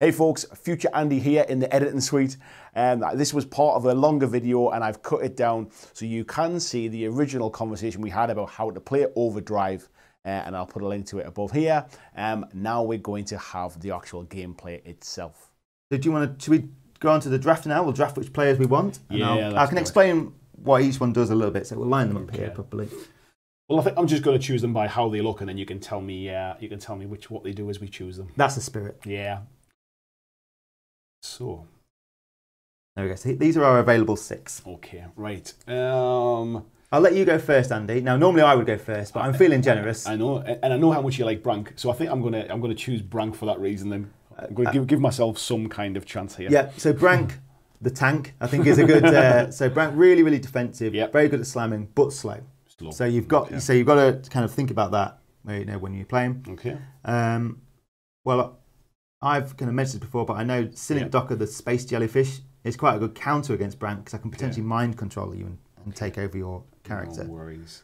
Hey folks, Future Andy here in the editing suite. Um, this was part of a longer video and I've cut it down so you can see the original conversation we had about how to play Overdrive uh, and I'll put a link to it above here. Um, now we're going to have the actual gameplay itself. So do you want to, should we go on to the draft now? We'll draft which players we want. And Yeah, I'll, I can explain what each one does a little bit, so we'll line them up here Okay. properly. Well, I think I'm just going to choose them by how they look and then you can tell me, uh, you can tell me which what they do as we choose them. That's the spirit. Yeah. So, There we go. So these are our available six. okay, right. Um, I'll let you go first, Andy. Now, normally I would go first, but I'm feeling generous. I know, and I know how much you like Brank, so I think I'm gonna I'm gonna choose Brank for that reason. Then I'm gonna give, give myself some kind of chance here. Yeah, so Brank, the tank, I think is a good. Uh, so Brank, really, really defensive, Yep. very good at slamming, but slow. Slow. So you've got, so you've got to kind of think about that, you know, when you play him. Okay. Um, well, I've kind of mentioned this before, but I know Cynic Yeah. Docker, the space jellyfish, is quite a good counter against Brank because I can potentially Okay. mind control you and, and take over your character. No worries.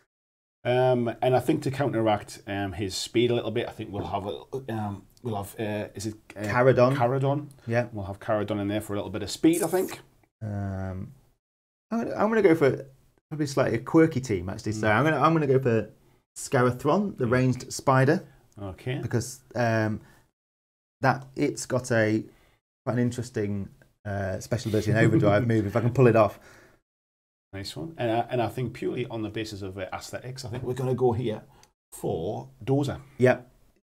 Um, and I think to counteract um, his speed a little bit, I think we'll have a um, we'll have uh, is it uh, Caradon. Caradon. Yeah. We'll have Caradon in there for a little bit of speed. I think. Um, I'm gonna, I'm gonna go for probably slightly a quirky team actually. So I'm gonna I'm gonna go for Scarathron, the ranged spider, Okay. because um, that it's got a quite an interesting uh, special ability in overdrive move if I can pull it off. Nice one. And I, and I think purely on the basis of uh, aesthetics, I think we're going to go here for Dozer. Yeah,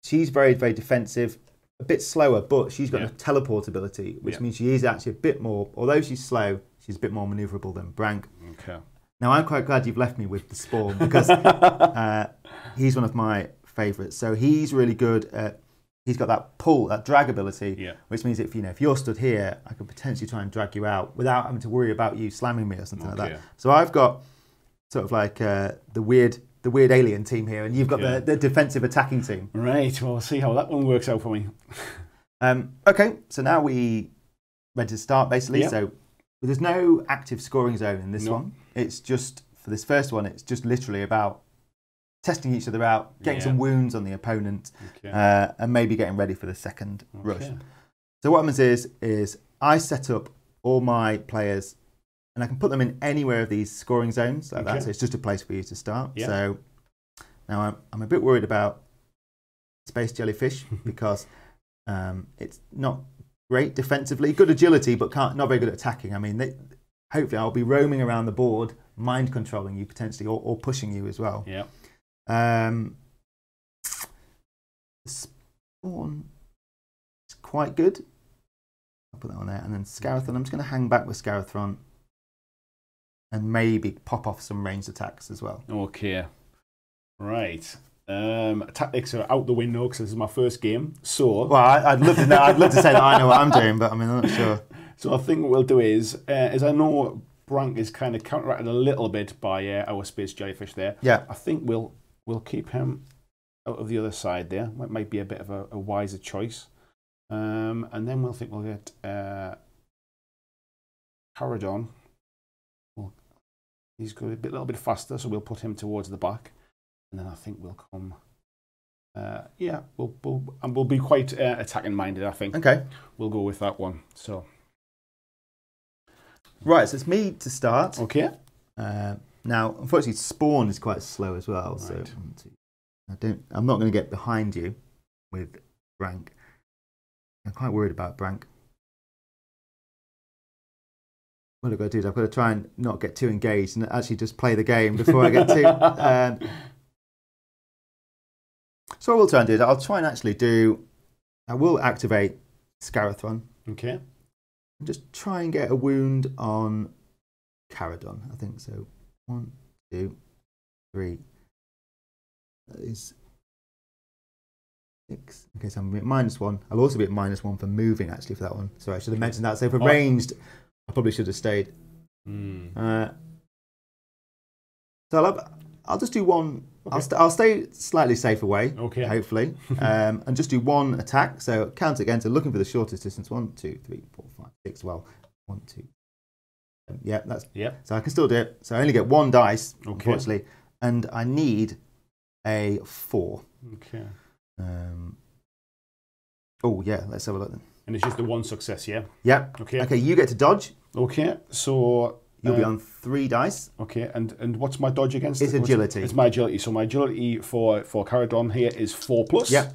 she's very very defensive, a bit slower, but she's got Yeah. a teleport ability, which Yeah. means she is actually a bit more. Although she's slow, she's a bit more manoeuvrable than Brank. Okay. Now I'm quite glad you've left me with the spawn because uh, he's one of my favourites. So he's really good at. He's got that pull, that drag ability, Yeah. which means if you know if you're stood here, I could potentially try and drag you out without having to worry about you slamming me or something like that. So I've got sort of like uh, the weird, the weird alien team here, and you've got Yeah. the, the defensive attacking team. Right. Well, we'll see how that one works out for me. Um, okay, so now we ready to start basically. Yeah. So there's no active scoring zone in this No. one. It's just for this first one. It's just literally about testing each other out, getting Yeah. some wounds on the opponent, Okay. uh, and maybe getting ready for the second rush. So what happens is is I set up all my players, and I can put them in anywhere of these scoring zones like that. So it's just a place for you to start. Yeah. So now I'm I'm a bit worried about space jellyfish because um, it's not great defensively, good agility, but can't not very good at attacking. I mean, they, hopefully I'll be roaming around the board, mind controlling you potentially, or, or pushing you as well. Yeah. Um, Spawn is quite good. I'll put that on there. And then Scarathron, I'm just going to hang back with Scarathron and maybe pop off some ranged attacks as well. Okay. Right. Um, tactics are out the window because this is my first game. So, Well, I, I'd love to know. I'd love to say that I know what I'm doing, but I mean, I'm not sure. so I think what we'll do is, uh, as I know Brank is kind of counteracted a little bit by uh, our space jellyfish there. Yeah. I think we'll we'll keep him out of the other side there. That might be a bit of a, a wiser choice. Um, and then we'll think we'll get uh, Caradon. Well, he's got a bit, little bit faster, so we'll put him towards the back, and then I think we'll come. Uh, yeah, we'll, we'll and we'll be quite uh, attacking minded. I think Okay. we'll go with that one. So Right, so it's me to start. okay, Uh, now, unfortunately, Spawn is quite slow as well. Right. two- I don't. I'm not going to get behind you with Brank. I'm quite worried about Brank. What I've got to do is I've got to try and not get too engaged and actually just play the game before I get too. Um, so what I will try and do is I'll try and actually do. I will activate Scarathron okay, and just try and get a wound on Caradon. I think so. One, two, three. That is six. Okay, so I'm at minus one. I'll also be at minus one for moving actually for that one. Sorry, I should have mentioned that. So for Oh. ranged, I probably should have stayed. Hmm. Uh, so I'll, I'll just do one. I'll, st- I'll stay slightly safe away, okay, hopefully, um, and just do one attack. So count again. So looking for the shortest distance. One, two, three, four, five, six. Well, one, two. Yeah, that's yep, so I can still do it. So I only get one dice, Okay. unfortunately, and I need a four. okay. Um, oh yeah, let's have a look then. And it's just the one success, yeah? Yep. Okay. Okay, you get to dodge. Okay, so. You'll be uh, on three dice. Okay, and, and what's my dodge against? It's? What's- agility. It's my agility. So my agility for for Caradon here is four plus. Yep.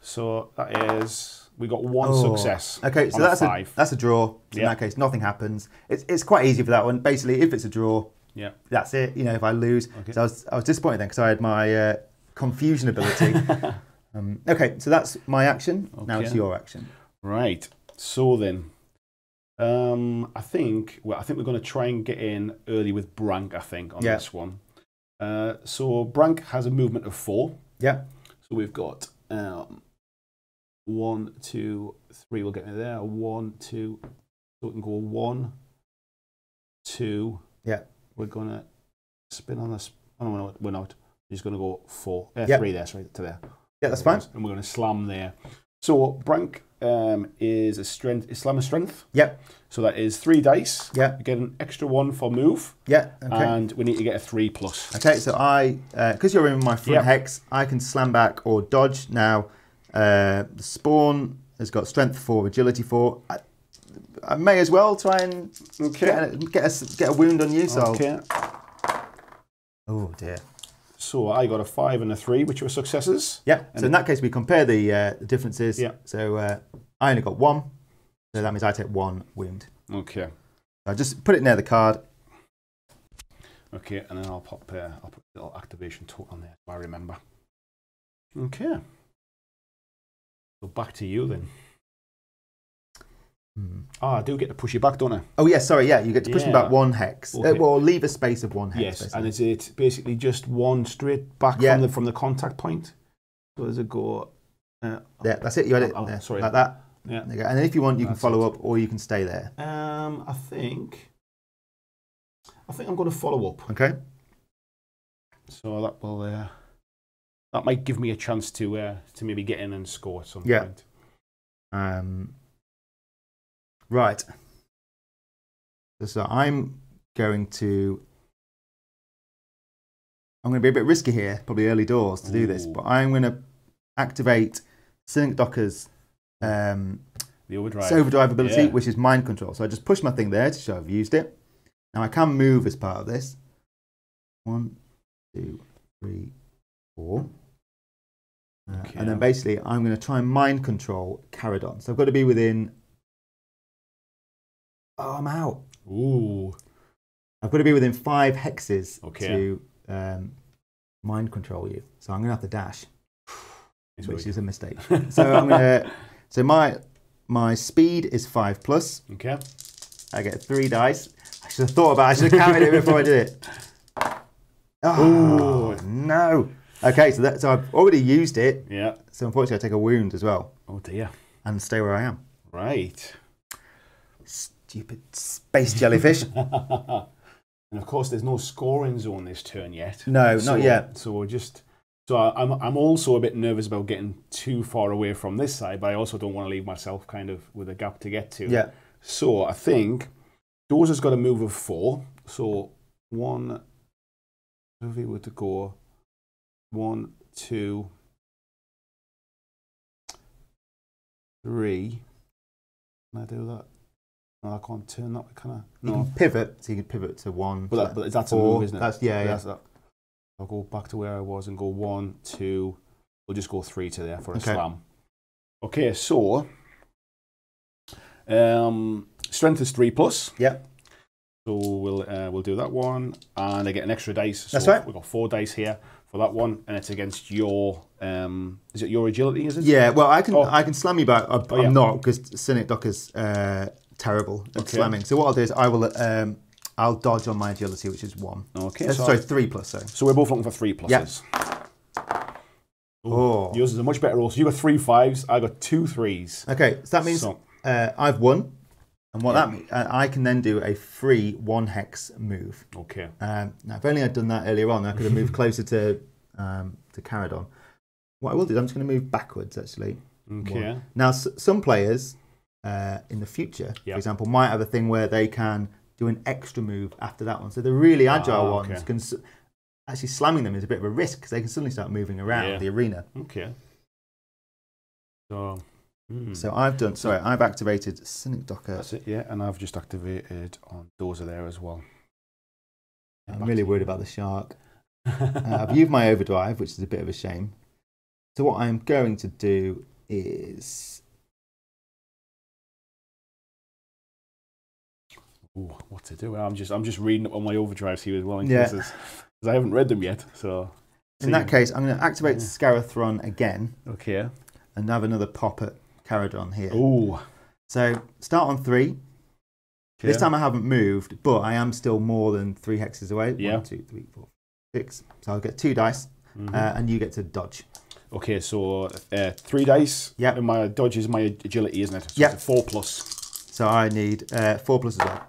So that is we got one Oh. success. Okay, so that's a, five. that's a draw. So In that case, nothing happens. It's, it's quite easy for that one. Basically, if it's a draw, yeah. that's it. You know, if I lose, Okay. so I was, I was disappointed then because I had my uh, confusion ability. um, okay, so that's my action. Okay. Now it's your action. Right. So then, um, I think well, I think we're going to try and get in early with Brank. I think on Yeah. this one. Uh, so Brank has a movement of four. Yeah. So we've got um, one, two, three. We'll get me there. One, two. So we can go one, two. Yeah. We're gonna spin on this. Oh no, we're not. We're just gonna go four, uh, Yeah. three there, sorry, to there. Yeah, that's fine. And we're gonna slam there. So Brank um, is a strength. Is slam a strength. Yep. So that is three dice. Yeah. You get an extra one for move, Yeah. Okay. and we need to get a three plus. Okay, so I, because you're in my front Yep. hex, I can slam back or dodge. Now, uh, the spawn has got strength four, agility four. I, I may as well try and Okay. get a, get a, get a wound on you. So, Okay. oh dear. So I got a five and a three, which were successes. Yeah. So in that case, we compare the, uh, the differences. Yeah. So uh, I only got one, so that means I take one wound. Okay. I just put it near the card. Okay, and then I'll pop. Uh, I'll put a little activation token there, so I remember. Okay. So back to you then. Hmm. Ah, I do get to push you back, don't I? Oh yeah, sorry. Yeah, you get to push me back one hex. Uh, well, leave a space of one hex. yes. basically. And is it basically just one straight back Yeah. from the from the contact point? So does it go? Uh, yeah, that's it. You had it Oh, there, sorry. like that. Yeah. There you go. And then if you want, you can follow it. up, or you can stay there. Um, I think. I think I'm going to follow up. Okay. So that will. Uh, that might give me a chance to uh, to maybe get in and score at some Yeah. point. Um, right. So I'm going to. I'm going to be a bit risky here, probably early doors to do this, but I'm going to activate Cynic Docker's um, The overdrive. overdrive ability, Yeah. which is mind control. So I just push my thing there to show I've used it. Now I can move as part of this. One, two, three, four. Okay. And then basically, I'm going to try and mind control Caradon. So I've got to be within. Oh, I'm out. Ooh. I've got to be within five hexes Okay. to um, mind control you. So I'm going to have to dash, It's which is a mistake. so I'm going to. So my my speed is five plus. okay. I get three dice. I should have thought about. it. I should have counted it before I did it. Oh no! Okay, so that so I've already used it. Yeah. So unfortunately, I take a wound as well Oh dear. and stay where I am. Right. Stupid space jellyfish. And of course, there's no scoring zone this turn yet. No, So- not yet. So we're just. So I- I'm I'm also a bit nervous about getting too far away from this side, but I also don't want to leave myself kind of with a gap to get to. Yeah. So I think Dozer's got a move of four. So one, if he were to go one, two, three. Can I do that? No, I can't turn that. Can I? You No. can pivot, so you can pivot to one. But, that, but that's a move, isn't it? That's yeah, yeah. That's that. I'll go back to where I was and go one, two. We'll just go three to there for a Okay. slam. Okay, so um, strength is three plus. Yeah. So we'll uh, we'll do that one, and I get an extra dice. So That's right. We've got four dice here for that one, and it's against your um, is it your agility? Is it? Yeah, well, I can Oh. I can slam you back. I, Oh, yeah. I'm not because Cynic Docker's uh, terrible at Okay. slamming. So what I'll do is I will um, I'll dodge on my agility, which is one. Okay. Uh, so, sorry, three plus. So so we're both looking for three pluses. Oh. Yours is a much better roll. So you got three fives. I got two threes. okay, so that means So- uh, I've won, and what Yeah. that means, uh, I can then do a free one hex move. Okay. Um, now, if only I'd done that earlier on, I could have moved closer to um, to Caradon. What I will do is I'm just going to move backwards actually. Okay. Now, s- some players uh, in the future, Yeah. for example, might have a thing where they can do an extra move after that one. So the really agile Ah, ones can s- actually slamming them is a bit of a risk because they can suddenly start moving around Yeah. the arena. Okay. So Mm. So I've done. Sorry, I've activated Cynic Docker. That's it, yeah. And I've just activated on Dozer there as well. I'm really worried about the shark. Uh, I've used my overdrive, which is a bit of a shame. So what I'm going to do is Ooh, what to do? I'm just I'm just reading up on my overdrives here as well in Yeah. case 'cause I haven't read them yet. So in that case, I'm going to activate Yeah. Scarathron again okay. and have another pop at Caradon here. Ooh. So start on three. This time I haven't moved, but I am still more than three hexes away. Yeah. One, two, three, four, six. So I'll get two dice, Mhm. uh, and you get to dodge. okay, so uh, three dice. Yeah. And my dodge is my agility, isn't it? So a four plus. So I need uh, four plus as well.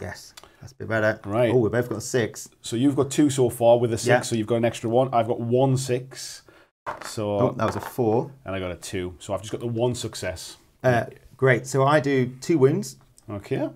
Yes, that's a bit better. Right. Oh, we've both got six. So you've got two so far with a six, Yeah. so you've got an extra one. I've got one six. So Oh, that was a four. and I got a two. So I've just got the one success. Uh, great. So I do two wounds, Okay.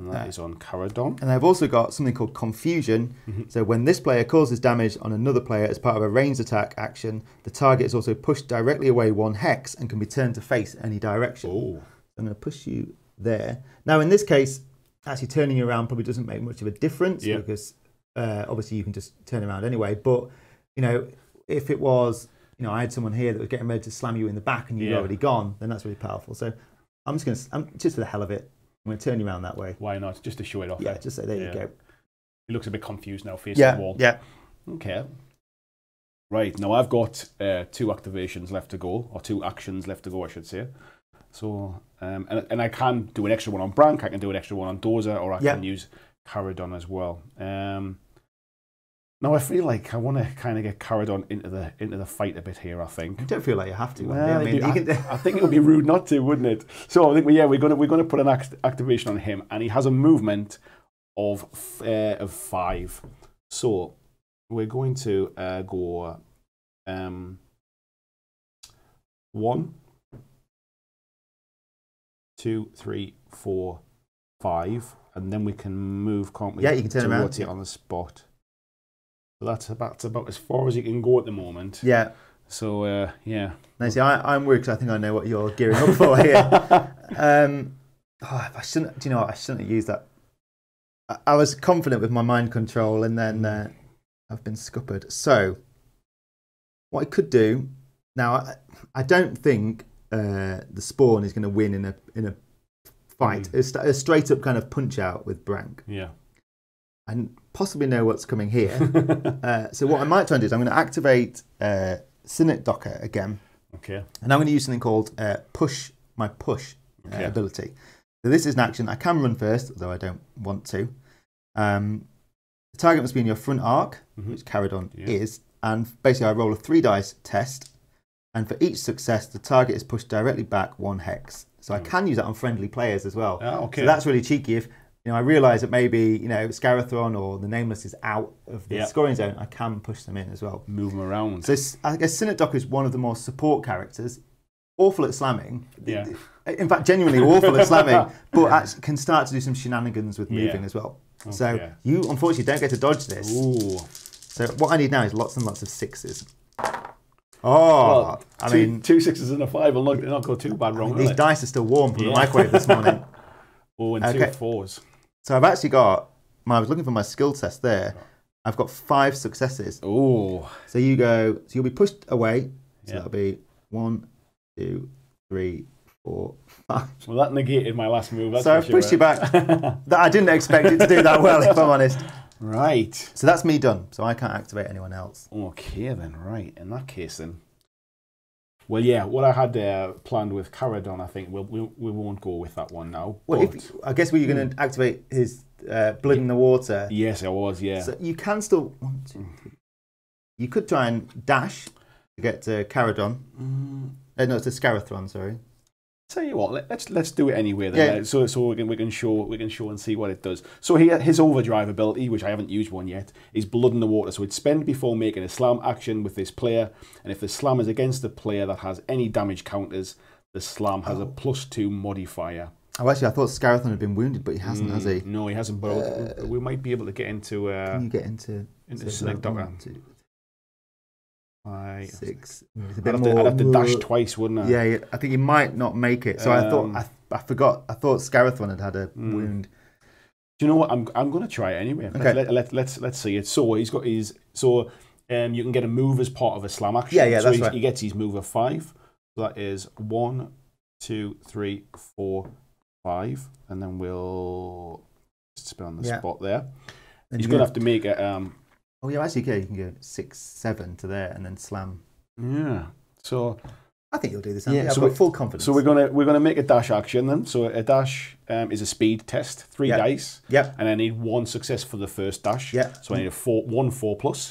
And that Uh, is on Caradon. and I've also got something called confusion. Mhm. So when this player causes damage on another player as part of a ranged attack action, the target is also pushed directly away one hex and can be turned to face any direction. Oh. I'm going to push you there. Now, in this case, actually turning you around probably doesn't make much of a difference Yeah. because uh, obviously you can just turn around anyway. But you know, if it was, you know, I had someone here that was getting ready to slam you in the back and you'd Yeah. already gone, then that's really powerful. So I'm just going to, I'm just for the hell of it, I'm going to turn you around that way. Why not? Just to show it off. Yeah, there. just so there Yeah. you go. He looks a bit confused now, facing Yeah, the wall. yeah. Okay. Right, now I've got uh, two activations left to go, or two actions left to go, I should say. So, um, and, and I can do an extra one on Brank, I can do an extra one on Dozer, or I Yeah. can use Caradon as well. Um, now I feel like I want to kind of get Caradon into the into the fight a bit here. I think. I don't feel like you have to. Well, I mean, you can, I think it would be rude not to, wouldn't it? So I think, yeah, we're gonna we're gonna put an act- activation on him, and he has a movement of f- uh, of five. So we're going to uh, go um, one, two, three, four, five, and then we can move, can't we? Yeah, you can turn to around, rotate on the spot. That's about, about as far as you can go at the moment. yeah. So uh, yeah. Now, see, I, I'm worried because I think I know what you're gearing up for here. um, oh, I shouldn't. Do you know what? I shouldn't have used that. I, I was confident with my mind control, and then uh, I've been scuppered. So, what I could do now, I, I don't think uh, the spawn is going to win in a in a fight. Mm. A, a straight up kind of punch out with Brank. Yeah. I possibly know what's coming here. uh, so, what I might try and do is I'm going to activate uh, Docker again. okay. And I'm going to use something called uh, push, my push uh, Okay. ability. So this is an action I can run first, although I don't want to. Um, the target must be in your front arc, Mhm. which Caradon Yeah. is. And basically, I roll a three dice test. And for each success, the target is pushed directly back one hex. So I Mm. can use that on friendly players as well. Ah, okay. So that's really cheeky. If you know, I realise that maybe you know Scarathron or the Nameless is out of the Yeah. scoring zone, I can push them in as well. move them around. So I guess Docker is one of the more support characters. Awful at slamming. Yeah. In fact, genuinely awful at slamming, but actually can start to do some shenanigans with Yeah. moving as well. Oh, so Okay. you unfortunately don't get to dodge this. Ooh. So what I need now is lots and lots of sixes. Oh, Well, I two, mean, two sixes and a five will not, not go too bad wrong, will these it? dice are still warm from the microwave this morning. Oh, and two Okay. fours. So I've actually got. I was looking for my skill test there. I've got five successes. Oh. So you go. So you'll be pushed away. So Yeah. that'll be one, two, three, four, five. Well, that negated my last move. That's So I've pushed you back. That I didn't expect it to do that well, if I'm honest. right. So that's me done. So I can't activate anyone else. Okay, then. Right. In that case, then. Well, yeah. What I had uh, planned with Caradon, I think we'll, we we won't go with that one now. Well, but- if, I guess were you going to activate his uh, blood in the water? yes, I was. Yeah. So you can still one, two, three. You could try and dash to get to Caradon. Mm, Uh, no, it's a Scarathron. Sorry. Tell you what, let, let's let's do it anyway then. Yeah. uh, So so we can we can show we can show and see what it does. So here his overdrive ability, which I haven't used one yet, is blood in the water. So it's spend before making a slam action with this player, and if the slam is against a player that has any damage counters, the slam has a Oh. plus two modifier. Oh, actually, I thought Scarathron had been wounded, but he hasn't, has he? Mm, No, he hasn't. But Uh, we might be able to get into uh, Can you get into into so Cynic one, Docker. Two- five, six. It's a I'd bit have, to. I'd have to dash twice, wouldn't I? Yeah, yeah, I think you might not make it. So I thought Um, I, I forgot. I thought Scarathron had had a Mm. wound. Do you know what? I'm I'm going to try it anyway. Okay. Let, let, let's let's see it. So he's got his so um you can get a move as part of a slam action. Yeah, yeah, so that's he's- right. He gets his move of five. So that is one, two, three, four, five, and then we'll just spin on the Yeah. spot there. Then he's going to have to make it. Um, Oh yeah, actually, yeah, you can go six, seven to there, and then slam. yeah. So I think you'll do this. Yeah, Yeah, I've so got full confidence. so we're gonna we're gonna make a dash action then. So a dash um, is a speed test, three Yeah. dice, Yep. and I need one success for the first dash. Yeah. So I need a four, one four plus.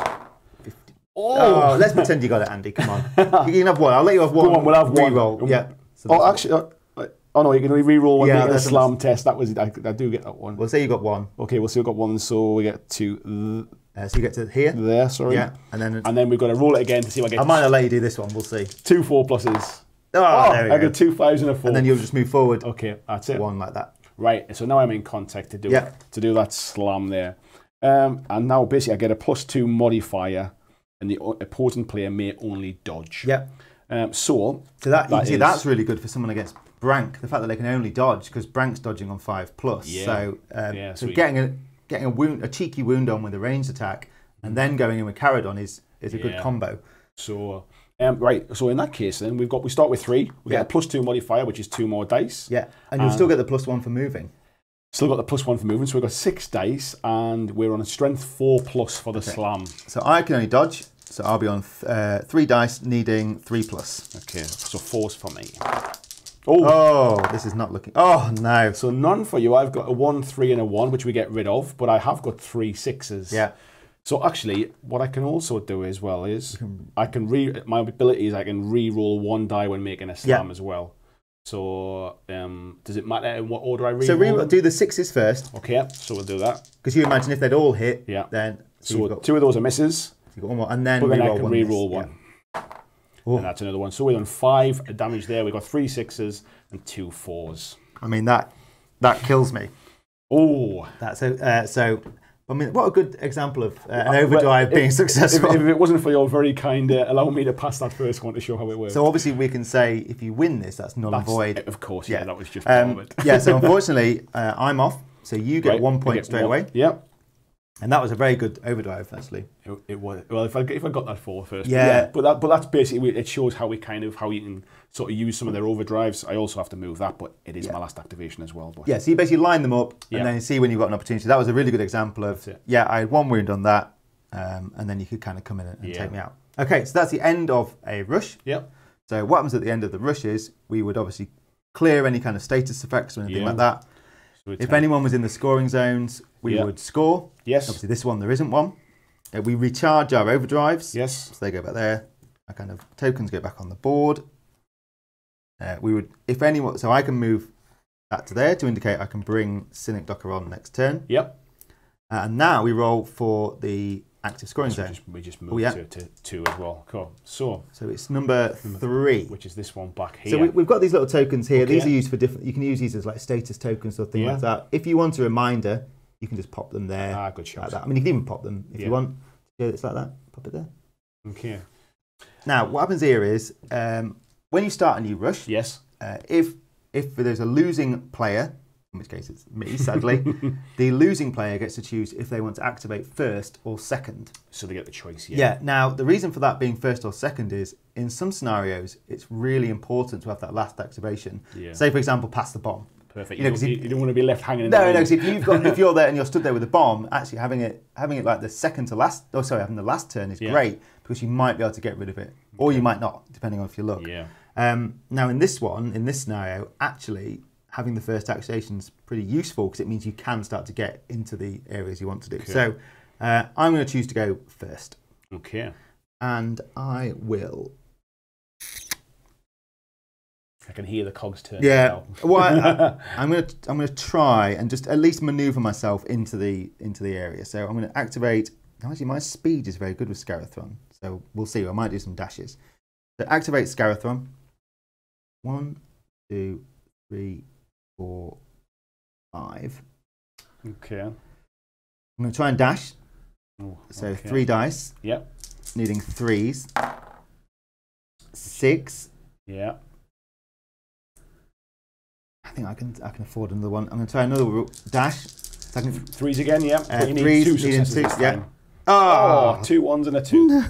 50. Oh, Oh, let's pretend you got it, Andy. Come on. you can have one. I'll let you have one. On, we'll have one. Reroll. Yeah. So Oh, actually, uh, uh, oh no, you can re-roll one Yeah, yeah, a slam test. That was I, I do get that one. We'll say you got one. Okay, we'll see. We've got one, so we get to Uh, so you get to here. there. Sorry. Yeah. And then And then we've got to roll it again to see what I get I might let you do this one. We'll see. two four pluses. Oh, Oh, there we I go. got two fives and a four. And then you'll just move forward okay, that's it. one like that. Right. So now I'm in contact to do Yeah. to do that slam there. Um, and now basically I get a plus two modifier, and the opposing player may only dodge. Yeah. Um, so So that, you That can see is- that's really good for someone against Brank. The fact that they can only dodge because Brank's dodging on five plus. Yeah. So, um, Yeah, so getting a getting a wound, a cheeky wound on with a ranged attack, and then going in with Caradon is is a good combo. so um, right. So in that case, then we've got we start with three. We Yeah. get a plus two modifier, which is two more dice. Yeah, and you'll still get the plus one for moving. Still got the plus one for moving, so we've got six dice, and we're on a strength four plus for the slam. So I can only dodge. So I'll be on th- uh, three dice, needing three plus. Okay, so fours for me. Oh, Oh, this is not looking. Oh no. so none for you. I've got a one, three, and a one, which we get rid of, but I have got three sixes. Yeah. So actually, what I can also do as well is I can re my ability is I can re-roll one die when making a slam Yeah. as well. So um, does it matter in what order I re-roll? So re- do the sixes first, Okay, so we'll do that. because you imagine if they'd all hit, Yeah. then so, So got, two of those are misses, you've got one more, and then but then I re-roll can one. re-roll one. Oh. And that's another one. So we're on five damage there. We've got three sixes and two fours. I mean that that kills me. Oh, That's a, uh, so. I mean, what a good example of uh, an Uh, overdrive well, being successful. if it wasn't for your very kind uh, allowing me to pass that first one to show how it works. so obviously we can say if you win this, that's null and void. Of course, yeah, Yeah. that was just Um, yeah. So unfortunately, uh, I'm off. So you get Right, one point get straight one. away, Yeah. And that was a very good overdrive actually. It, it was well. If I if I got that four first, Yeah. But that but that's basically it shows how we kind of how you can sort of use some of their overdrives. I also have to move that, but it is Yeah. my last activation as well. But Yeah. So you basically line them up, Yeah. and then see when you've got an opportunity. That was a really good example of yeah, I had one wound on that, um, and then you could kind of come in and, and Yeah. take me out. Okay, so that's the end of a rush. yeah, So what happens at the end of the rush is we would obviously clear any kind of status effects or anything Yeah. like that. If anyone was in the scoring zones, we Yeah. would score. yes, Obviously, this one there isn't one. Uh, we recharge our overdrives. yes, So they go back there. Our kind of tokens go back on the board. Uh, we would, if anyone, so I can move that to there to indicate I can bring Cynic Docker on next turn. yep. Uh, and now we roll for the active scoring So we zone. just, we just Oh, moved yeah. to, to two as well. Cool. So So it's number three. which is this one back here? So we, we've got these little tokens here. These are used for different. You can use these as like status tokens or things Yeah. like that. If you want a reminder, you can just pop them there ah, good like shot. that. I mean, you can even pop them if Yeah. you want. Yeah, it's like that. Pop it there. Okay. Now, what happens here is um, when you start a new rush, Yes. uh, if if there's a losing player, in which case it's me, sadly, the losing player gets to choose if they want to activate first or second. So they get the choice. Yeah. Yeah. Now, the reason for that being first or second is in some scenarios, it's really important to have that last activation. Yeah. Say, for example, pass the bomb. Perfect. you You, know, don't, you, you don't want to be left hanging. In No, the no. 'cause if you've got if you're there and you're stood there with a bomb, actually having it having it like the second to last, oh sorry, having the last turn is Yeah. great because you might be able to get rid of it, or you might not, depending on if you look. Yeah. Um, now, in this one, in this scenario, actually having the first activation is pretty useful because it means you can start to get into the areas you want to do. Okay. So, uh, I'm going to choose to go first, Okay. and I will. I can hear the cogs turn. Yeah. Well, I, I'm going to I'm going to try and just at least maneuver myself into the into the area. So I'm going to activate. Actually, my speed is very good with Scarathron, so we'll see. I might do some dashes. So activate Scarathron. One, two, three, four, five. okay. I'm going to try and dash. Oh, So okay. three dice, Yep. needing threes. six. Yeah. I think I can I can afford another one. I'm going to try another dash. So Threes again, yeah. Uh, you need two successes six, yeah. Oh, Oh, two ones and a two. No.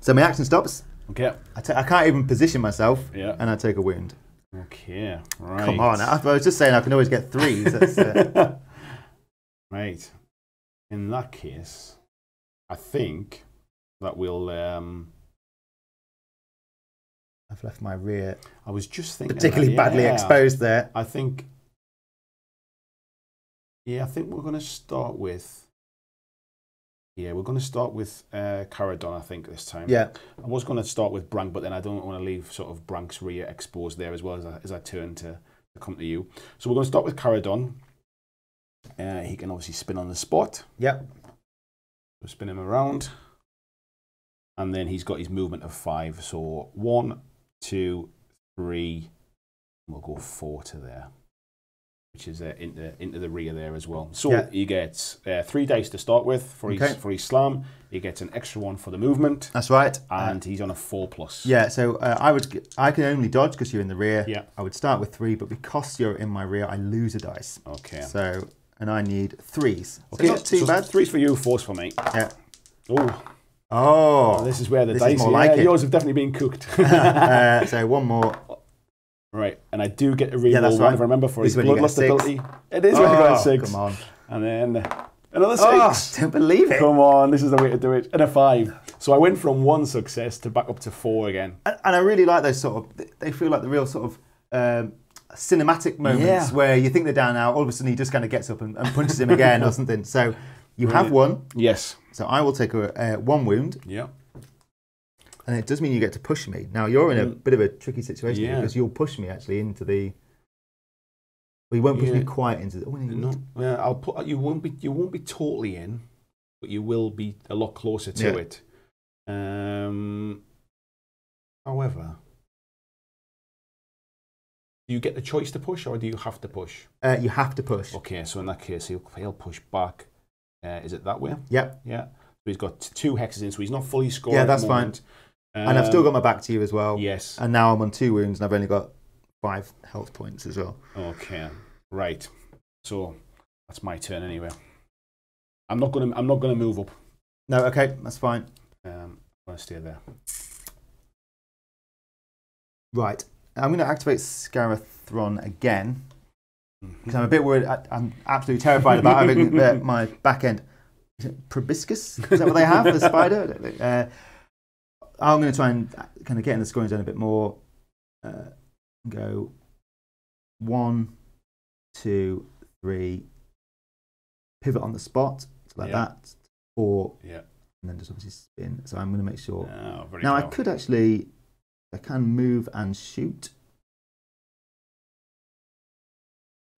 so my action stops. Okay. I I can't even position myself, Yeah. and I take a wound. Okay. Right. Come on, I, was just saying I can always get threes. That's, uh, right. In that case, I think that we'll. Um, I've left my rear I was just thinking. particularly badly yeah. exposed there. I think. Yeah, I think we're going to start with. Yeah, we're going to start with uh, Caradon, I think, this time. Yeah, I was going to start with Brank, but then I don't want to leave sort of Brank's rear exposed there as well as I, as I turn to, to come to you. So we're going to start with Caradon. Uh, he can obviously spin on the spot. yeah. So spin him around. And then he's got his movement of five. So one, two, three. We'll go four to there, which is uh, into, into the rear there as well. So Yeah. he gets uh, three dice to start with for, his, for his slam. He gets an extra one for the movement. That's right. Uh, And he's on a four plus. yeah, so uh, I would I can only dodge because you're in the rear. Yeah. I would start with three, but because you're in my rear, I lose a dice. Okay. So and I need threes. So okay. not too so bad. Threes for you, four's for me. Yeah. Oh, Oh, this is where the this is dice. more yeah, like it. yours have definitely been cooked. uh, so one more. Right, and I do get a reroll Yeah, one right. if I remember for his you get a bloodlust ability. It is when you got Oh, six. Come on. And then another Oh, six. don't believe it. Come on, this is the way to do it. And a five. So I went from one success to back up to four again. And, and I really like those sort of. They feel like the real sort of. Um, cinematic moments Yeah. where you think they're down now all of a sudden he just kind of gets up and, and punches him again or something so you have one Yes. so i will take a, uh, one wound Yeah. And it does mean you get to push me now you're in a Mm. bit of a tricky situation Yeah. because you'll push me actually into the well you won't push me quite into the oh, no, No, yeah, I'll put you won't be you won't be totally in, but you will be a lot closer to Yeah. it. Um, however, do you get the choice to push, or do you have to push? uh, you have to push Okay, so in that case, he'll, he'll push back. Uh, is it that way? yep Yeah. So he's got two hexes in, so he's not fully scored. Yeah, at the that's fine. Moment. and i've still Um, got my back to you as well Yes. and now i'm on two wounds and i've only got five health points as well Okay, right. So that's my turn anyway. I'm not gonna. I'm not gonna move up. no okay that's fine Um, I'm gonna stay there. right i'm going to activate scarathron again because I'm a bit worried. I, I'm absolutely terrified about having the, my back end. Is it proboscis? Is that what they have? The spider? I don't know. Uh, I'm going to try and kind of get in the scoring zone a bit more. Uh, go one, two, three. Pivot on the spot so like Yeah. that. Four, Yeah. and then just obviously spin. So I'm going to make sure. Oh, now I could actually, I can move and shoot.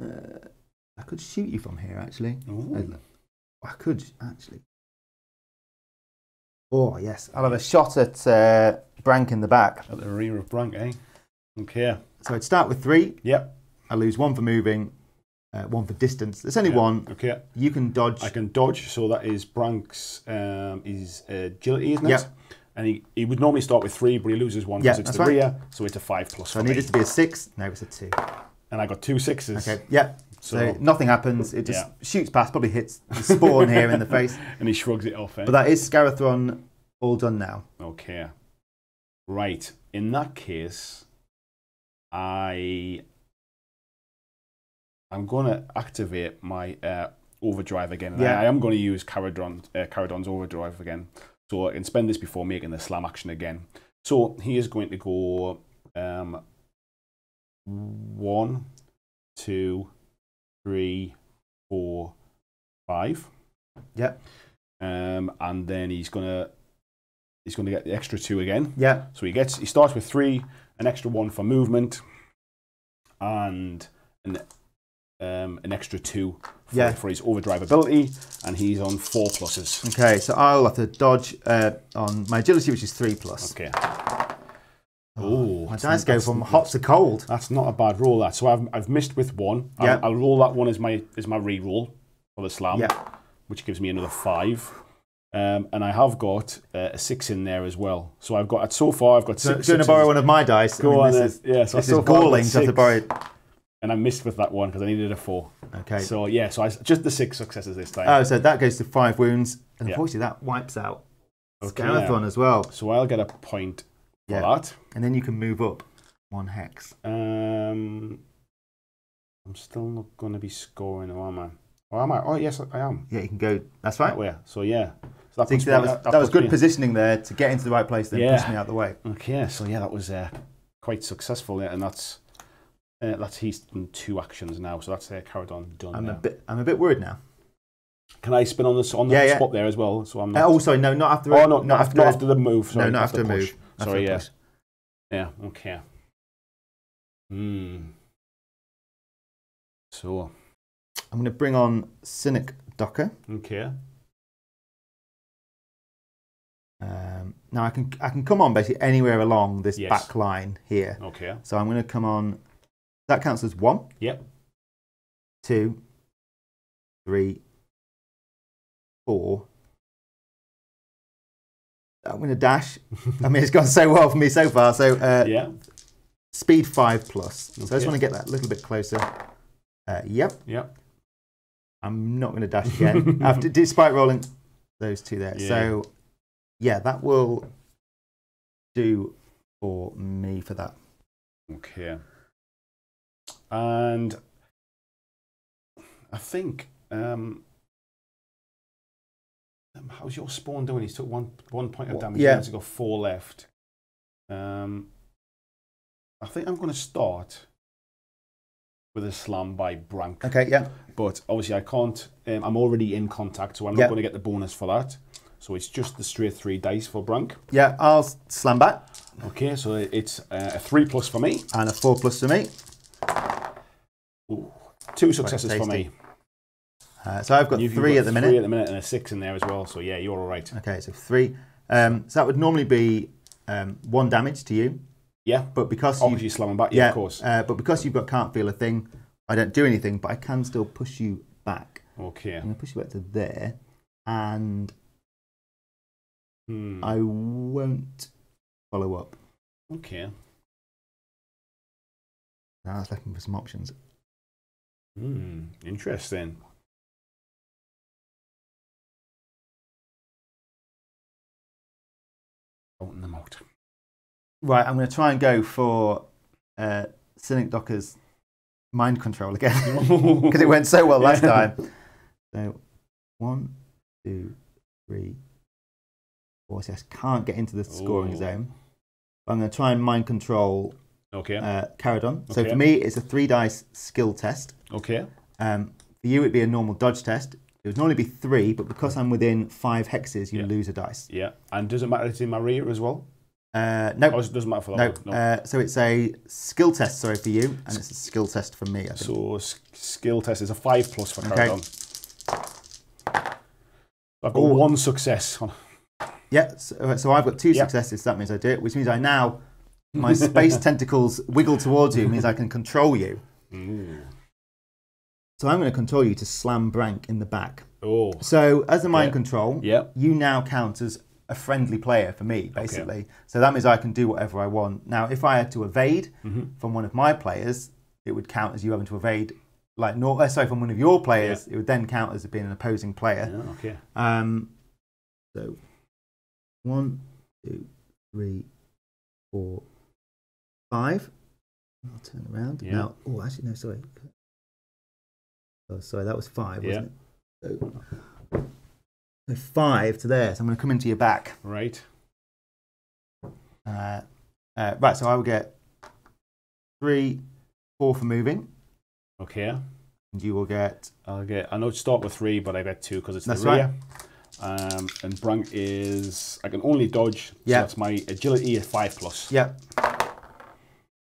Uh, I could shoot you from here actually. Ooh. I could actually. Oh yes, I'll have a shot at uh, Brank in the back. At the rear of Brank, eh? Okay. So I'd start with three. Yep. I lose one for moving, uh, one for distance. There's only Yeah. one. Okay. You can dodge. I can dodge, so that is Brank's um, his agility, isn't it? Yep. And he, he would normally start with three, but he loses one Yeah, because it's the right. rear, so it's a five plus so I need it to be a six. No, it's a two. And I got two sixes. Okay. Yeah. So, So, nothing happens. It just Yeah. shoots past. Probably hits the spawn here in the face. and he shrugs it off. Eh? But that is Scarathron all done now. Okay. Right. In that case, I I'm going to activate my uh, overdrive again. Yeah. I, I am going to use Caradon, uh, Caradon's overdrive again. So I can spend this before making the slam action again. So he is going to go um, one, two, three, four, five. Yeah. Um, and then he's gonna he's gonna get the extra two again. Yeah. So he gets he starts with three, an extra one for movement, and an um, an extra two for, Yeah. for his overdrive ability, and he's on four pluses. Okay. So I'll have to dodge uh, on my agility, which is three plus. Okay. Oh, My dice go from hot to cold. That's not a bad roll. That so I've I've missed with one. I'll, Yeah. I'll roll that one as my as my re-roll for the slam, Yeah. which gives me another five. Um, and I have got uh, a six in there as well. So I've got so far I've got So, six. you to borrow one of my dice? I mean, on this is, yeah, so this is galling to have to borrow. And I missed with that one because I needed a four. Okay. So yeah, so I just the six successes this time. Oh, so that goes to five wounds, and Yeah. unfortunately that wipes out Okay. Scarathron as well. so I'll get a point for Yeah. that. And then you can move up one hex. Um, I'm still not going to be scoring, or am I? Or am I? Oh yes, I am. Yeah, you can go. That's That right. way. So yeah. So that, So you that me- was that, that was good me- positioning there to get into the right place, then Yeah. push me out of the way. Okay, so yeah, that was uh, quite successful, yeah, and that's uh, that's he's done two actions now, so that's uh, Caradon done. I'm a bit. I'm a bit worried now. Can I spin on the on the Yeah, yeah. spot there as well? So I'm Uh, not. oh, sorry, no, not after. oh no, not after, not after the move. no, Sorry, not after a push. move. Sorry, yeah, push. yeah, okay. Hmm. So I'm going to bring on Cynic Docker. okay, Um, now I can I can come on basically anywhere along this Yes. back line here. okay, So I'm going to come on. That counts as one, yep, two, three, four. I'm going to dash. I mean, it's gone so well for me so far. So uh, yeah, speed five plus. So I just want to get that a little bit closer. Uh, yep. yep. I'm not going to dash again after despite rolling those two there. Yeah. So yeah, that will do for me for that. Okay. And I think um, um, how's your spawn doing? He's took one one point of damage. yeah. He's got four left. Um, I think I'm going to start with a slam by Brank. Okay, yeah. But obviously I can't. Um, I'm already in contact, so I'm Yeah. not going to get the bonus for that. So it's just the straight three dice for Brank. Yeah, I'll slam back Okay, so it's uh, a three plus for me. and a four plus for me. Ooh, two successes for me. Uh, so I've got You've- three got at the Three minute. at the minute and a six in there as well. So yeah, you're all right. Okay, so three. Um, so that would normally be um, one damage to you, Yeah, but because obviously you, slamming back. Yeah, yeah, of course. Uh, but because you've got can't feel a thing, I don't do anything, but I can still push you back. Okay. I'm going to push you back to there, and Hmm. I won't follow up. Okay. Now that's looking for some options. Hmm. Interesting. Out. Right, I'm going to try and go for uh, Cynic Docker's mind control again because it went so well last Yeah. time. So one, two, three, four. So I can't get into the scoring Ooh. zone. I'm going to try and mind control Okay. uh, Caradon. So Okay. for me, it's a three dice skill test. okay. Um, for you, it'd be a normal dodge test. It would normally be three, but because I'm within five hexes, you Yeah. lose a dice. Yeah. And does it matter it's in my rear as well? Uh, no, Oh, it doesn't matter for no. that one. No. Uh, so it's a skill test, sorry, for you, and it's a skill test for me. I think. so skill test is a five plus for Okay. I've got Ooh. one success. on- Yeah, so, so I've got two Yeah. successes. That means I do it, which means I now my space tentacles wiggle towards you. Means I can control you. Ooh. So I'm going to control you to slam Brank in the back. Oh. So as a mind Yeah. control, Yeah. you now count as a friendly player for me, basically. Okay. So that means I can do whatever I want. Now, if I had to evade Mhm. from one of my players, it would count as you having to evade. Like, no, uh, sorry, from one of your players, it would then count as being an opposing player. Yeah, okay. Um, so one, two, three, four, five. I'll turn around Yeah. now. Oh, actually, no, sorry. Oh, sorry, that was five, wasn't it? So, so five to there. So I'm going to come into your back. Right. Uh, uh, right, so I will get three, four for moving, Okay. and you will get I'll get. I know to start with three, but I get two because it's That's the right. rear. Um, and Brank is I can only dodge. So Yeah. that's my agility is five plus. yeah.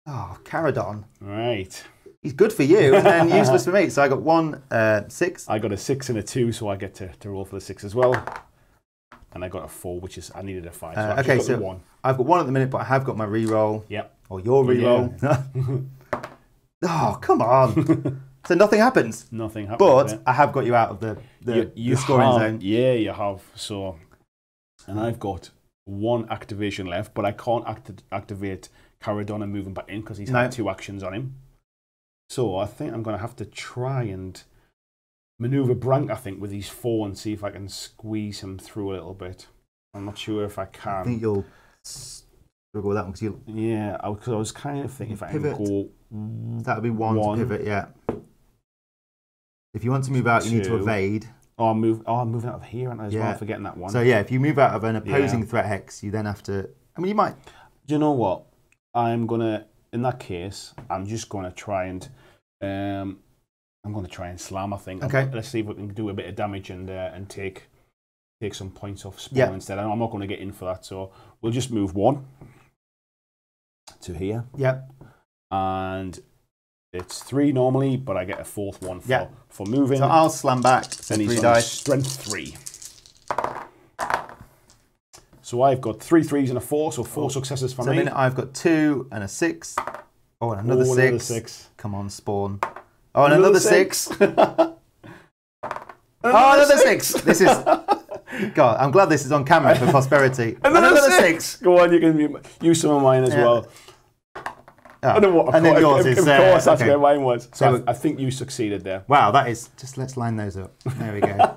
Oh, Caradon. Right. He's good for you, and then useless for me. So I got one, uh, six, I got a six and a two, so I get to, to roll for the six as well. And I got a four, which is I needed a five. So Uh, okay, got so- one. I've got one at the minute, but I have got my re-roll. Yep. Or your Oh, re-roll. oh, come on. so nothing happens. Nothing happened. But. I have got you out of the, the, you, you the scoring have, zone. Yeah, you have. So and I've got one activation left, but I can't act- activate Caradon and move him back in because he's No. had two actions on him. So I think I'm going to have to try and maneuver Brank, I think, with these four and see if I can squeeze him through a little bit. I'm not sure if I can. I think you'll struggle with that one because you Yeah, I, cause I was kind of thinking if I Pivot. can go. that would be one, One. to pivot. Yeah. If you want to move out, you need to evade. Oh, I'm move. Oh, I'm moving out of here, and as well. Yeah. I'm forgetting that one. So yeah, if you move out of an opposing Yeah. threat hex, you then have to. I mean, you might. Do you know what? I'm gonna. In that case, I'm just gonna try and. Um, I'm gonna try and slam. I think. Okay. Let's see if we can do a bit of damage and uh, and take take some points off spawn Yeah. instead. I'm not going to get in for that, so we'll just move one to here, Yep. and it's three normally, but I get a fourth one for Yeah. for moving. So I'll slam back. And he's three dice. strength three. So I've got three threes and a four, so four successes for So me. then I've got two and a six. Oh, and another, Oh, six. another six. Come on, spawn. Oh, and another, six. another Oh, another six. This is. God, I'm glad this is on camera for prosperity. Another, six. Go on, you can use some of mine as Yeah. well. Oh, I know what, and then yours of, is. of uh, course, that's okay. where mine was. So So- I, I think you succeeded there. Wow, that is. Just let's line those up. There we go.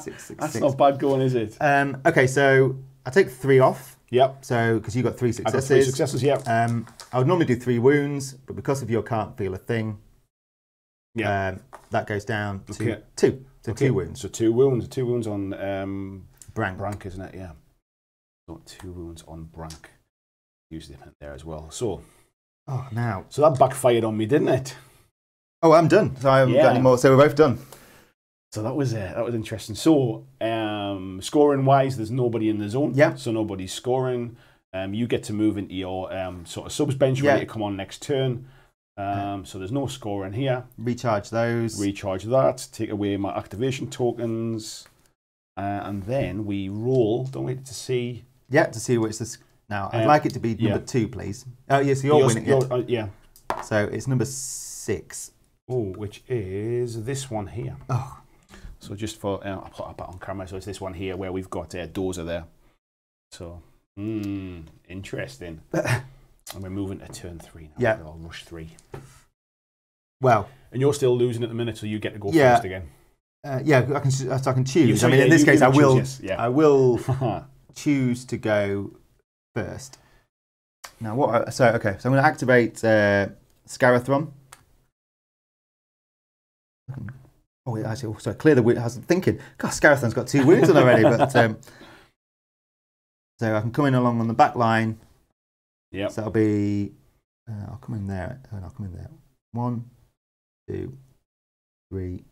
six, six, That's six. not bad going, is it? Um, okay, so I take three off. Yep. So because you got three I got successes. three successes. Yep. Um, I would normally do three wounds, but because of your can't feel a thing, Yeah. um, that goes down to Okay. two. So Okay, two wounds. So two wounds. Two wounds on um, Brank. Brank, isn't it? Yeah. So two wounds on Brank. Use the hint there as well. So Oh, now. so that backfired on me, didn't it? Oh, I'm done. So I haven't got any more. So we're both done. So that was uh, that was interesting. So um, scoring wise, there's nobody in the zone. Yeah. So nobody's scoring. Um, you get to move into your um, sort of subs bench Yeah. ready to come on next turn. Um, so there's no scoring here. Recharge those. Recharge that. Take away my activation tokens, uh, and then we roll. Don't wait to see. yeah, to see which this. Now, I'd Um, like it to be yeah. number two, please. Oh, yes, you're Yours- winning. your- Yeah. uh, yeah. So it's number six. Oh, which is this one here. Oh, So just for uh, I'll put it on camera. So it's this one here where we've got uh, Dozer there. So hmm, interesting. and we're moving to turn three now. Yeah. Rush three. well, And you're still losing at the minute, so you get to go Yeah. first again. uh, yeah, I can, I can choose. so I mean, yeah, in this you case, can I will. choose, yes, yeah. I will choose to go first. Now, what? I, so, okay, so I'm going to activate uh, Scarathron. Oh, wait, actually, oh, sorry, clear the wound. I was thinking, God, Scarathron's got two wounds on already, but um, so I can come in along on the back line. Yeah. So that'll be. Uh, I'll come in there. And I'll come in there. One, two, three.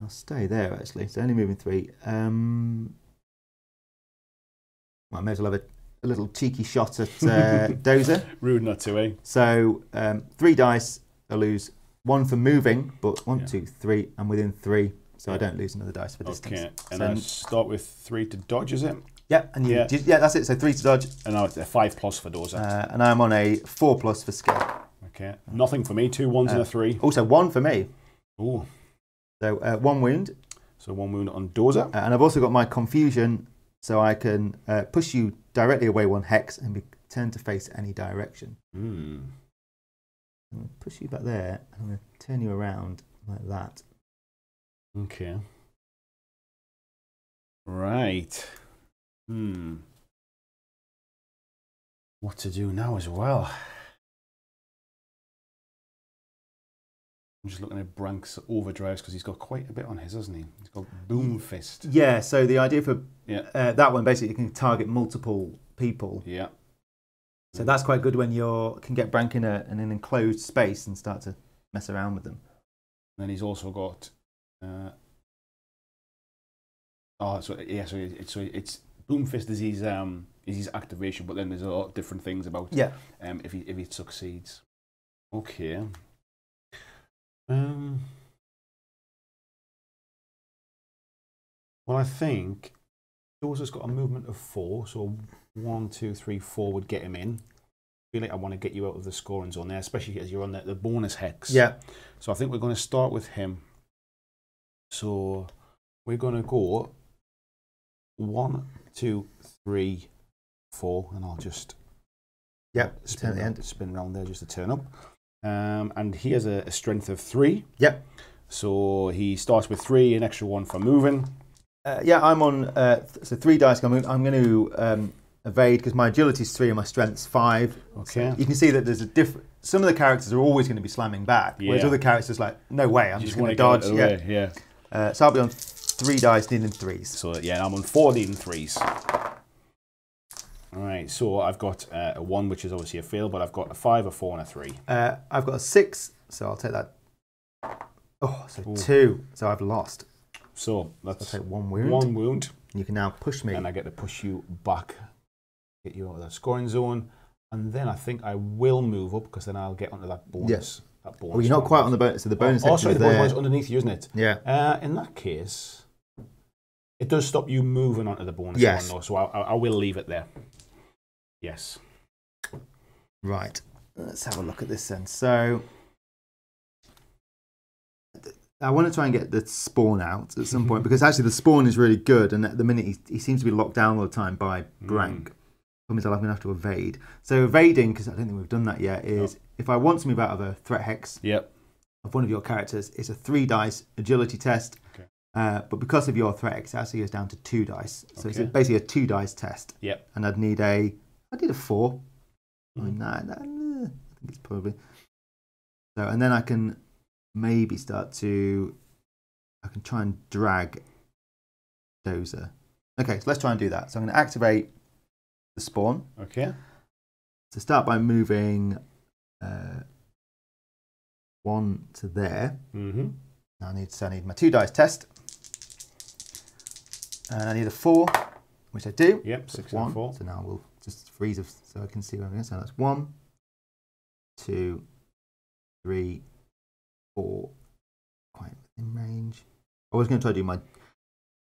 I'll stay there actually. So only moving three. Um, well, I may as well have a, a little cheeky shot at uh, Dozer. Rude not to, eh? So um, three dice. I lose one for moving, but one, Yeah. two, three. I'm within three, so I don't lose another dice for distance. Okay. And So- I start with three to dodge, is it? Yeah, and you, Yeah. yeah. yeah, that's it. So three to dodge, And now it's a five plus for Dozer. uh, and I'm on a four plus for skill. okay. Nothing for me. Two ones and Uh, a three. Also one for me. Oh. So uh, one wound, So one wound on Dozer. uh, and I've also got my confusion, so I can uh, push you directly away one hex and be turned to face any direction. Hmm. I'm going to push you back there, and I'm going to turn you around like that. Okay. Right. Hmm. What to do now as well? I'm just looking at Brank's overdrives because he's got quite a bit on his, hasn't he? He's got Boom Fist. Yeah. So the idea for Yeah. uh, that one basically you can target multiple people. Yeah. So that's quite good when you can get Brank in, a, in an enclosed space and start to mess around with them. then he's also got. Uh, oh, so yeah, so it's so it's Boom Fist is his um is his activation, but then there's a lot of different things about Yeah. um, if he if he succeeds. Okay. Um. Well, I think Dozer's got a movement of four, so one, two, three, four would get him in. I feel like I want to get you out of the scoring zone there, especially as you're on the, the bonus hex. Yeah. So I think we're going to start with him. So we're going to go one, two, three, four, and I'll just Yep. Turn spin, at the end. spin round there just to turn up. Um, and he has a, a strength of three, Yep. so he starts with three, an extra one for moving. Uh, yeah, I'm on. Uh, th- so three dice. I'm, I'm going to um, evade because my agility is three and my strength's five. Okay. You can see that there's a different. Some of the characters are always going to be slamming back, yeah. whereas other characters like, no way, I'm You just, going to dodge. out of the Yeah. yeah. Uh, so I'll be on three dice, needing threes. So yeah, I'm on four leading threes. All right, so I've got uh, a one, which is obviously a fail, but I've got a five, a four, and a three. Uh, I've got a six, so I'll take that. Oh, so Ooh. two. So I've lost. So I'll that's take one wound. one wound, You can now push me. and I get to push you back, get you out of that scoring zone, and then I think I will move up because then I'll get onto that bonus. Yes. That bonus Oh, you're not quite on the bonus. So the bonus Oh, oh, sorry, is the bonus there. one's underneath you, isn't it? Yeah. Uh, in that case, it does stop you moving onto the bonus Yes. one, though. So I, I, I will leave it there. Yes. Right. Let's have a look at this then. So I want to try and get the spawn out at some point because actually the spawn is really good, and at the minute he, he seems to be locked down all the time by Brank. That going to have to evade. So evading, because I don't think we've done that yet, is if I want to move out of a threat hex Yep. of one of your characters, it's a three dice agility test. Okay. Uh, but because of your threat hex, it actually goes down to two dice. So it's basically a two dice test. Yep. And I'd need a, I need a four. Mhm. Nah, nah, nah, I think it's probably. So, and then I can maybe start to, I can try and drag Dozer. Okay, so let's try and do that. So I'm going to activate the spawn. Okay. To start by moving uh, one to there. Mm-hmm. Now I need, so I need my two dice test. And I need a four, which I do. Yep. Six one. and four. So now we'll just freeze it so I can see where I'm going. So that's one, two, three, four. Quite in range. I was going to try to do my.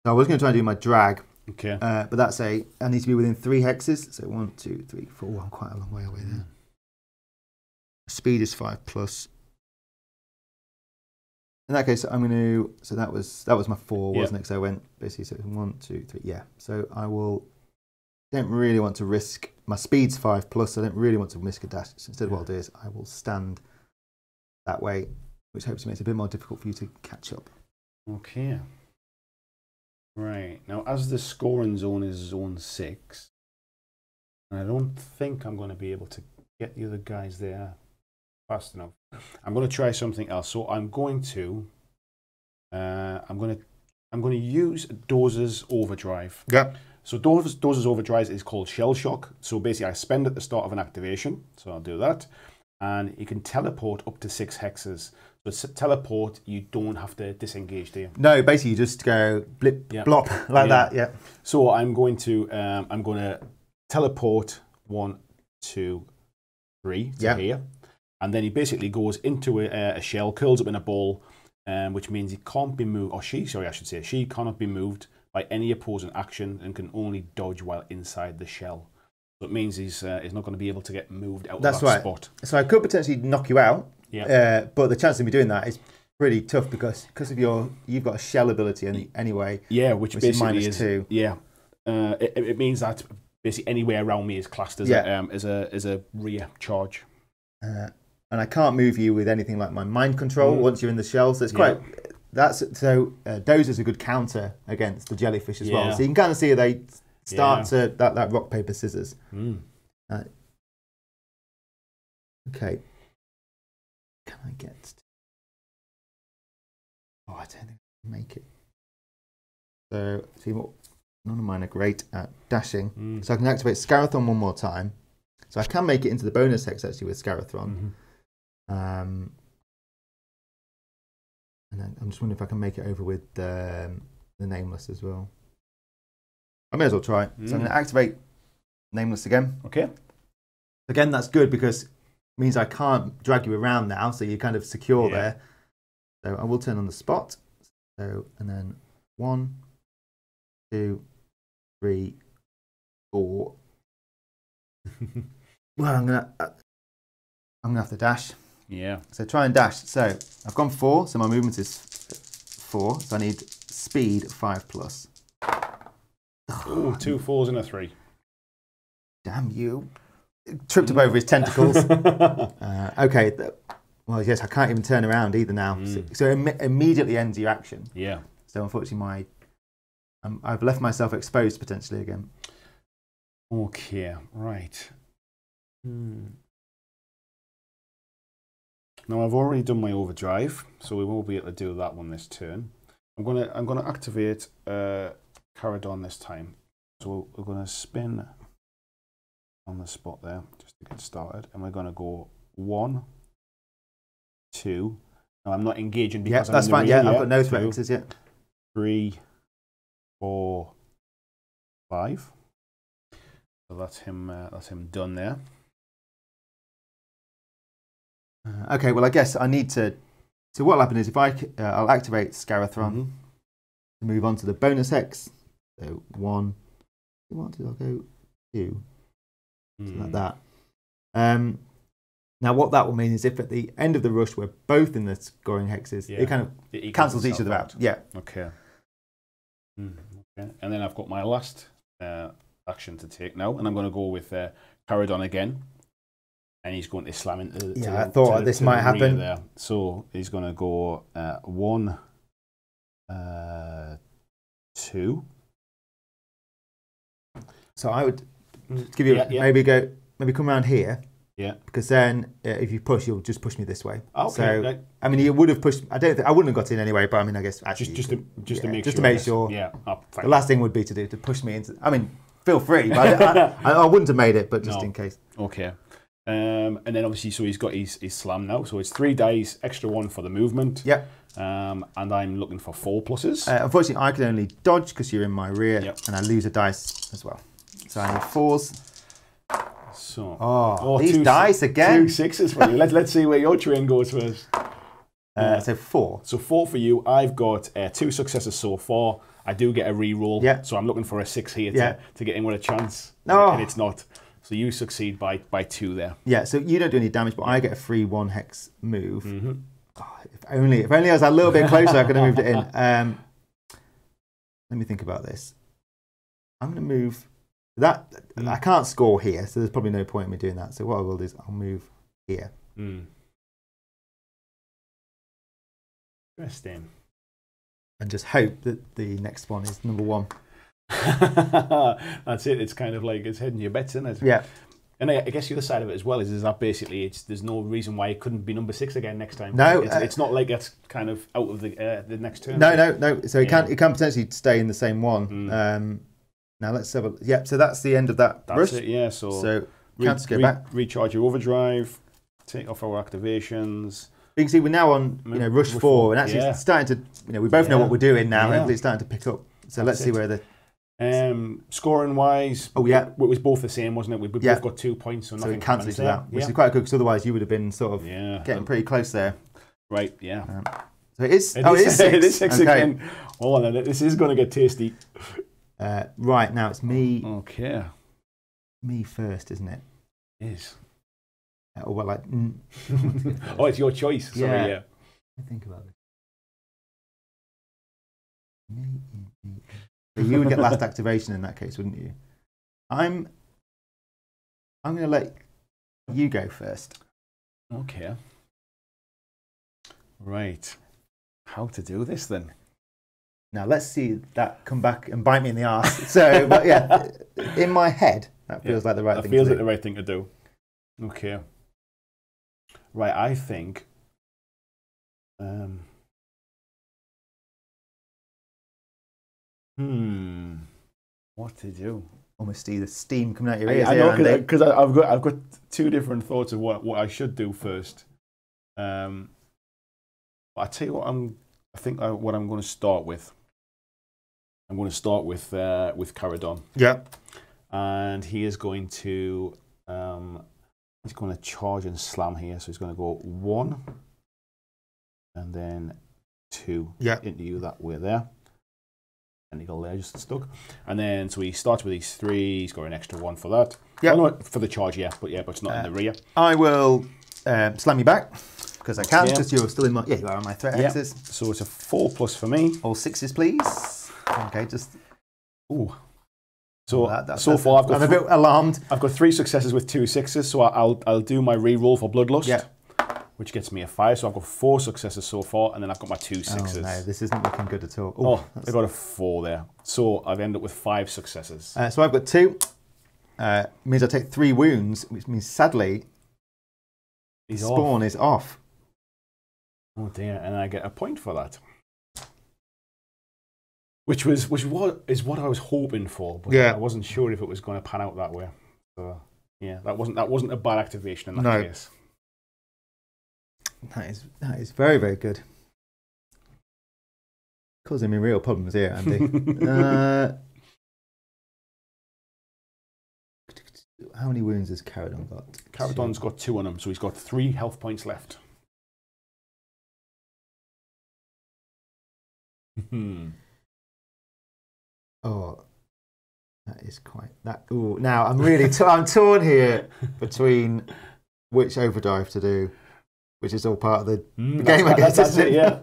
I was going to try and do my drag, Okay. uh, but that's a. I need to be within three hexes. So one, two, three, four. I'm quite a long way away there. Speed is five plus. In that case, I'm going to. So that was that was my four, Yeah. wasn't it? So I went basically so one, two, three. Yeah. So I will. Don't really want to risk my speed's five plus. So I don't really want to risk a dash. So instead, what I'll do is I will stand that way, which hopefully makes it a bit more difficult for you to catch up. Okay. Right. Now, as the scoring zone is zone six, and I don't think I'm going to be able to get the other guys there fast enough. I'm going to try something else. So I'm going to, uh, I'm going to, I'm going to use Dozer's overdrive. Yeah. So Dozer's, Dozer's overdrive is called shell shock. So basically, I spend at the start of an activation. So I'll do that, and you can teleport up to six hexes. So teleport, you don't have to disengage, do you? No, basically you just go blip, Yeah. blop like Yeah. that. Yeah. So I'm going to um, I'm going to teleport one, two, three to Yeah. here, and then he basically goes into a, a shell, curls up in a ball, um, which means he can't be moved, or she, sorry, I should say, she cannot be moved by any opposing action and can only dodge while inside the shell. So it means he's uh, he's not going to be able to get moved out That's of that right. spot. So I could potentially knock you out. Yeah. Uh, but the chance of me doing that is pretty tough because because of your you've got a shell ability any, anyway. Yeah, which, Which is minus is two. Yeah, uh, it, it means that basically anywhere around me is classed as Yeah. a um, as a as a rear charge. Uh, and I can't move you with anything like my mind control Mm. once you're in the shell. So it's Yeah. quite that's so uh, Dozer's a good counter against the jellyfish as well. So you can kind of see they start Yeah. to that, that rock paper scissors. Mm. Okay. Can I get? To... Oh, I don't think I can make it. So see what none of mine are great at dashing. Mm. So I can activate Scarathron one more time. So I can make it into the bonus hex actually with Scarathron. Mhm. Um, and then I'm just wondering if I can make it over with um, the Nameless as well. I may as well try. So I'm going Mm. to activate Nameless again. Okay. Again, that's good because means I can't drag you around now, so you're kind of secure Yeah. there. So I will turn on the spot. So and then one, two, three, four. Well, I'm gonna uh, I'm gonna have to dash. yeah. So try and dash. So I've gone four, so my movement is four. So I need speed five plus. Ooh, two fours and a three. Damn you. Tripped up over his tentacles. uh, okay. Well, yes, I can't even turn around either now. So, so it imme- immediately ends your action. yeah. So unfortunately, my um, I've left myself exposed potentially again. Okay, right. Hmm. Now I've already done my overdrive, so we won't be able to do that one this turn. I'm gonna I'm gonna activate uh, Caradon this time. So we're gonna spin on the spot there just to get started, and we're gonna go one, two. Now I'm not engaging Yeah, because that's I'm fine. Yeah, rear I've got no yet. threat Two, yet. three, four, five. So that's him. Uh, that's him done there. Uh, okay, well, I guess I need to. So what'll happen is if I uh, I'll activate Scarathron Mhm. to move on to the bonus hex. So one, what did I go two? Something like Hmm. that. Um, now, what that will mean is if at the end of the rush we're both in the scoring hexes, Yeah. it kind of It cancels each other out. Yeah. Okay. Hmm, okay. And then I've got my last uh, action to take now, and I'm going to go with uh, Caradon again. And he's going to slam into. to Yeah, the- I thought to this to might happen. There. So he's going to go uh, one, uh, two. So I would give you Yeah, yeah. maybe go maybe come around here Yeah. because then uh, if you push, you'll just push me this way. Okay. So right. I mean, you would have pushed. I don't. Think, I wouldn't have got in anyway. But I mean, I guess actually, Just, just could- to, just to make just sure. to make sure. Yeah. Oh, the last thing would be to do to push me into. I mean, feel free. But I, I, I wouldn't have made it, but just No. in case. Okay. Um, and then obviously, so he's got his, his slam now. So it's three days, extra one for the movement. Yep. Um, and I'm looking for four pluses. Uh, unfortunately, I can only dodge because you're in my rear, Yep. and I lose a dice as well. So I need fours. so Oh, Oh, these two dice again. sixes for you. let's let's see where your train goes first. Uh, so four. So four for you. I've got uh, two successes so far. I do get a re-roll. Yeah. So I'm looking for a six here Yeah. to, to get in with a chance. No. And it's not. So you succeed by by two there. Yeah. So you don't do any damage, but I get a free one hex move. Mm-hmm. Oh, if only, if only I was a little bit closer, I could have moved it in. Um, let me think about this. I'm going to move that. Mm. I can't score here, so there's probably no point in me doing that. So what I will do is I'll move here. Mm. Interesting. and just hope that the next one is number one. That's it. It's kind of like it's heading your bets, isn't it? Yeah. And I, I guess the other side of it as well is, is that basically it's there's no reason why it couldn't be number six again next time. No, it's, uh, it's not like it's kind of out of the uh, the next turn. No, no, no. So it Yeah. can it can potentially stay in the same one. Mm. Um, now let's have a yeah. So that's the end of that That's rush. it. Yeah. So, So re- can't go re- back. recharge your overdrive, take off our activations. You can see we're now on you know rush Rush four, and actually yeah. it's starting to you know we both know what we're doing now, Yeah. and it's starting to pick up. So That's let's see it. where the Um, scoring wise, Oh, yeah. it was both the same, wasn't it? We, we Yeah. both got two points, so so nothing happens each other which yeah. is quite good because otherwise you would have been sort of yeah. getting pretty close there. right. Yeah. Um, so it is. It oh, is- it is six. it is six okay. again. Hold on, this is going to get tasty. Uh, right now it's me. Okay. Me first, isn't it? It is. Uh, Or well, like mm, oh, it's your choice. Sorry, Yeah. yeah. Me think about this. So you would get last activation in that case, wouldn't you? I'm. I'm going to let you go first. Okay. Right. How to do this then? Now let's see that come back and bite me in the ass. So, but yeah, in my head, that feels like the right That thing feels like do. the right thing to do. Okay. Right, I think. Um, hmm. What to do? Almost see the steam coming out your I, ears I here, know because I've got I've got two different thoughts of what, what I should do first. Um, but I tell you what I'm I think I, what I'm going to start with. I'm going to start with uh, with Caradon, Yeah. and he is going to um, he's going to charge and slam here. So he's going to go one, and then two Yeah. into you that way there. And he go there just stuck. And then so he starts with these three. He's got an extra one for that. Yeah. Oh, no, for the charge, yeah, but yeah, but it's not in Uh, the rear. I will um, slam you back because I can, Yeah. because you're still in my. Yeah, you are on my threat Yeah. hexes. So it's a four plus for me. All sixes, please. Okay, just Ooh, So That- that- so far I've got I'm a bit alarmed. I've got three successes with two sixes, so I'll I'll do my re-roll for bloodlust, Yeah. which gets me a five. So I've got four successes so far, and then I've got my two sixes. Oh no, this isn't looking good at all. Oh, Oh, I got a four there. So I've ended up with five successes. Uh, so I've got two. Uh, means I take three wounds, which means sadly He's off. spawn is off. Oh dear, and I get a point for that. Which was which what is what I was hoping for, but Yeah. I wasn't sure if it was going to pan out that way. So yeah, that wasn't that wasn't a bad activation in that No. case. That is that is very very good. Causing me real problems here, Andy. uh, how many wounds has Caradon got? Caradon's got two on him, so he's got three health points left. Hmm. Oh, that is quite that. Ooh, now I'm really t- I'm torn here between which overdrive to do, which is all part of the Mm, game, I guess. That's, it, yeah.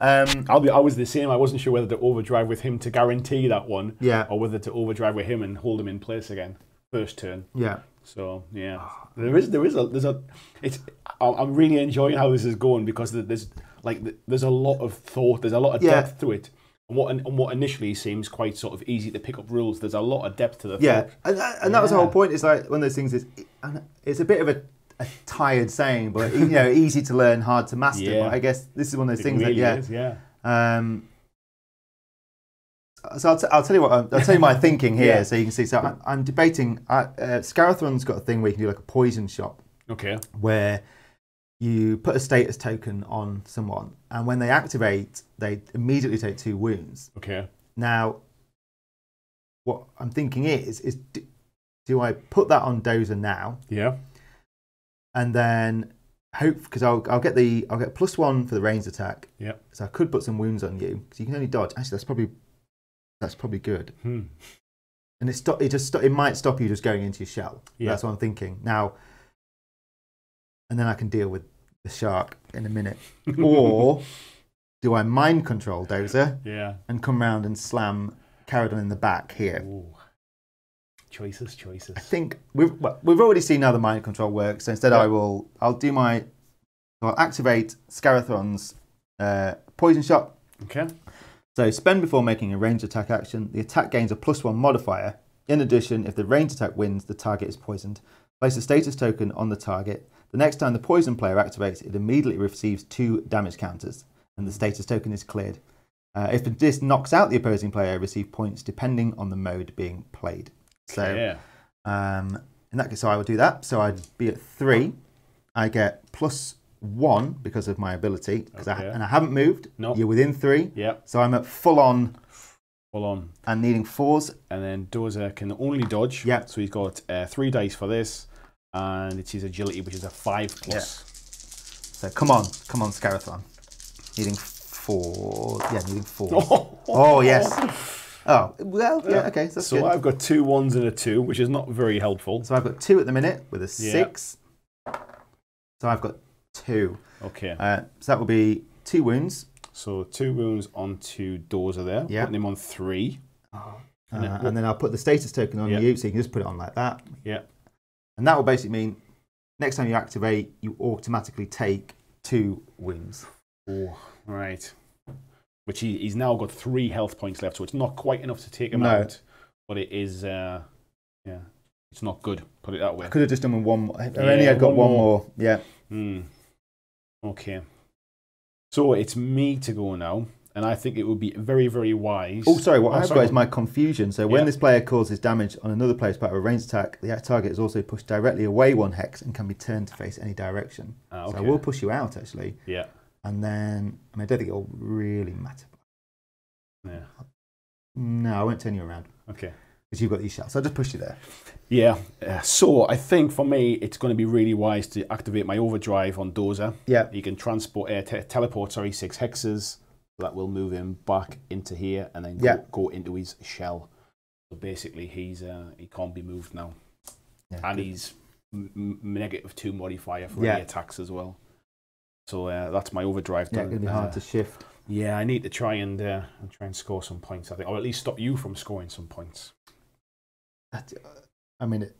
Um, I'll be. I was the same. I wasn't sure whether to overdrive with him to guarantee that one, yeah, or whether to overdrive with him and hold him in place again first turn. yeah. So yeah, there is there is a there's a it's I'm I'm really enjoying how this is going because there's like there's a lot of thought, there's a lot of Yeah. depth to it. And what and what initially seems quite sort of easy to pick up rules, there's a lot of depth to the Yeah, thought. and, that- and that was the whole point. It's like one of those things. Is and it's a bit of a, a tired saying, but you know, easy to learn, hard to master. Yeah. But I guess this is one of those It things really that yeah. is, yeah. Um, so I'll, t- I'll tell you what I'm, I'll tell you my thinking here, Yeah. so you can see. So I'm, I'm debating. Uh, uh, Scarathron's got a thing where you can do like a poison shot, Okay. where you put a status token on someone, and when they activate, they immediately take two wounds. Okay. Now, what I'm thinking is, is do, do I put that on Dozer now, Yeah. and then hope because I'll I'll get the I'll get plus one for the ranged attack. Yeah. So I could put some wounds on you because you can only dodge. Actually, that's probably that's probably good. Hmm. And it stop it just sto- it might stop you just going into your shell. Yeah. That's what I'm thinking now. And then I can deal with the shark in a minute. or do I mind control Dozer yeah. and come round and slam Caradon in the back here? Ooh. Choices, choices. I think we've well, we've already seen how the mind control works. So instead, Yeah. I will I'll do my I'll activate Scarathron's uh, poison shot. Okay. So spend before making a ranged attack action. The attack gains a plus one modifier. In addition, if the ranged attack wins, the target is poisoned. Place a status token on the target. The next time the poison player activates, it immediately receives two damage counters, and the status token is cleared. Uh, if this knocks out the opposing player, I receive points depending on the mode being played. So yeah. um, in that case, so I would do that. So I'd be at three. I get plus one because of my ability, because I, and I haven't moved. No. You're within three, Yeah. so I'm at full on Full on. and needing fours. And then Dozer can only dodge. Yeah. So he's got uh, three dice for this, and it's his agility, which is a five plus. So come on, come on, Scarathron. Needing four. Yeah, needing four. Oh, Oh yes. Oh well, yeah. Okay, so so. I've got two ones and a two, which is not very helpful. So I've got two at the minute with a Yeah. six. So I've got two. Okay. Uh, so that will be two wounds. So two wounds onto Dozer there, Yeah. putting him on three. Uh, And it- and then I'll put the status token on Yeah. you, so you can just put it on like that. Yeah. And that will basically mean next time you activate, you automatically take two wounds. Oh, right. Which he, he's now got three health points left, so it's not quite enough to take him No. out, but it is, uh, yeah, it's not good. Put it that way. I could have just done with one more. I Yeah, only had got one one more. more. Yeah. Hmm. Okay. So it's me to go now, and I think it would be very, very wise. Oh, sorry. What Oh, I've sorry. got is my confusion. So when Yeah. this player causes damage on another player's part of a ranged attack, the target is also pushed directly away one hex and can be turned to face any direction. Ah, So okay. I will push you out actually, Yeah. and then I mean I don't think it'll really matter. Yeah. No, I won't turn you around Okay. because you've got these shells. So I'll just push you there. Yeah. Uh, so I think for me, it's going to be really wise to activate my overdrive on Dozer. Yeah. You can transport, uh, te- teleport, sorry, six hexes. That will move him back into here and then go, Yeah. go into his shell. So basically, he's uh, he can't be moved now, yeah and good. he's negative two modifier for Yeah. any attacks as well. So uh, that's my overdrive yeah, it's gonna be hard Uh, to shift. yeah, I need to try and uh, try and score some points. I think, or at least stop you from scoring some points. I mean, it,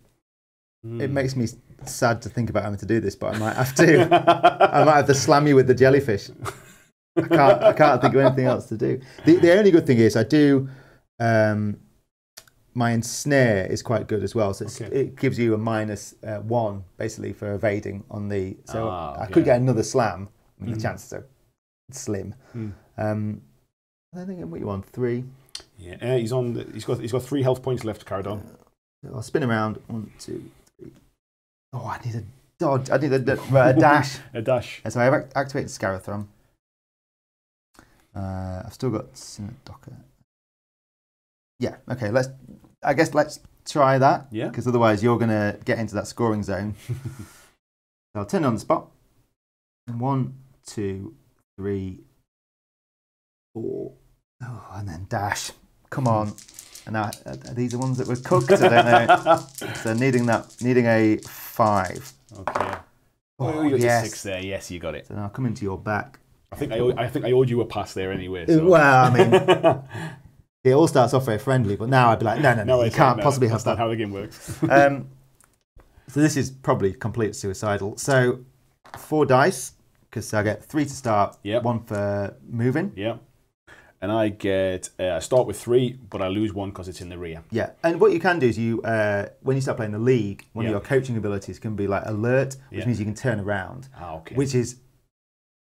Hmm. it makes me sad to think about having to do this, but I might have to. I might have to slam you with the jellyfish. I can't. I can't think of anything else to do. The the only good thing is I do. Um, my ensnare is quite good as well, so it's, Okay. it gives you a minus uh, one basically for evading on the. So Ah, I could get another slam. I mean, Mhm. the chances are slim. Hmm. Um, I think what you on three. Yeah, uh, he's on. The, he's got. He's got three health points left. Caradon. I'll spin around. One, two, three. Oh, I need a dodge. I need a, a dash. A dash. And so I've act- activated Scarathron. Uh, I've still got Docker. Yeah. Okay. Let's. I guess let's try that Yeah. because otherwise you're going to get into that scoring zone. so I'll turn on the spot. And one, two, three, four. Oh, and then dash. Come on. And now, are these the ones that were cooked? I don't know. so needing that, needing a five. Okay. Oh, Oh, you got yes. six there. Yes, you got it. So now I'll come into your back. I think I. I think I owed you a pass there anyway. So. Well, I mean, it all starts off very friendly, but now I'd be like, no, no, no, no, you can't no, possibly have that. how the game works. Um, so this is probably complete suicidal. So four dice because I get three to start, Yep. one for moving. yeah. And I get. Uh, I start with three, but I lose one because it's in the rear. Yeah, and what you can do is you, uh, when you start playing the league, one Yeah. of your coaching abilities can be like alert, which Yeah. means you can turn around, Ah, okay. which is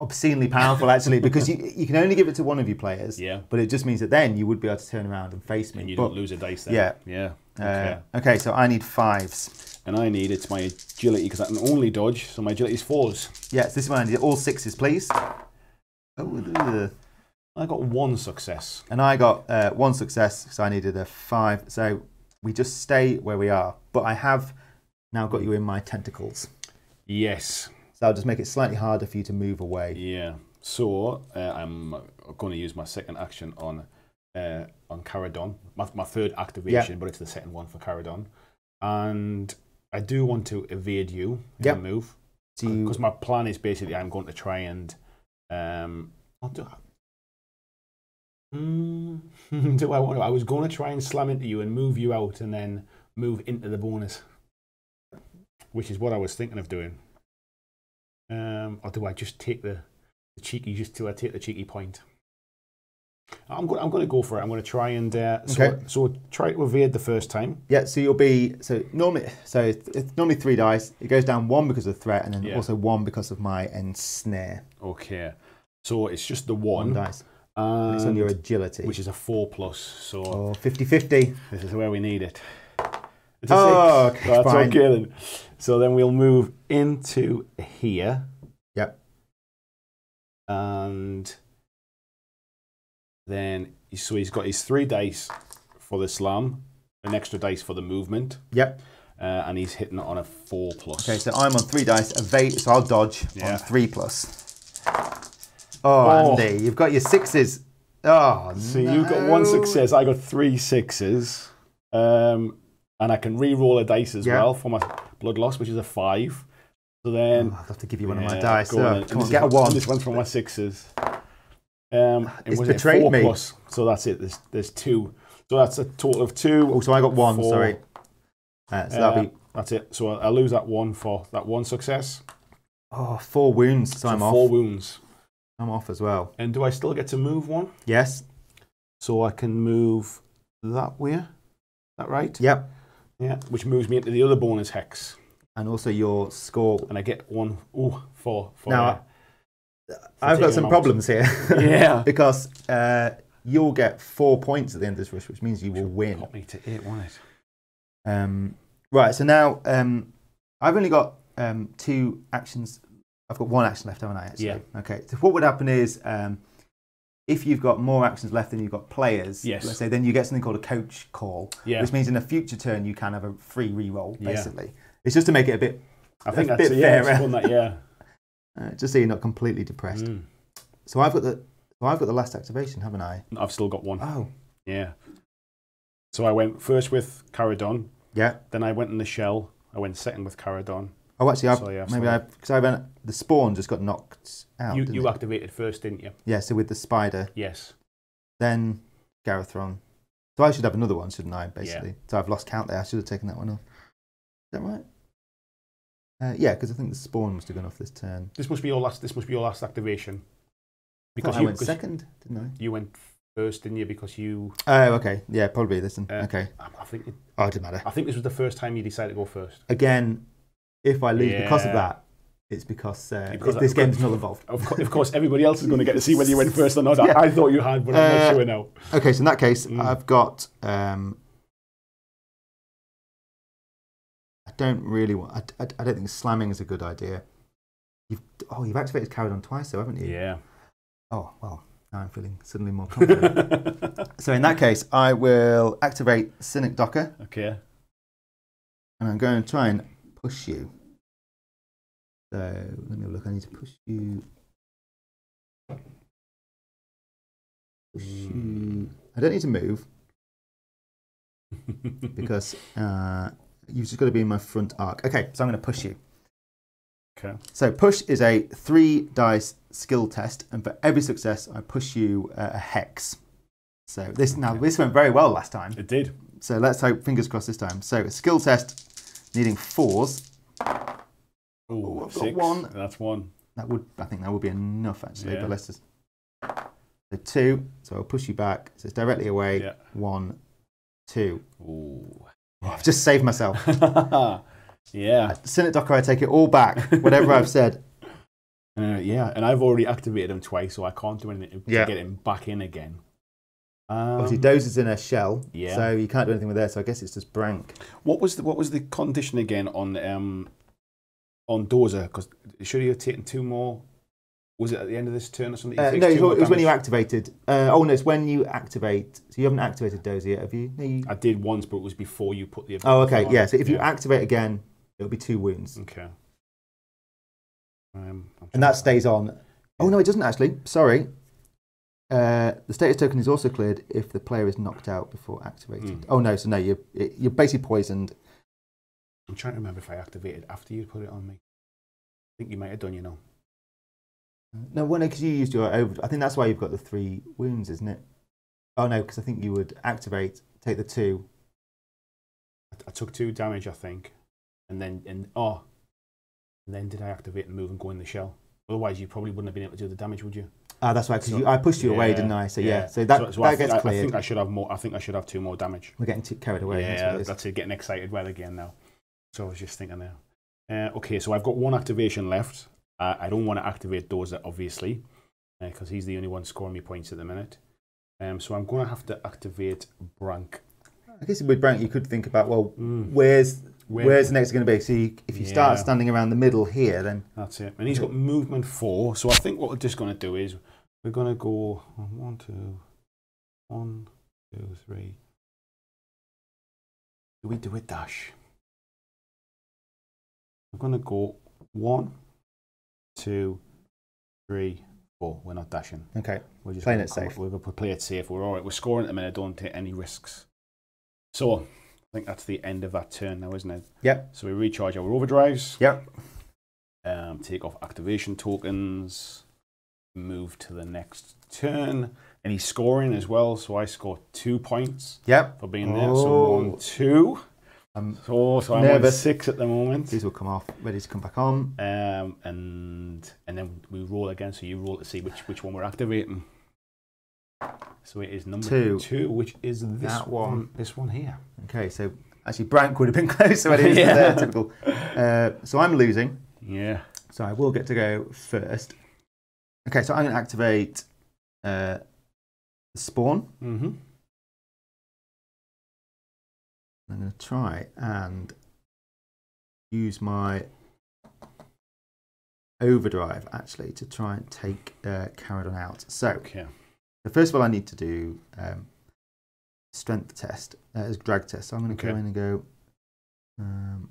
obscenely powerful actually because you you can only give it to one of your players. Yeah. But it just means that then you would be able to turn around and face me. and you but, don't lose a dice there. yeah. Yeah. uh, Okay. okay, so I need fives. and I need it's my agility because I can only dodge, so my agility is fours. Yes, this one I need all sixes, please. Oh, ugh. I got one success. and I got uh, one success, so I needed a five. So we just stay where we are. But I have now got you in my tentacles, Yes. I'll just make it slightly harder for you to move away. Yeah. So uh, I'm going to use my second action on uh, on Caradon, my, my third activation, but it's the second one for Caradon, and I do want to evade you in Yep. move because my plan is basically I'm going to try and um. I'll do, Mm, do I want to? I was going to try and slam into you and move you out, and then move into the bonus, which is what I was thinking of doing. Um, or do I just take the, the cheeky? Just do I take the cheeky point? I'm going. I'm going to go for it. I'm going to try and uh, so, Okay. so try to evade the first time. yeah, so you'll be so normally so it's, it's normally three dice. It goes down one because of threat, and then Yeah. also one because of my ensnare. Okay, so it's just the One, one, dice. And it's on your agility. which is a four plus. So oh, 50-50. This is where we need it. It's a Oh, six. okay, That's fine. okay then. So then we'll move into here. Yep. And then so he's got his three dice for the slam, an extra dice for the movement, Yep. uh, and he's hitting it on a four plus. Okay, so I'm on three dice. Evade, so I'll dodge Yeah. on three plus. Oh, Oh. Andy, you've got your sixes. Oh, So you've got one success. I got three sixes. Um, and I can re-roll a dice as Yeah. well for my bloodlust, which is a five. So then Oh, I'll have to give you one of my dice. go on Oh, come on, this get a one. This one's from my sixes. Um, It's was it betrayed four me. plus? So that's it. There's there's two. So that's a total of two. Oh, so I got one. Four. Sorry. Uh, so Uh, be That's it. So I lose that one for that one success. oh four wounds. So, So I'm four off. wounds. I'm off as well. And do I still get to move one? Yes. So I can move that way. Is that right? Yep. Yeah. Which moves me into the other bonus hex, And also your score. and I get one. Oh, for for. Now, I've got some problems here. Yeah. because uh, you'll get four points at the end of this rush, which means you will win. pop me to eight, won't it? Um, right, so now um, I've only got um, two actions. I've got one action left, haven't I? Actually? Yeah. Okay. So what would happen is um, if you've got more actions left than you've got players, Yes. let's say, then you get something called a coach call, Yeah. which means in a future turn you can have a free reroll, Yeah. basically. It's just to make it a bit, I think a that's bit it. Yeah, fairer. that, yeah. uh, just so you're not completely depressed. Mm. So I've got the, well, I've got the last activation, haven't I? I've still got one. Oh, Yeah. So I went first with Caradon, yeah. then I went in the shell. I went second with Caradon. Oh, actually, I've, So, yeah, maybe I because I went the spawn just got knocked out. you you it? activated first, didn't you? yeah. So with the spider, Yes. then Scarathron, So I should have another one, shouldn't I? Basically. Yeah. So I've lost count there. I should have taken that one off. Is that right? Uh, yeah, because I think the spawn must have gone off this turn. This must be your last. This must be your last activation. Because I you went second, didn't I? You went first, didn't you? Because you. Oh, okay. Yeah, probably this one. Uh, okay. I I think. It, Oh, it doesn't matter. I think this was the first time you decided to go first. Again, if I lose because of that, it's because, uh, Because this game's not involved. Of, co- of course, everybody else is going to get to see whether you went first or not. Yeah. I, I thought you had, but I'm Uh, not sure now. Okay, so in that case, Mm. I've got. Um, I don't really want. I, I, I don't think slamming is a good idea. You've oh, you've activated Caradon twice, though, haven't you? Yeah. Oh well, now I'm feeling suddenly more confident. so in that case, I will activate Cynic Docker, okay. and I'm going to try and push you. So let me have a look. I need to push you. Push you. I don't need to move. because uh, you've just got to be in my front arc. Okay, so I'm going to push you. Okay. So push is a three dice skill test, and for every success, I push you uh, a hex. So this now Okay. this went very well last time. It did. So let's hope fingers crossed this time. So a skill test needing fours. Oh, I've got one. That's one. That would I think that would be enough actually. Yeah. But let's just so two. So I'll push you back. So it's directly away. Yeah. One, two. Ooh. Oh, I've just saved myself. yeah. Cynic Docker, I take it all back. Whatever I've said. Uh, yeah, and I've already activated him twice, so I can't do anything to Yeah. get him back in again. Obviously, Um, Doze is in a shell, yeah. so you can't do anything with there. So I guess it's just Brank. what was the what was the condition again on um on Dozer? Because should he have taken two more? Was it at the end of this turn or something? Uh, no, it was when you activated. Uh, oh no, it's when you activate. So you haven't activated Doze yet, have you? No, you... I did once, but it was before you put the. Oh, okay, on. yeah. So if you activate again, it'll be two wounds, Okay. Um, and that stays on. Oh no, it doesn't actually. Sorry. Uh, the status token is also cleared if the player is knocked out before activated. Mm. Oh no, so no, you're you're basically poisoned. I'm trying to remember if I activated after you put it on me. I think you might have done, you know. No, well, no, because you used your over. I think that's why you've got the three wounds, isn't it? Oh no, because I think you would activate, take the two. I, I took two damage, I think, and then and oh, and then did I activate and move and go in the shell? Otherwise, you probably wouldn't have been able to do the damage, would you? Ah, that's right. Because So- I pushed you away, didn't I? So yeah. yeah, so that so, so that I, gets think, I, I think I should have more. I think I should have two more damage. We're getting too carried away. that's yeah, is. that's it. Getting excited well again now. So I was just thinking there. Uh, okay, so I've got one activation left. Uh, I don't want to activate Dozer, obviously, because he's the only one scoring me points at the minute. Um, so I'm going to have to activate Brank. I guess with Brank, you could think about well, Mm, where's where- where's the next going to be? So you, if you start standing around the middle here, then That's it. And he's got movement four. So I think what we're just going to do is we're going to go on one, two, one, two, three. Do we do a dash? We're going to go one, two, three, four. We're not dashing. okay, We're just Playing it safe. We're going to play it safe. We're all right. We're scoring at the minute. Don't take any risks. So I think that's the end of that turn now, isn't it? Yep. So we recharge our overdrives yep, um, take off activation tokens, move to the next turn. And he's scoring as well, so I score two points yep. for being there. So one, two. Um, So, so I'm on six at the moment. these will come off, ready to come back on. Um, and and then we roll again. So you roll to see which which one we're activating. So it is number Two. two, which is this That one. one. This one here. Okay, so actually Brank would have been closer, but it is Yeah. there, typical. Uh, so I'm losing, Yeah. so I will get to go first. Okay, so I'm going to activate uh, the spawn. Mm-hmm. I'm going to try and use my overdrive actually to try and take uh, Caradon out. So, Okay. so first of all, I need to do um, strength test, uh, as drag test. So I'm going to Okay. go in and go um,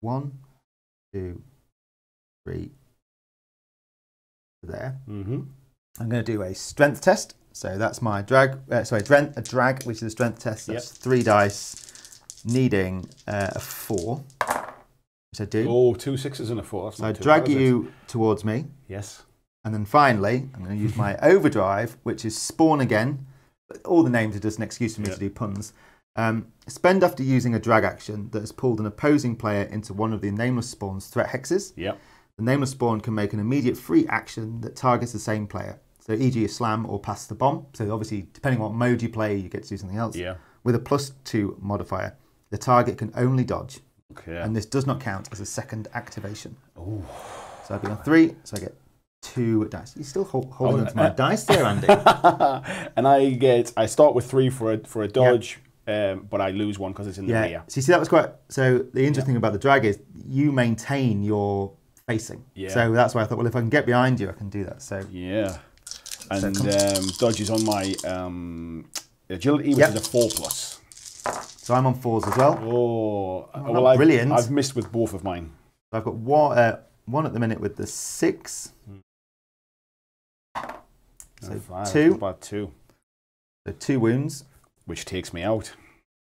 one, two, three, there. Mm-hmm. I'm going to do a strength test. So that's my drag, uh, sorry, dren- a drag, which is a strength test. That's three dice, needing uh, a four, which I do. Oh, two sixes and a four. That's so I drag bad, you towards me. Yes. And then finally, I'm going to use my overdrive, which is spawn again, all the names are just an excuse for me Yeah. to do puns. Um, spend after using a drag action that has pulled an opposing player into one of the nameless spawn's threat hexes. Yep. The nameless spawn can make an immediate free action that targets the same player. So, e.g., a slam or pass the bomb. So, obviously, depending on what mode you play, you get to do something else. Yeah. With a plus two modifier, the target can only dodge, Okay. and this does not count as a second activation. Ooh. So, I'd be on three, so I get two dice. You're still hol- holding Oh, onto my uh, dice there, Andy. and I get I start with three for a for a dodge, um, but I lose one because it's in the Yeah. rear. So you see, that was quite. So the interesting thing about the drag is you maintain your facing. Yeah. So that's why I thought, well, if I can get behind you, I can do that. So Yeah. And come- um, dodge is on my um, agility, which Yep. is a four plus. so I'm on fours as well. Oh, not well, I've, brilliant. I've missed with both of mine. I've got one, uh, one at the minute with the six. So Oh, five, two. bad two, So two wounds. which takes me out.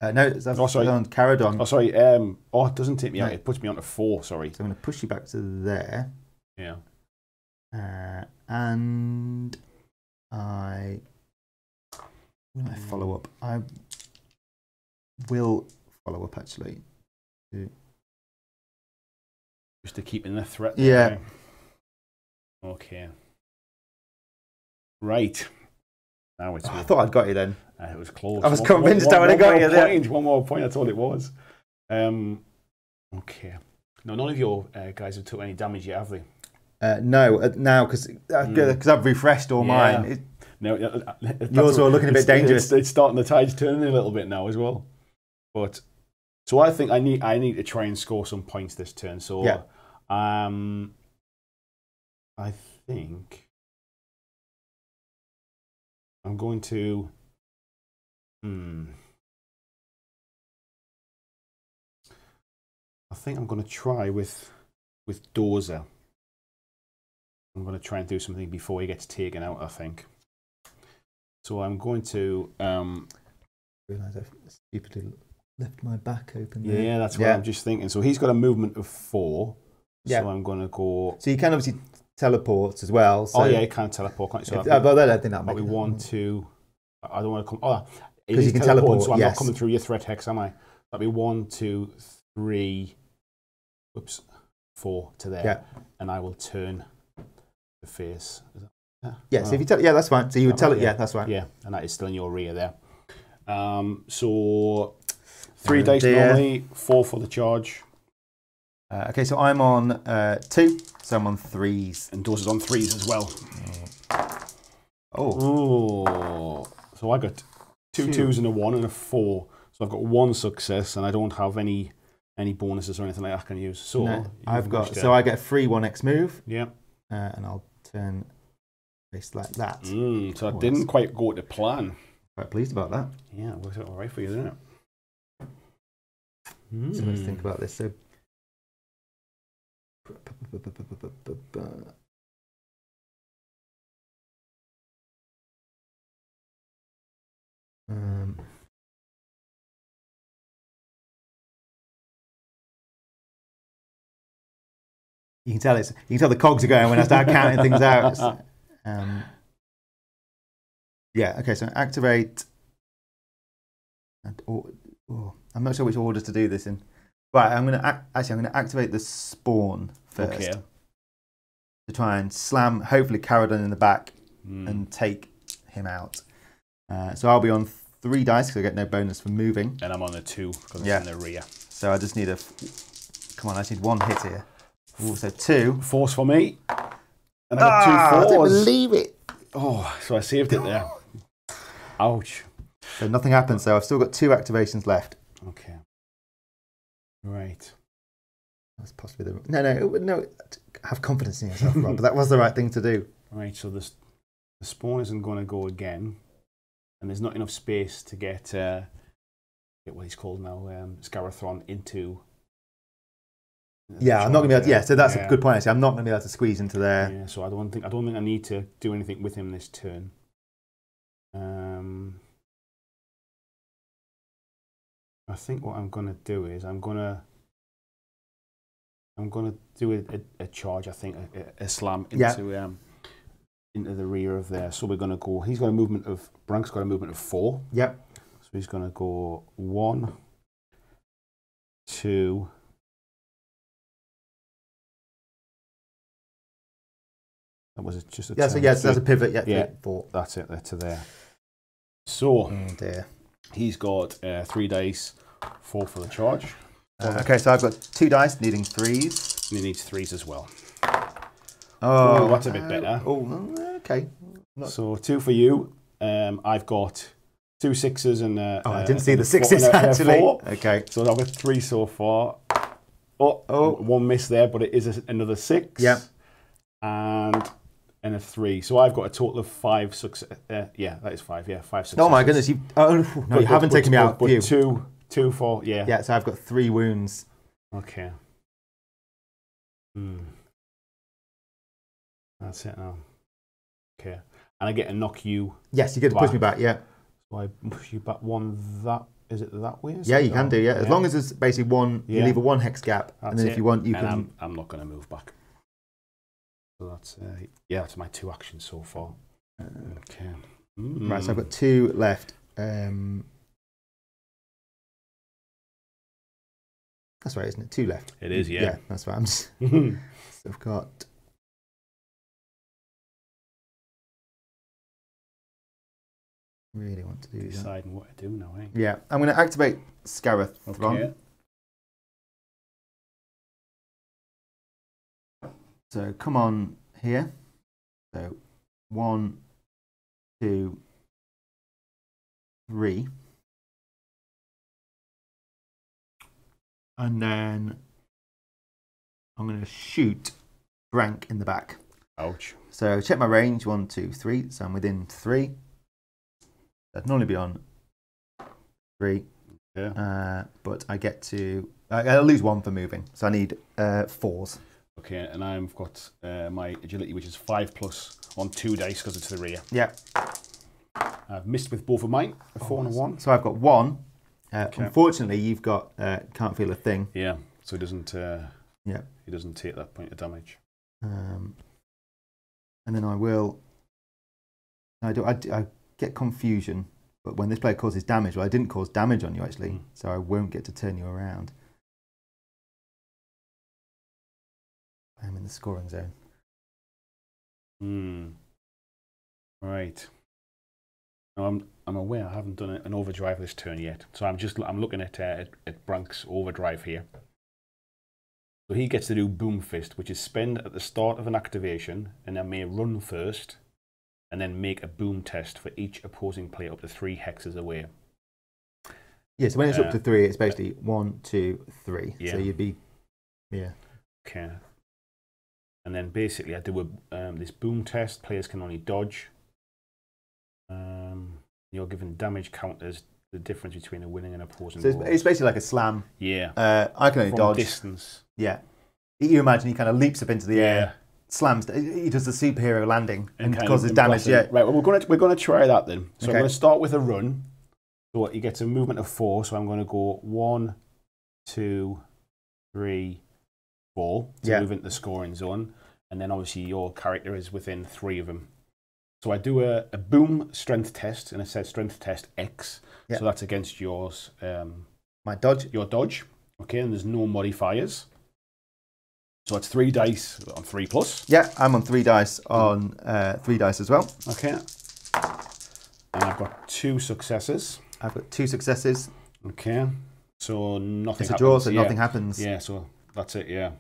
Uh, no, that's Oh, sorry. on Caradon. Oh, sorry. Um, oh, it doesn't take me No. out. It puts me on to four. Sorry. So I'm going to push you back to there. Yeah. Uh, and I. When I follow up, I will follow up actually. Just to keep in the threat. Yeah. Okay. Right. Now it's. Oh, I thought I'd got you then. Uh, it was close. I was One- convinced one- I would've got you there. Point, one more point. That's all it was. Um, okay. No, none of your uh, guys have took any damage yet, have they? Uh, no, uh, now because because I've refreshed all Hmm. Yeah. mine. It, No. uh, uh, Yours are looking a bit dangerous. It's, it's starting. The tide's turning a little bit now as well. But so I think I need I need to try and score some points this turn. So Yeah. um, I think I'm going to. Hmm. I think I'm going to try with with Dozer. I'm going to try and do something before he gets taken out. I think. So I'm going to. Um, realise I've stupidly left my back open. yeah, that's what Yeah. I'm just thinking. So he's got a movement of four. Yeah. So I'm going to go. So you can obviously teleport as well. So oh yeah, he can't teleport. Can't he? So If, that'd uh, be- I don't think that might be be one, two. I don't want to come. Oh, it 'Cause is you can teleporting, teleport, so I'm yes. not coming through your threat hex, am I? That'd be one, two, three. Whoops, four to there, Yeah. and I will turn the face. Is that, yeah. Yeah, so Oh, if you tell, yeah, that's fine. So you would tell it, yeah, yeah. that's right. yeah, and that is still in your rear there. Um, so three Oh, dice dear. normally, four for the charge, Uh, okay, so I'm on uh, two, so I'm on threes. and Dawes is on threes as well. Oh, Oh, so I got two twos and a one and a four. So I've got one success, and I don't have any any bonuses or anything like that I can use. So no, I've got, so I get a free one hex move, yeah. uh, and I'll turn face like that. Mm, so I Oh, didn't that's- quite go to plan. Quite pleased about that. Yeah, it worked out all right for you, didn't it? So let's think Mm. about this. So. Um, you can tell it's you can tell the cogs are going when I start counting things out. Um, yeah. Okay. So activate. And, or, oh, I'm not sure which order to do this in. Right. I'm gonna actually I'm gonna activate the spawn first Okay. to try and slam hopefully Caradon in the back Mm. and take him out. Uh, so I'll be on three dice because I get no bonus for moving. and I'm on the two because it's Yeah. in the rear. So I just need a. Come on, I just need one hit here. Ooh, so two. Force for me. And I got Ah, I two didn't believe it. Oh, so I saved it there. Ouch. So nothing happened. So I've still got two activations left. Okay. Right. That's possibly the no, no, no. Have confidence in yourself, Rob. that was the right thing to do. Right, so this, the spawn isn't going to go again, and there's not enough space to get uh, get what he's called now, um, Scarathron into. Yeah, I'm not gonna be able. To, yeah, so that's there. a good point. Actually, I'm not gonna be able to squeeze into there. Yeah, so I don't think I don't think I need to do anything with him this turn. Um, I think what I'm gonna do is I'm gonna I'm gonna do a, a, a charge. I think a, a, slam Yeah. into um into the rear of there. So we're going to go. He's got a movement of. Brank's got a movement of four. Yep. So he's going to go one, two. That was just a. Yeah, so yes, that's a pivot. Yeah, Yeah. four. That's it. There to there. So Oh he's got uh, three dice, four for the charge. Uh, okay, so I've got two dice needing threes. And he needs threes as well. Oh, Ooh, that's a bit better. Oh, okay. Not- So two for you. Um, I've got two sixes and. Uh, Oh, I uh, didn't see the sixes four- sixes and a- and a actually. four. Okay. So I've got three so far. Oh, Oh. one miss there, but it is a, another six. Yeah. And and a three. So I've got a total of five success. Uh, yeah, that is five. Yeah, five successes. Oh my goodness, you. Oh no, But- you haven't but- taken me out. But Phew. two, two for yeah. Yeah, so I've got three wounds. Okay. Hmm. That's it now. Okay. And I get to knock you. Yes, you get to push me back. Yeah. So I push you back one that. Is it that way? Yeah, you can do. Yeah, as long as there's basically one, you leave a one hex gap, and That's then if you want, you and can. I'm, I'm not going to move back. So that's uh, yeah, that's my two actions so far. Okay. Right, so I've Mm. got two left. Um, that's right, isn't it? Two left. It is, yeah. Yeah, that's right. Hmm. So I've got. Really want to do that. Deciding what to do now, eh? Yeah, I'm going to activate Scarith Thron. Okay. So come on here. So one, two, three. And then I'm going to shoot Brank in the back. Ouch. So check my range one, two, three. So I'm within three. That'd normally be on three. Yeah. Uh, but I get to. I, I'll lose one for moving. So I need uh, fours. Okay, and I've got uh, my agility, which is five plus on two dice because it's the rear. Yeah. I've missed with both of mine, a four and a one. So I've got one. Uh, Okay. Unfortunately, you've got uh, can't feel a thing. Yeah, so he doesn't. Uh, Yeah. he doesn't take that point of damage. Um, and then I will. I do. I, d- I get confusion, but when this player causes damage, well, I didn't cause damage on you actually, Mm. so I won't get to turn you around. I'm in the scoring zone. Hmm. Right. Now I'm I'm aware I haven't done an overdrive this turn yet, so I'm just I'm looking at uh, at, at Brank's overdrive here. So he gets to do Boom Fist, which is spend at the start of an activation, and then may run first, and then make a boom test for each opposing player up to three hexes away. Yeah. So when it's Uh, up to three, it's basically one, two, three. Yeah. So you'd be. Yeah. Okay. And then basically, I do a um, this boom test. Players can only dodge. Um, you're given damage counters. The difference between a winning and opposing. So it's, it's basically like a slam. yeah. Uh, I can only From dodge. distance. Yeah. You imagine he kind of leaps up into the Yeah. air, slams. He does the superhero landing and, of causes damage. Yeah. Right. Well, we're gonna we're gonna try that then. So Okay. I'm gonna start with a run. So he gets a movement of four. So I'm gonna go one, two, three, four to Yeah. move into the scoring zone, and then obviously your character is within three of them. So I do a, a boom strength test, and it says strength test X. Yeah. So that's against yours, um, My dodge. your dodge. Okay, and there's no modifiers. So it's three dice on three plus. Yeah, I'm on three dice on uh, three dice as well. Okay. And I've got two successes. I've got two successes. Okay. So nothing It's a happens. draw, so yeah. nothing happens. Yeah, so that's it, yeah.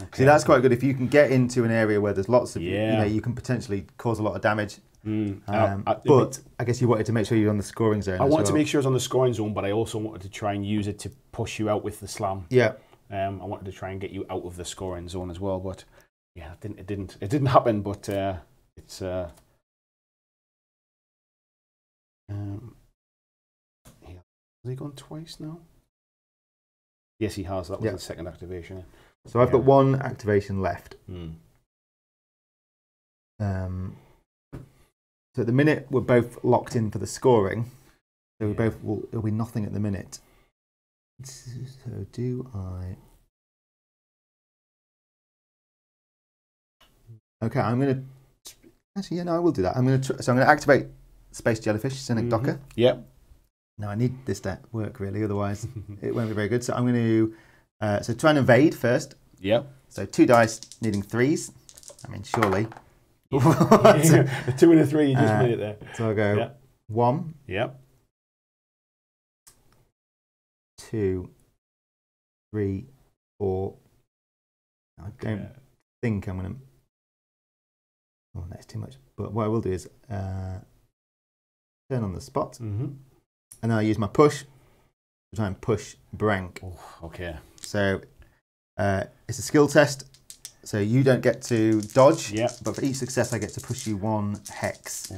Okay. See, that's quite good. If you can get into an area where there's lots of, you Yeah. know, you can potentially cause a lot of damage. Mm. Um, I, I, but I guess you wanted to make sure you're on the scoring zone. I wanted to make sure it was on the scoring zone, but I also wanted to try and use it to push you out with the slam. Yeah. Um, I wanted to try and get you out of the scoring zone as well, but yeah, it didn't. It didn't. It didn't happen. But uh, it's. Uh, um, yeah. Has he gone twice now? Yes, he has. That was Yeah. the second activation. So I've got one activation left. Hmm. Um, so at the minute we're both locked in for the scoring. So we Yeah. both will. It'll be nothing at the minute. So do I? Okay, I'm gonna. Actually, yeah, no, I will do that. I'm going to. So I'm going to activate Space Jellyfish, Cynic Mhm. Docker. Yep. Now I need this to work really, otherwise it won't be very good. So I'm going to. Uh, so try and evade first. Yep. So two dice needing threes. I mean, surely. the two and a three, you just Uh, made it there. so I'll go Yeah. one, Yep. Two, three, four. I don't Okay. think I'm going to. Oh, that's too much. But what I will do is uh, turn on the spot, Mm-hmm. and then I'll use my push to try and push Brank. Oh, okay. So uh, it's a skill test. So you don't get to dodge, Yep. but for each success, I get to push you one hex.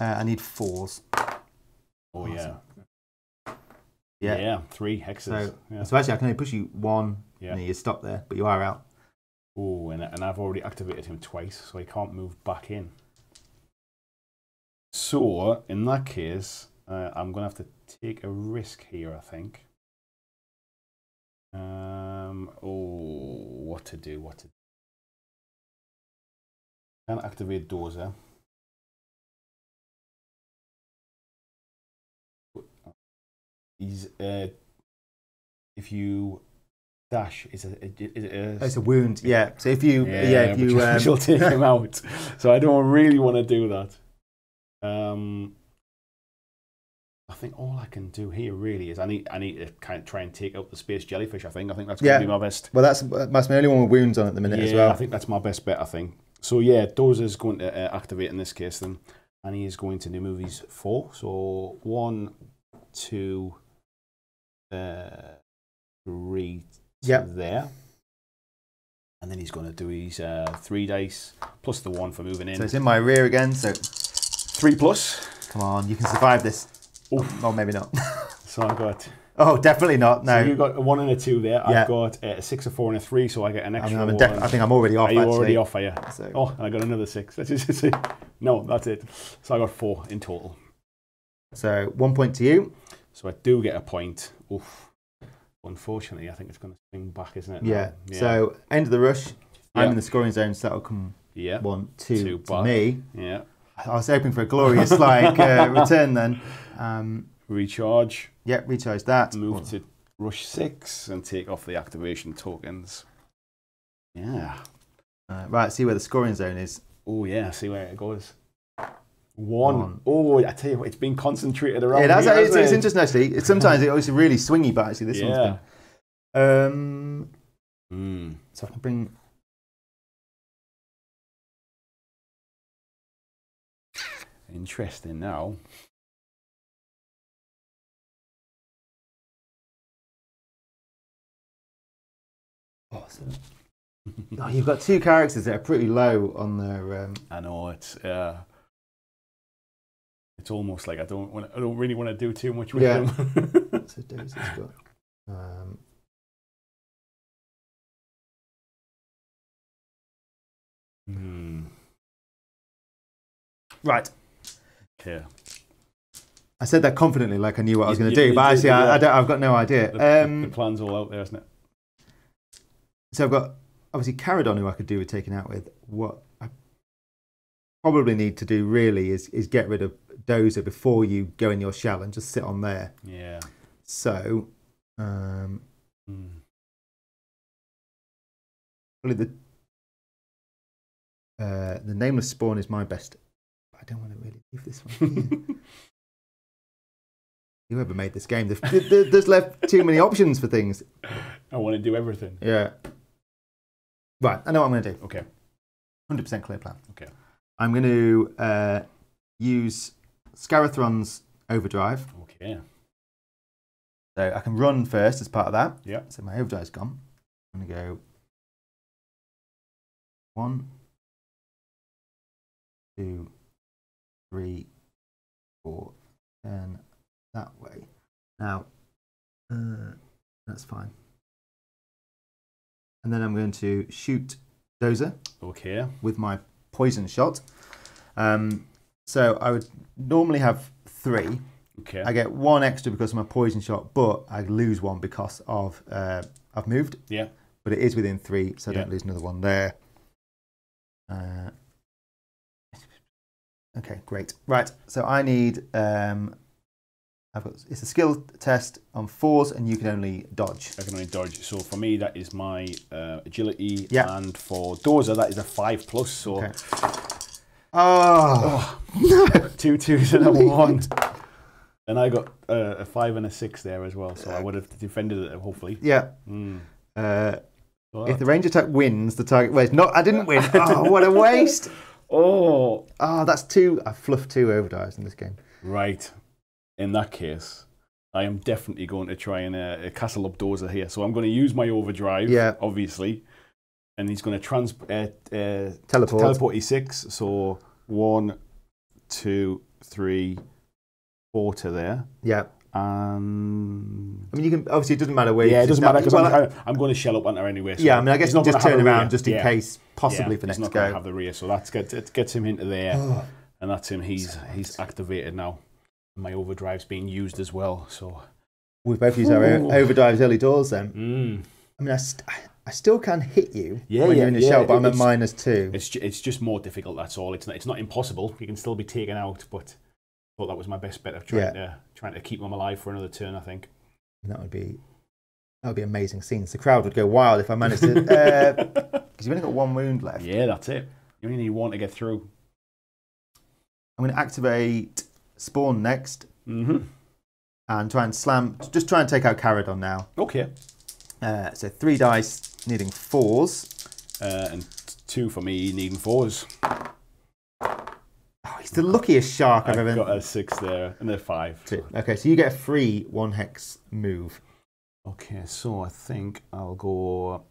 Uh, I need fours. oh yeah. Yeah. Yeah. Three hexes. So, yeah. so actually, I can only push you one, Yeah. and then you stop there, but you are out. Oh, and, and I've already activated him twice, so he can't move back in. So, in that case, uh, I'm going to have to take a risk here, I think. Um, oh, what to do, what to do. Can't activate Dozer. He's, uh, if you dash, is it, is a, It's a wound. Yeah. So if you, yeah, if you, um, she'll take him out. So I don't really want to do that. Um, I think all I can do here really is I need I need to kind of try and take out the space jellyfish. I think I think that's going Yeah. to be my best. well, that's that's my only one with wounds on at the minute yeah, as well. I think that's my best bet. I think so. Yeah, Dozer's going to uh, activate in this case then, and he is going to do movies four. So one, two, uh, three, Yep. there. And then he's going to do his uh, three dice plus the one for moving in. So it's in my rear again. So Three plus. come on, you can survive this. Oof. Oh, maybe not. So I've got. oh, definitely not. No. So you got a one and a two there. Yeah. I've got a six, a four, and a three. So I get an I, extra mean, I'm one. I think I'm already off. Are you actually. already off? Are you? So, Oh, and I got another six. Let's just see. No, that's it. So I got four in total. so one point to you. So I do get a point. Oof. Unfortunately, I think it's going to swing back, isn't it? now? Yeah. So end of the rush. I'm Yeah. in the scoring zone, so that'll come yeah, one, two, Two to me. yeah. I was hoping for a glorious like uh, return then. Um, Recharge. yeah, recharge that. Move to rush six and take off the activation tokens. Yeah. Uh, right, see where the scoring zone is. Oh yeah. See where it goes. One. One. Oh, I tell you what, it's been concentrated around. Yeah, that's here, it's, it's interesting actually. It's, sometimes it's obviously really swingy, but actually this yeah. one's been. Um, Mm. so I can bring. Interesting now. Oh, oh, you've got two characters that are pretty low on their. Um, I know it's uh, it's almost like I don't want I don't really want to do too much with Yeah. them. so Daisy's got. Um, Hmm. right. Okay. I said that confidently, like I knew what I was going to do, you but did, actually, I, I don't, I've got no idea. The, the- Um, the plan's all out there, isn't it? So I've got obviously Caradon, who I could do with taking out with. What I probably need to do really is is get rid of Dozer before you go in your shell and just sit on there. Yeah. So um, Hmm. probably the uh, the nameless spawn is my best. I don't want to really leave this one. Whoever made this game, there's left too many options for things. I want to do everything. Yeah. Right, I know what I'm going to do. Okay. 100% clear plan. Okay. I'm going to uh, use Scarathron's overdrive. Okay. So I can run first as part of that. Yeah. So my overdrive's gone. I'm going to go one, two, three, four, ten, that way. Now, uh, that's fine. And then I'm going to shoot Dozer. Okay. with my poison shot. Um, so I would normally have three. Okay. I get one extra because of my poison shot, but I lose one because of uh, I've moved. Yeah. But it is within three, so I don't lose another one there. Uh, Okay, great. Right, so I need. Um, I've got. It's a skill test on fours, and you can only dodge. I can only dodge. So for me, that is my uh, agility, Yeah. and for Dozer, that is a five plus. So Okay. Oh, two twos and a one. And I got uh, a five and a six there as well, so I would have defended it hopefully. yeah. Mm. Uh, So if the range attack wins, the target. Wait, not. I didn't win. Oh, what a waste! oh, Oh, that's two. I fluffed two overdrives in this game. right. In that case, I am definitely going to try and uh, castle up Dozer here. So I'm going to use my overdrive, Yeah. obviously, and he's going to trans uh, uh, Teleport. teleport E6. So one, two, three, four to there, Yeah. and I mean, you can. Obviously, it doesn't matter where. yeah, it doesn't matter because Well, I'm, I'm going to shell up on her anyway. So yeah, I mean, I guess not just turn around just in Yeah. case, possibly Yeah, for next not go. have the rear, so that's get it gets him into there, Oh, and that's him. He's So he's activated now. My overdrive's being used as well. So we've both use our Ooh. overdrives early doors then. mm. I mean, I, st- I still can hit you Yeah, when yeah, you're in the yeah, shell, but I'm at minus two. it's ju- it's just more difficult. That's all. It's not it's not impossible. You can still be taken out, but I thought that was my best bet of trying to trying to keep him alive for another turn. I think. And that would be that would be amazing scenes. The crowd would go wild if I managed to. Because you've only got one wound left. yeah, that's it. You only need one to get through. I'm going to activate spawn next Mm-hmm. and try and slam. Just try and take out Caradon now. Okay. Uh, so three dice needing fours. Uh, and two for me needing fours. Oh, he's the luckiest shark I've, I've ever. got a six there and a five. Two. Okay, so you get a free one hex move. Okay, so I think I'll go.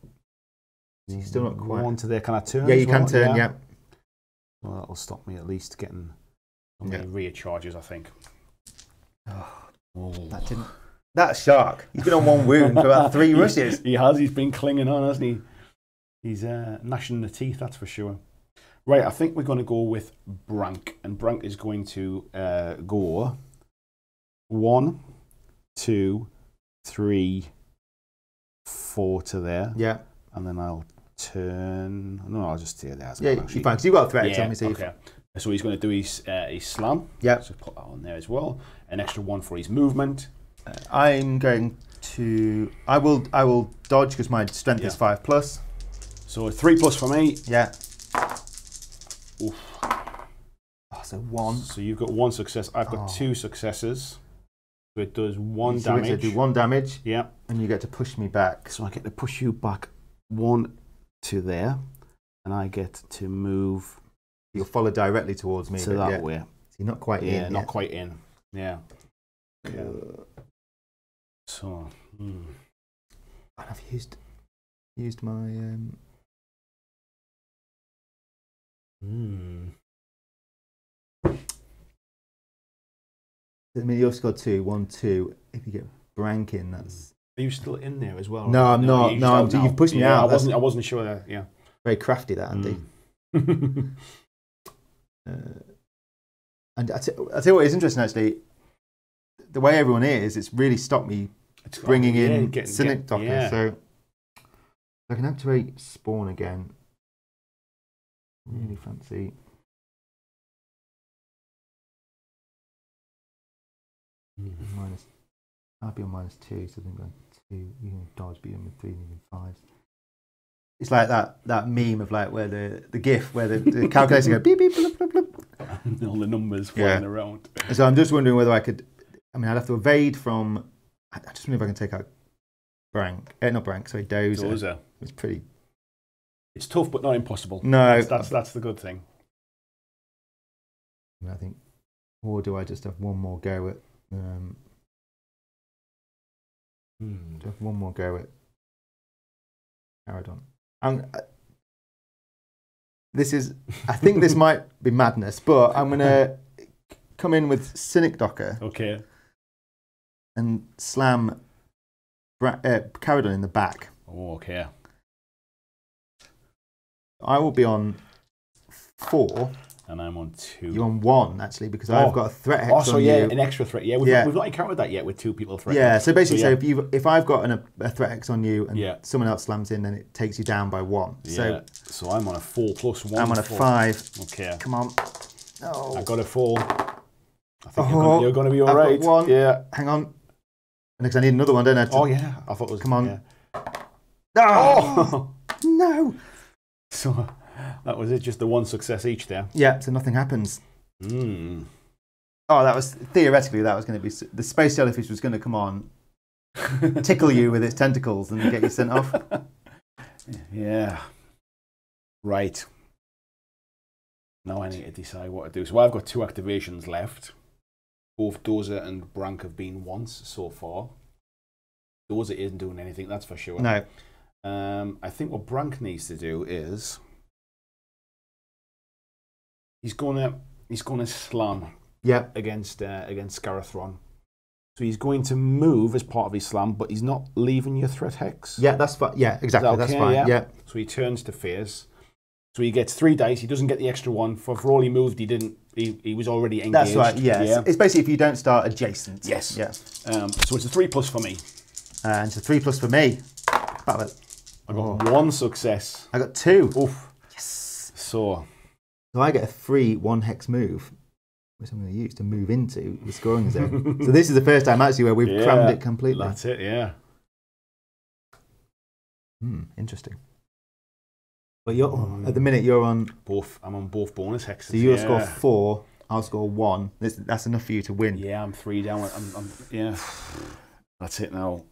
So still not quite- one to there. Can I turn? Yeah, you can turn. Yeah. Well, that'll stop me at least getting some Yeah. rear charges. I think. Oh. that didn't. That shark. He's been on one wound for about three rushes. he has. He's been clinging on, hasn't he? He's uh, gnashing the teeth. That's for sure. Right, I think we're going to go with Brank, and Brank is going to uh, go one, two, three, four to there, Yeah. and then I'll turn. No, I'll just stay there. Yeah, you're fine. Because you've got a threat. Yeah, me, so okay. So he's going to do his uh, his slam. Yeah. So put that on there as well. An extra one for his movement. I'm going to. I will. I will dodge because my strength is five plus. So a three plus for me. Yeah. Oof. Oh, so one. So you've got one success. I've got Oh. two successes. So it does one So damage. Do one damage, Yeah. and you get to push me back. So I get to push you back one to there, and I get to move You'll follow directly towards me. to that yeah. way. So you're not quite Yeah, in. not yet. quite in. Yeah. Okay. So. hmm. and I've used used my. Um, Hmm. I mean, you also got two, one, two. If you get Brank in, that's Are you still in there as well? No, I'm not. No, I'm. You've pushed me Yeah, out. I wasn't. I wasn't sure. That, yeah. very crafty. That Andy. Mm. Uh, and I t- I tell you what is interesting actually. The way everyone is, it's really stopped me It's bringing yeah, in getting- Cynic get- Docker. yeah. So I can activate Spawn again. Really fancy. Mm. Minus, I'll be on minus two, so then going two. You can dodge, them with three, and fives. It's like that that meme of like where the the GIF where the, the calculator goes beep beep bloop, bloop, bloop. All the numbers Yeah. flying around. So I'm just wondering whether I could. I mean, I'd have to evade from. I I just wonder if I can take out Brank. Eh, not Brank. Sorry, Dozer. Dozer. It's pretty. It's tough, but not impossible. No, That's that's, that's the good thing. I think, or do I just have one more go at? Um, Hmm. do I have one more go at Caradon? I'm, I, this is. I think this might be madness, but I'm gonna come in with Cynic Docker Okay. And slam Bra- uh, Caradon in the back. Oh, okay. I will be on four. And I'm on two. You're on one actually because Oh. I've got a threat hex oh, so yeah, you. an extra threat. Yeah, we've, Yeah. we've not encountered that yet with two people threatening. Yeah, so basically, so, yeah. if you if I've got an, a, threat hex on you and Yeah. someone else slams in, then it takes you down by one. Yeah. So So I'm on a four plus one. I'm on a four. five. Okay. Come on. Oh, I got a four. I think Oh, you're going to be all I've got right. one. Yeah. hang on. Because I need another one, don't I? Oh yeah. I thought it was. Come on. yeah. Oh, Oh. no. so that was it. Just the one success each there. Yeah, so nothing happens. Hmm. Oh, that was theoretically that was going to be the space jellyfish was going to come on, tickle you with its tentacles, and get you sent off. Yeah. Right. Now I need to decide what to do. So I've got two activations left. Both Dozer and Brank have been once so far. Dozer isn't doing anything, that's for sure. No, Um, I think what Brank needs to do is he's gonna he's gonna slam yeah, against uh, against Scarathron. So he's going to move as part of his slam, but he's not leaving your threat hex. yeah, that's fine. Yeah, exactly, that's okay? fine. Yeah. Yeah. So he turns to face. So he gets three dice. He doesn't get the extra one for, for all he moved. He didn't. He, he was already engaged. that's right. Yeah, Yeah. It's, basically if you don't start adjacent. Yes. Yeah, Um, so it's a three plus for me. and it's a three plus for me. But I got one success. I got two. Oof. Yes. So So I get a free one hex move, which I'm going to use to move into the scoring zone. so this is the first time actually where we've Yeah, crammed it completely. that's it. Yeah. Hmm, interesting. But you're oh, at the minute you're on. Both. I'm on both bonus hexes. So you'll yeah. score four. I'll score one. This, that's enough for you to win. Yeah, I'm three down. I'm, I'm, yeah. That's it now.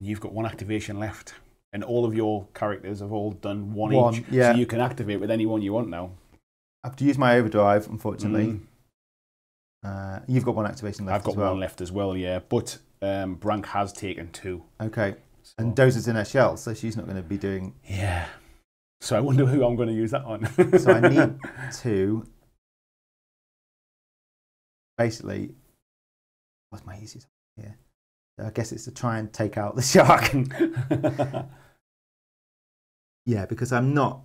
You've got one activation left, and all of your characters have all done one, One, each. yeah. So you can activate with any one you want now. I have to use my overdrive, unfortunately. Mm. Uh, you've got one activation left I've got well. one left as well, yeah. But um, Brank has taken two. Okay. So. And Dozer's in her shell, so she's not going to be doing. yeah. So I wonder who I'm going to use that on. So I need to. Basically, what's my easiest here? I guess it's to try and take out the shark. yeah, because I'm not.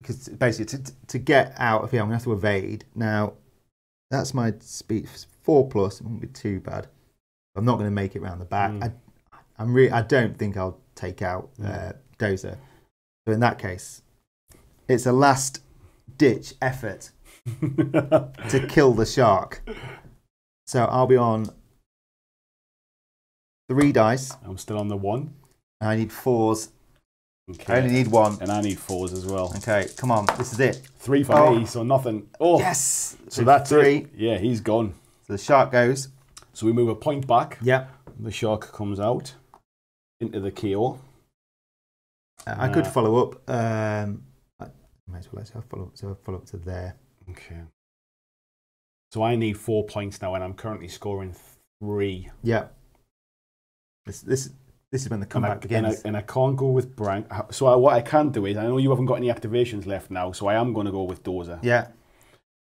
Because basically, to, to get out of here, I'm going to have to evade. Now, that's my speed four plus. It won't be too bad. I'm not going to make it round the back. Mm. I, I'm really. I don't think I'll take out uh, Mm. Dozer. So in that case, it's a last ditch effort to kill the shark. So I'll be on three dice. I'm still on the one. I need fours. Okay. I only need one. and I need fours as well. Okay, come on. This is it. Three for Oh. me, so nothing. Oh, Yes. So that's three. it. Yeah, he's gone. So the shark goes. So we move a point back. Yeah. The shark comes out into the KO. Uh, I could Uh, follow up. Um, might as well let's follow up. So I'll follow up to there. Okay. So I need four points now, and I'm currently scoring three. Yeah. This this this is when the And I, comeback and, I, and I can't go with Brank. So I, what I can do is, I know you haven't got any activations left now, so I am going to go with Dozer. Yeah.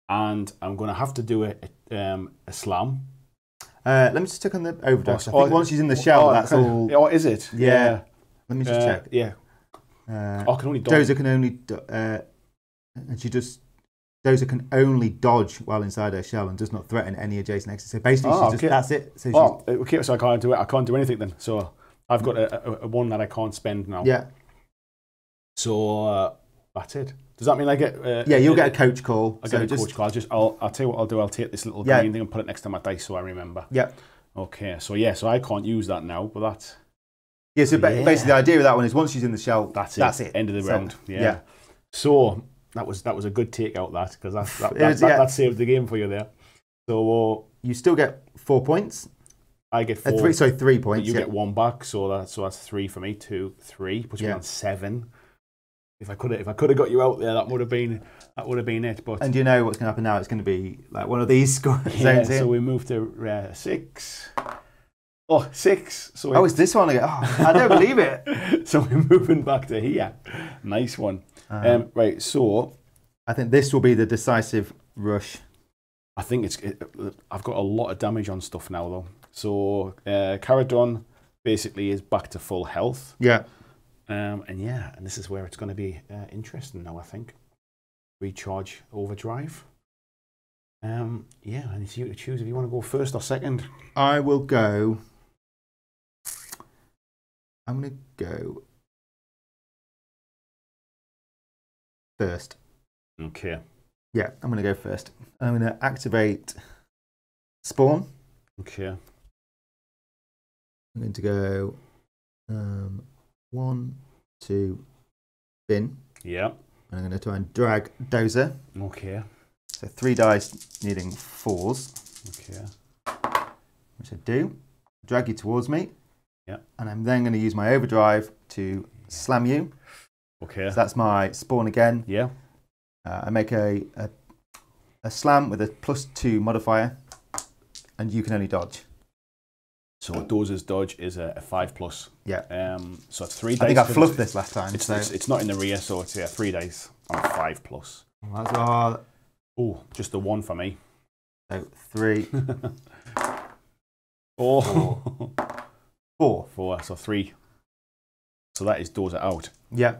And I'm going to have to do a, a, um, a slam. Uh, let me just check on the overdrive. I Oh, once she's in the shell, oh, that's okay. all. Oh, is it? Yeah. Let me just Uh, check. Yeah. Uh, Oh, I can only. Dozer can only, do- uh, and she just, Dozer can only dodge while inside her shell and does not threaten any adjacent hexes. So basically, Oh, she's just, okay. that's it. So she's, Oh, okay. So I can't do it. I can't do anything then. So I've got a, a, a one that I can't spend now. yeah, So uh, that's it. Does that mean I get? Uh, yeah, you'll uh, get a coach call. I so get a just, coach call. I'll just, I'll, I'll tell you what I'll do. I'll take this little Yeah. green thing and put it next to my dice so I remember. Yeah, Okay. So yeah. So I can't use that now, but that's yeah. So Yeah. basically, the idea of that one is once she's in the shell, that's it. That's it. End of the So, round. Yeah. yeah. So that was that was a good take out that because that that, that, was- that, yeah. that saved the game for you there. So uh, you still get four points. I get Uh, three, sorry, three points. you yeah. get one back, so that's so that's three for me. Two, three, puts me on seven. If I could have, if I could have got you out there, that would have been that would have been it. But And you know what's going to happen now? It's going to be like one of these yeah, zones here. so we move to uh, six. Oh, six. So oh, it's this one again. Oh, I don't believe it. so we're moving back to here. Nice one. Uh, Um, right. So I think this will be the decisive rush. I think it's. It, I've got a lot of damage on stuff now though. So uh, Caradon basically is back to full health. Yeah. Um, and yeah, and this is where it's going to be uh, interesting now. I think recharge overdrive. Um, yeah, and it's you to choose if you want to go first or second. I will go. I'm going to go first. Okay. Yeah, I'm going to go first. I'm going to activate spawn. Okay. I'm going to go um, one, two, bin. Yeah. And I'm going to try and drag dozer. Okay. So three dice needing fours, Okay. which I do. Drag you towards me. Yeah. And I'm then going to use my overdrive to slam you. Okay. So that's my spawn again. Yeah. Uh, I make a, a a slam with a plus two modifier, and you can only dodge. So Dozer's dodge is a, a five plus. Yeah. Um. So three. I think I fluffed this last time. It's, so it's, it's not in the rear, so it's yeah, three dice on a five plus. that's all. Oh, just the one for me. So three, Oh, four. four. So three. So that is Dozer out. Yeah.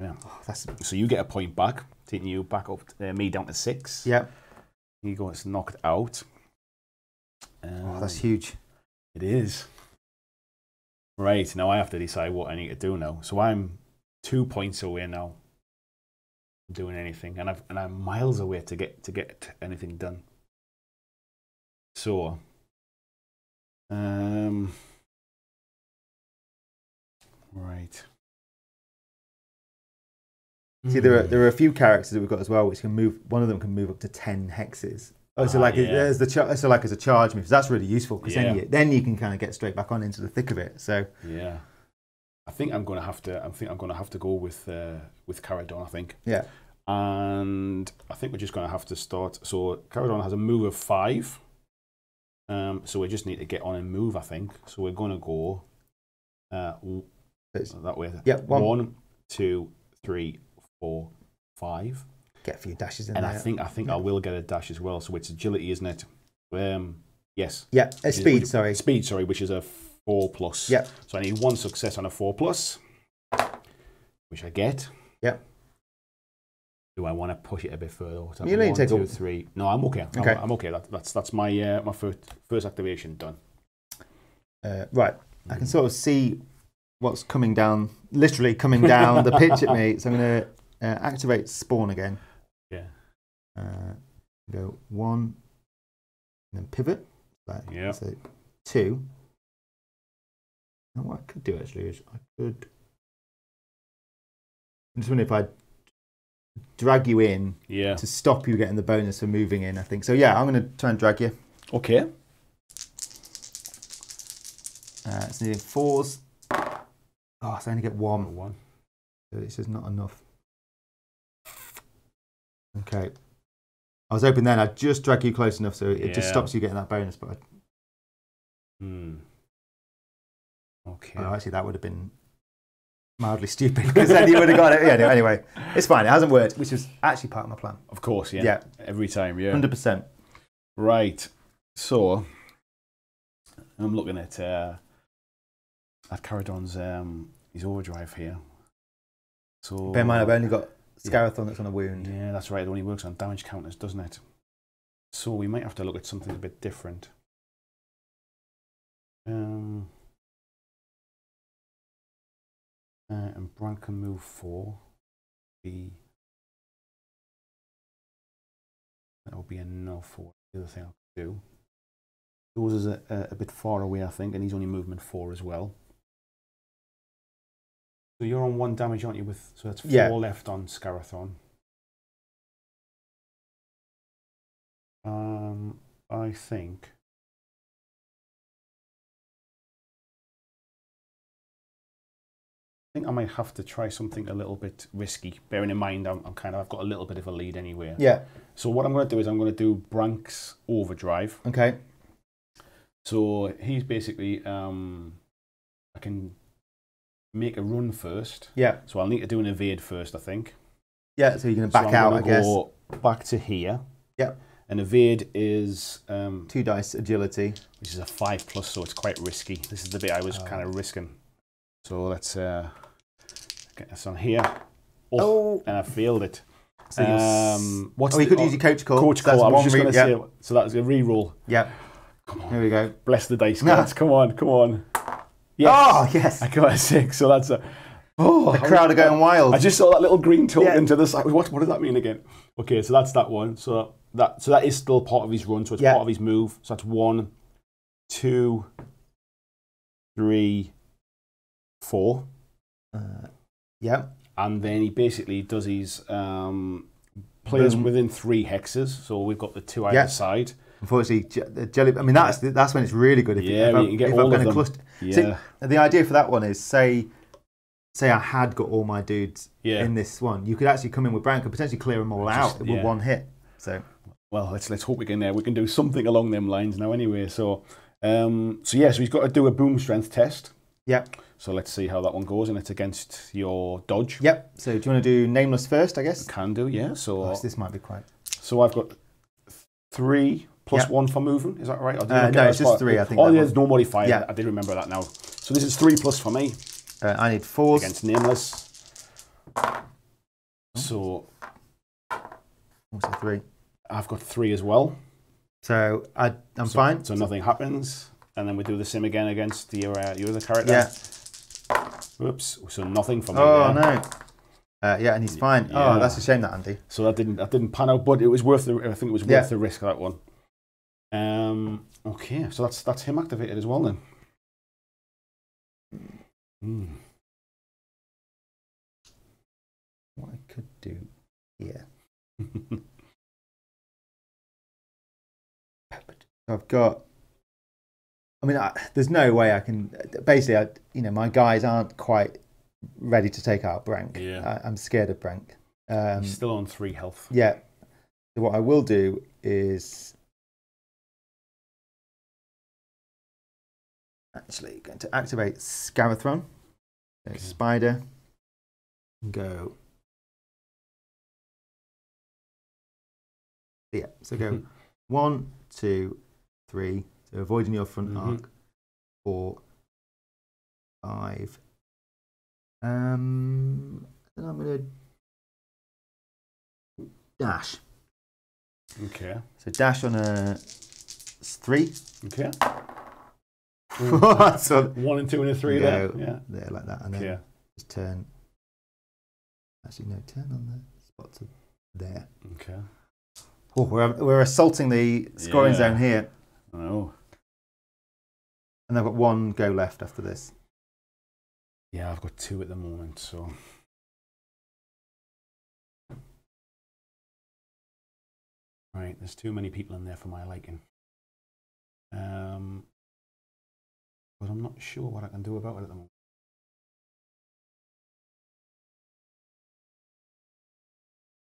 Yeah. Oh, that's So you get a point back, taking you back up, uh, me down to six. yeah. You go, it's knocked out. Oh, that's Um, huge. It is. Right, now I have to decide what I need to do now. So I'm two points away now doing anything. And I've and I'm miles away to get to get anything done. So um Right. See, there are Hmm. there are a few characters that we've got as well, which can move. One of them can move up to ten hexes. Oh, so Ah, like yeah. there's the char- so like as a charge move. So that's really useful because then you then you can kind of get straight back on into the thick of it. So Yeah. I think I'm gonna have to I think I'm gonna have to go with uh with Caradon, I think. yeah, and I think we're just going to have to start. So Caradon has a move of five, um, so we just need to get on and move. I think so. We're going to go uh, that way. yeah, one. one, two, three, four, five, get a few dashes in and there. I think I think I will get a dash as well. So it's agility, isn't it? Um, yes, yeah, uh, Which is- speed. sorry. speed. Sorry, which is a four plus. Yeah. So I need one success on a four plus, which I get. Yep. Do I want to push it a bit further? Or You need to take a- two, three. No, I'm okay. I'm- Okay. I'm, okay. That, that's that's my uh, my first first activation done. Uh, right, I can sort of see what's coming down, literally coming down the pitch at me. So I'm going to uh, activate spawn again. Yeah. Uh, go one, and then pivot. Like, Yeah. So two. And what I could do actually is I could. I'm just wondering if I drag you in Yeah. to stop you getting the bonus for moving in. I think so. Yeah, I'm going to try and drag you. Okay. Uh, it's needing fours. Oh, I only get one. One. So This is not enough. Okay. I was hoping then I'd just drag you close enough so it just stops you getting that bonus. But Hmm. Okay. Oh, actually, that would have been mildly stupid because then you would have got it. Yeah, anyway, it's fine. It hasn't worked, which was actually part of my plan. Of course. Yeah. Yeah. Every time. Yeah. 100%. Right. So I'm looking at uh, at Caradon's um, his overdrive here. So Bear in mind, I've only got Yeah. Scarathron that's on a wound. Yeah, that's right. It only works on damage counters, doesn't it? So we might have to look at something a bit different. Um, uh, and Brank can move four. That will be enough for the other thing I'll do. Yours is a, a, a bit far away, I think, and he's only movement four as well. So you're on one damage, aren't you? With so that's four Yeah. left on Scarathron. Um, I think. I think I might have to try something a little bit risky. Bearing in mind, I'm, I'm kind of I've got a little bit of a lead anyway. Yeah. So what I'm going to do is I'm going to do Brank's overdrive. Okay. So he's basically um, I can make a run first. Yeah. So I'll need to do an evade first, I think. Yeah. So you're going to So back I'm out, I guess. Back to here. Yep. And evade is um, Two dice agility. which is a five plus, so it's quite risky. This is the bit I was Oh. kind of risking. So let's uh, get this on here. Oh. and I failed it. So Um, what's oh, you could use your coach call. coach So call? I was just going to yeah. say. So that was a re-roll. Yeah. Come on, Here we go. bless the dice gods. come on, come on. Yes, Oh, yes. I got a six. So that's a Oh, The crowd are going wild. I just saw that little green token Yeah. to the side. What, what does that mean again? Okay, so that's that one. So that so that is still part of his run. So it's Yeah. part of his move. So that's one, two, three, four, Uh, yeah. and then he basically does his um, players Boom. within three hexes. So we've got the two either Yeah. side. Unfortunately, the jelly. I mean, that's that's when it's really good. If, Yeah, if, you can get if all I'm of them. cluster. Yeah, See, the idea for that one is say, say I had got all my dudes yeah. in this one, you could actually come in with Brank and potentially clear them all Just- out with yeah. one hit. So well, let's let's hope we can uh, we can do something along them lines now. Anyway, so um, so yeah, so he's got to do a boom strength test. yeah, So let's see how that one goes, and it's against your dodge. yep. So do you want to do nameless first? I guess. Can do, yeah. So Gosh, this might be quite. so I've got three plus Yeah. one for moving. Is that right? Uh, no, it's just three, I think Oh, there's no modifier. Yeah. I did remember that now. So this is three plus for me Uh, I need four against nameless. So Also three. I've got three as well. So I, I'm So- fine. So nothing happens, and then we do the same again against your uh, your other character. Yeah. Oops. So nothing for me. Oh there. no. Uh, yeah, and he's fine. Yeah. Oh, that's a shame that Andy. So that didn't that didn't pan out, but it was worth the I think it was worth Yeah. the risk of that one. Um. Okay, so that's that's him activated as well then. Hmm. What I could do here. I've got. I mean, I, there's no way I can. Basically, I, you know, my guys aren't quite ready to take out Brank. Yeah. I, I'm scared of Brank. Um, He's still on three health. yeah. So what I will do is actually going to activate Scarathron. Okay. Spider. Go. Yeah. So go one, two, three. So avoiding your front Mhm. arc. Four, five. Um, then I'm gonna dash. Okay. So dash on a three. Okay. so One and two and a three there. Yeah. there like that, and then Yeah. just turn. Actually, no, turn on the spot to there. Okay. Oh, we're we're assaulting the scoring Yeah. zone here, know. and I've got one go left after this. Yeah, I've got two at the moment, so. Right, there's too many people in there for my liking. Um, but I'm not sure what I can do about it at the moment.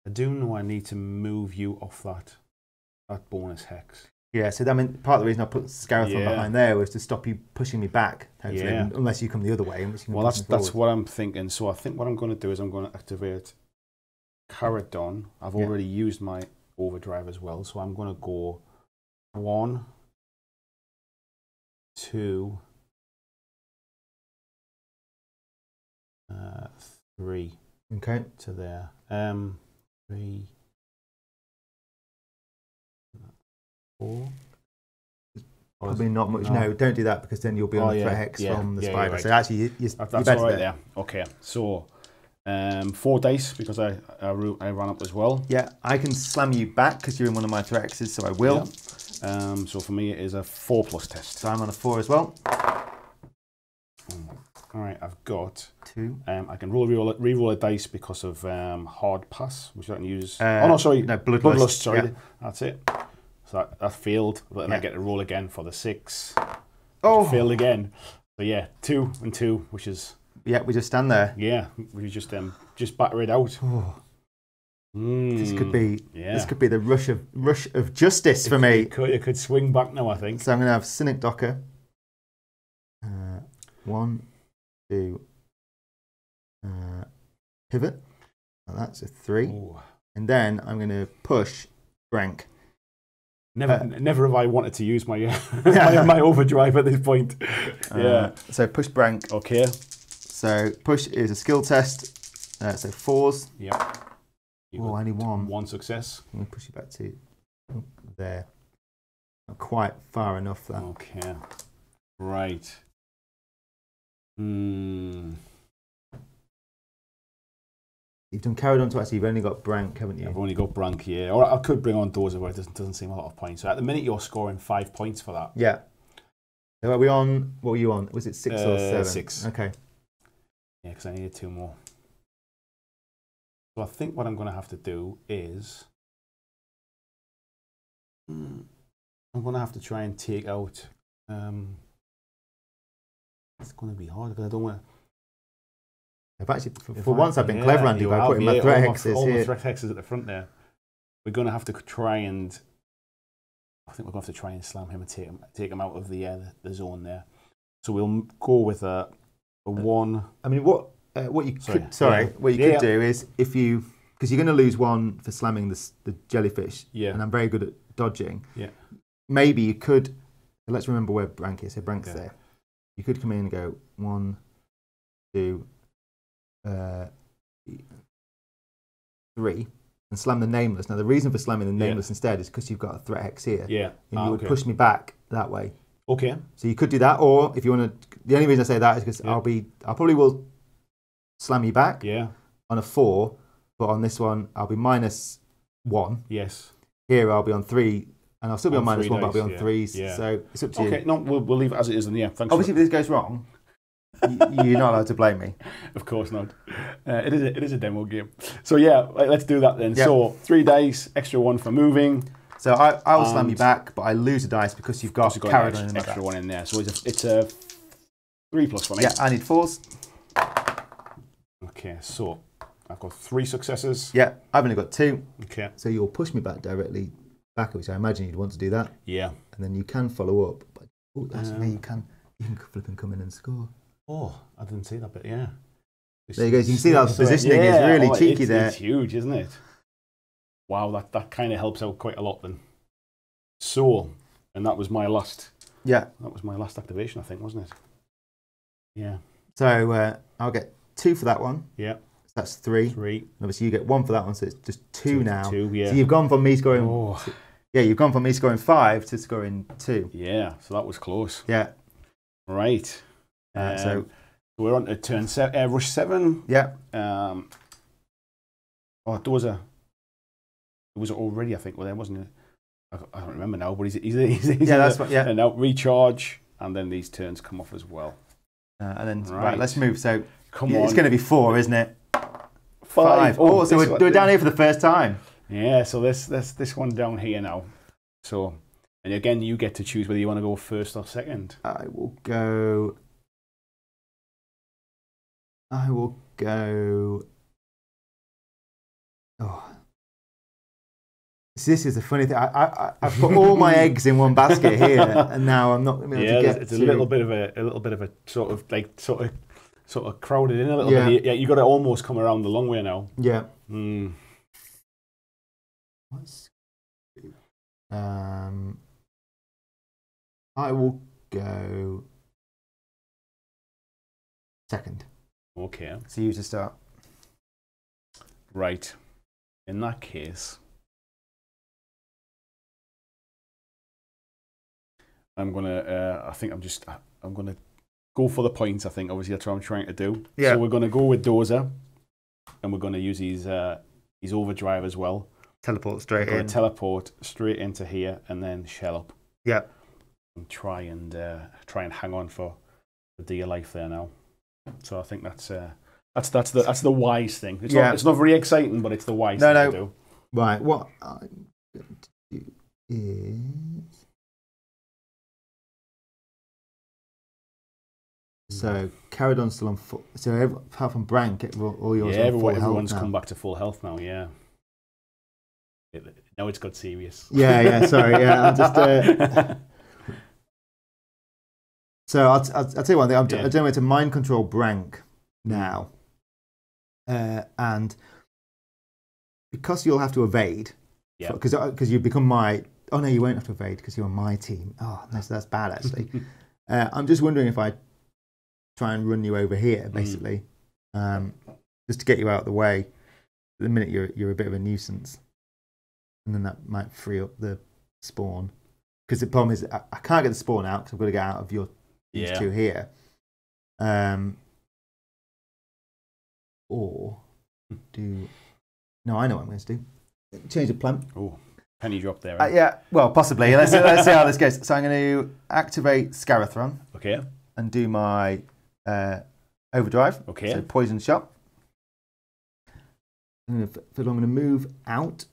I do know I need to move you off that that bonus hex. Yeah, so I mean, part of the reason I put Scarathron Yeah. behind there was to stop you pushing me back, hopefully, Yeah. unless you come the other way. in which you can Well, that's that's what I'm thinking. So I think what I'm going to do is I'm going to activate Caradon. I've Yeah. already used my overdrive as well, so I'm going to go one, two, uh, three Okay. to there. Um, three, four. Probably not much. No. No, don't do that because then you'll be on Oh, the threat yeah, hex yeah, from the yeah, spider. right. So actually, you, you, that's better all right there. there. Okay, so um, four dice because I I, I ran up as well. Yeah, I can slam you back because you're in one of my threat so I will. Um, so for me, it is a four plus test. So I'm on a four as well. All right, I've got. Two. Um, I can roll re-roll, it- re-roll a dice because of um, hard pass, which I can use. Uh, oh no, sorry, No, bloodlust. bloodlust. Sorry, Yeah. that's it. So that, that failed, but then I get to roll again for the six. Oh, Failed again. So yeah, two and two, which is yeah, we just stand there. yeah, we just um just batter it out. Oh, this Mm, could be yeah. this could be the rush of rush of justice for It me. could, it could swing back now, I think. So I'm going to have Cynic Docker. Uh, one, two, uh, pivot. That's a three. Ooh. And then I'm going to push Brank. Never, Uh, never have I wanted to use my, uh, my my overdrive at this point. Uh, yeah. So push Brank. Okay. So push is a skill test. Uh, so fours. Yep. You Oh, only one. one success. I'm to push you back to there. Not quite far enough that. Okay. Right. Hmm. You've done Caradon twice. You've only got Brank, haven't you? I've only got Brank here. Or I could bring on Dozer, but it doesn't, doesn't seem a lot of points. So at the minute, you're scoring five points for that. Yeah. So are we on? What were you on? Was it six or Uh, seven? six. Okay. Yeah, because I needed two more. So I think what I'm going to have to do is Hmm, I'm going to have to try and take out. Um, it's going to be hard because I don't want. I've actually, for, if for I- once, I've been yeah, clever, Andy, by have, putting my threat all hexes all here. the threat hexes at the front there. We're going to have to try and. I think we're going to have to try and slam him and take him, take him out of the, uh, the, zone there. So we'll go with a, a one. I mean, what uh, what you Sorry. could sorry, Yeah. what you Yeah, could do is if you because you're going to lose one for slamming the the jellyfish, Yeah. and I'm very good at dodging. Yeah. Maybe you could. Let's remember where Brank is. So Brank's there. You could come in and go one, two, uh, three, and slam the nameless. Now the reason for slamming the Yeah. nameless instead is because you've got a threat hex here, Yeah. and Ah, you would okay. push me back that way. Okay. So you could do that, or if you want to, the only reason I say that is because Yeah. I'll be, I probably will slam you back Yeah. on a four, but on this one I'll be minus one. Yes. Here I'll be on three, and I'll still be on, On minus one, but I'll be on yeah. threes. Yeah. So it's up to Okay. you. No, we'll, we'll leave it as it is. And yeah, thanks. Obviously, if this goes wrong, you're not allowed to blame me. of course not. Uh, it is a, it is a demo game. So yeah, let's do that then. Yeah. So three dice, extra one for moving. So I, I will slam you back, but I lose a dice because you've got got an extra, in extra one in there. So it's a, it's a three one. for. Yeah, I need fours. Okay. So I've got three successes. Yeah, I've only got two, Okay. so you'll push me back directly backwards. I imagine you'd want to do that, Yeah. and then you can follow up. But oh, that's Um, me. You can you can flip and come in and score. Oh, I didn't see that bit. Yeah. There you go. You can see that the positioning is really cheeky it's, there. It's huge, isn't it? Wow, that, that kind of helps out quite a lot then. So, and that was my last. Yeah. That was my last activation, I think, wasn't it? Yeah. So uh, I'll get two for that one. Yeah. So that's three. Three. And obviously, you get one for that one, so it's just two, for now. Two. Yeah. So you've gone from me scoring. oh, Yeah, you've gone from me scoring five to scoring two. yeah. So that was close. Yeah. Right. Uh, so Um, we're on to turn seven. Uh, rush seven. yeah, Um, oh, there was a. It was already, I think. Well, there wasn't. it? I, I don't remember now, but he's he's, he's, he's yeah, that's what. Yeah. and now recharge, and then these turns come off as well. Uh, and then right. Right. let's move. So Come on, it's going to be four, isn't it? five. Oh, so we're, we're down here for the first time. Yeah, so this this this one down here now. So, and again, you get to choose whether you want to go first or second. I will go. I will go. Oh. This is a funny thing. I, I, I've put all my eggs in one basket here, and now I'm not going to be able Yeah, to get it's a little bit of a, a little bit of a sort of like sort of sort of crowded in a little Yeah. bit. Yeah, you got to almost come around the long way now. Yeah. Mm. Let's Um, I will go second. Okay, So you to start. right. In that case, I'm gonna. Uh, I think I'm just. I'm gonna go for the points. I think obviously that's what I'm trying to do. Yeah. So we're gonna go with Dozer, and we're gonna use his uh, his overdrive as well. Teleport straight in. teleport straight into here and then shell up. Yeah. And try and uh, try and hang on for the dear life there now. So I think that's uh, that's that's the that's the wise thing. It's Yeah. not it's not very exciting, but it's the wise No, thing no. to do. Right. What I'm going to do is. So Caradon still on foot. So apart from Brank, it- all all yours yeah, everyone, full everyone's come back to full health now. Yeah. Now it's got serious. Yeah, yeah. Sorry. Yeah, I'll just. Uh, so I'll, I'll, I'll tell you one thing. I'm, Yeah. I'm going to mind control Brank now, uh, and because you'll have to evade, Yeah. because because you become my. Oh no, you won't have to evade because you're on my team. Oh, that's that's bad actually. uh, I'm just wondering if I try and run you over here, basically, um, just to get you out of the way. The minute you're you're a bit of a nuisance, and then that might free up the spawn. Because the problem is I, I can't get the spawn out because I've got to get out of your these yeah. two here. Um, or do. No, I know what I'm going to do. Change the plan. Oh, penny drop there. Uh, yeah, well, possibly. Let's, let's see how this goes. So I'm going to activate Scarathron Okay. and do my uh, overdrive. Okay. So poison shot. I'm going to, I'm going to move out.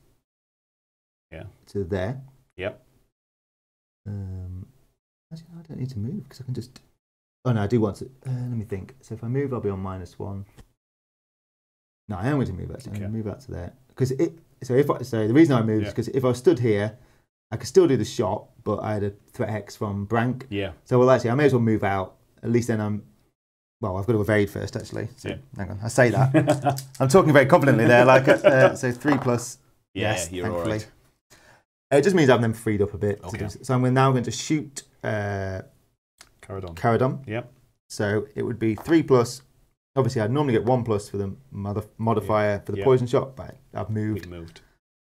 Yeah. To there. Yep. Um, actually, I don't need to move because I can just. Oh no, I do want to. Uh, let me think. So if I move, I'll be on minus one. No, I am going to move actually. I'm going to move out to there because it. So if I, so the reason I moved is because if I stood here, I could still do the shot, but I had a threat hex from Brank. Yeah. So well, actually, I may as well move out. At least then I'm. Well, I've got to evade first, actually. So Yeah. hang on, I say that. I'm talking very confidently there. Like, uh, so three plus. yeah, yes, you're thankfully. right. It just means I've then freed up a bit. to Okay. do- so I'm now going to shoot uh, Carried. Caradon. Yep. So it would be three plus. Obviously, I'd normally get one plus for the mod- modifier for the Yeah. poison shot, but I've We moved, moved.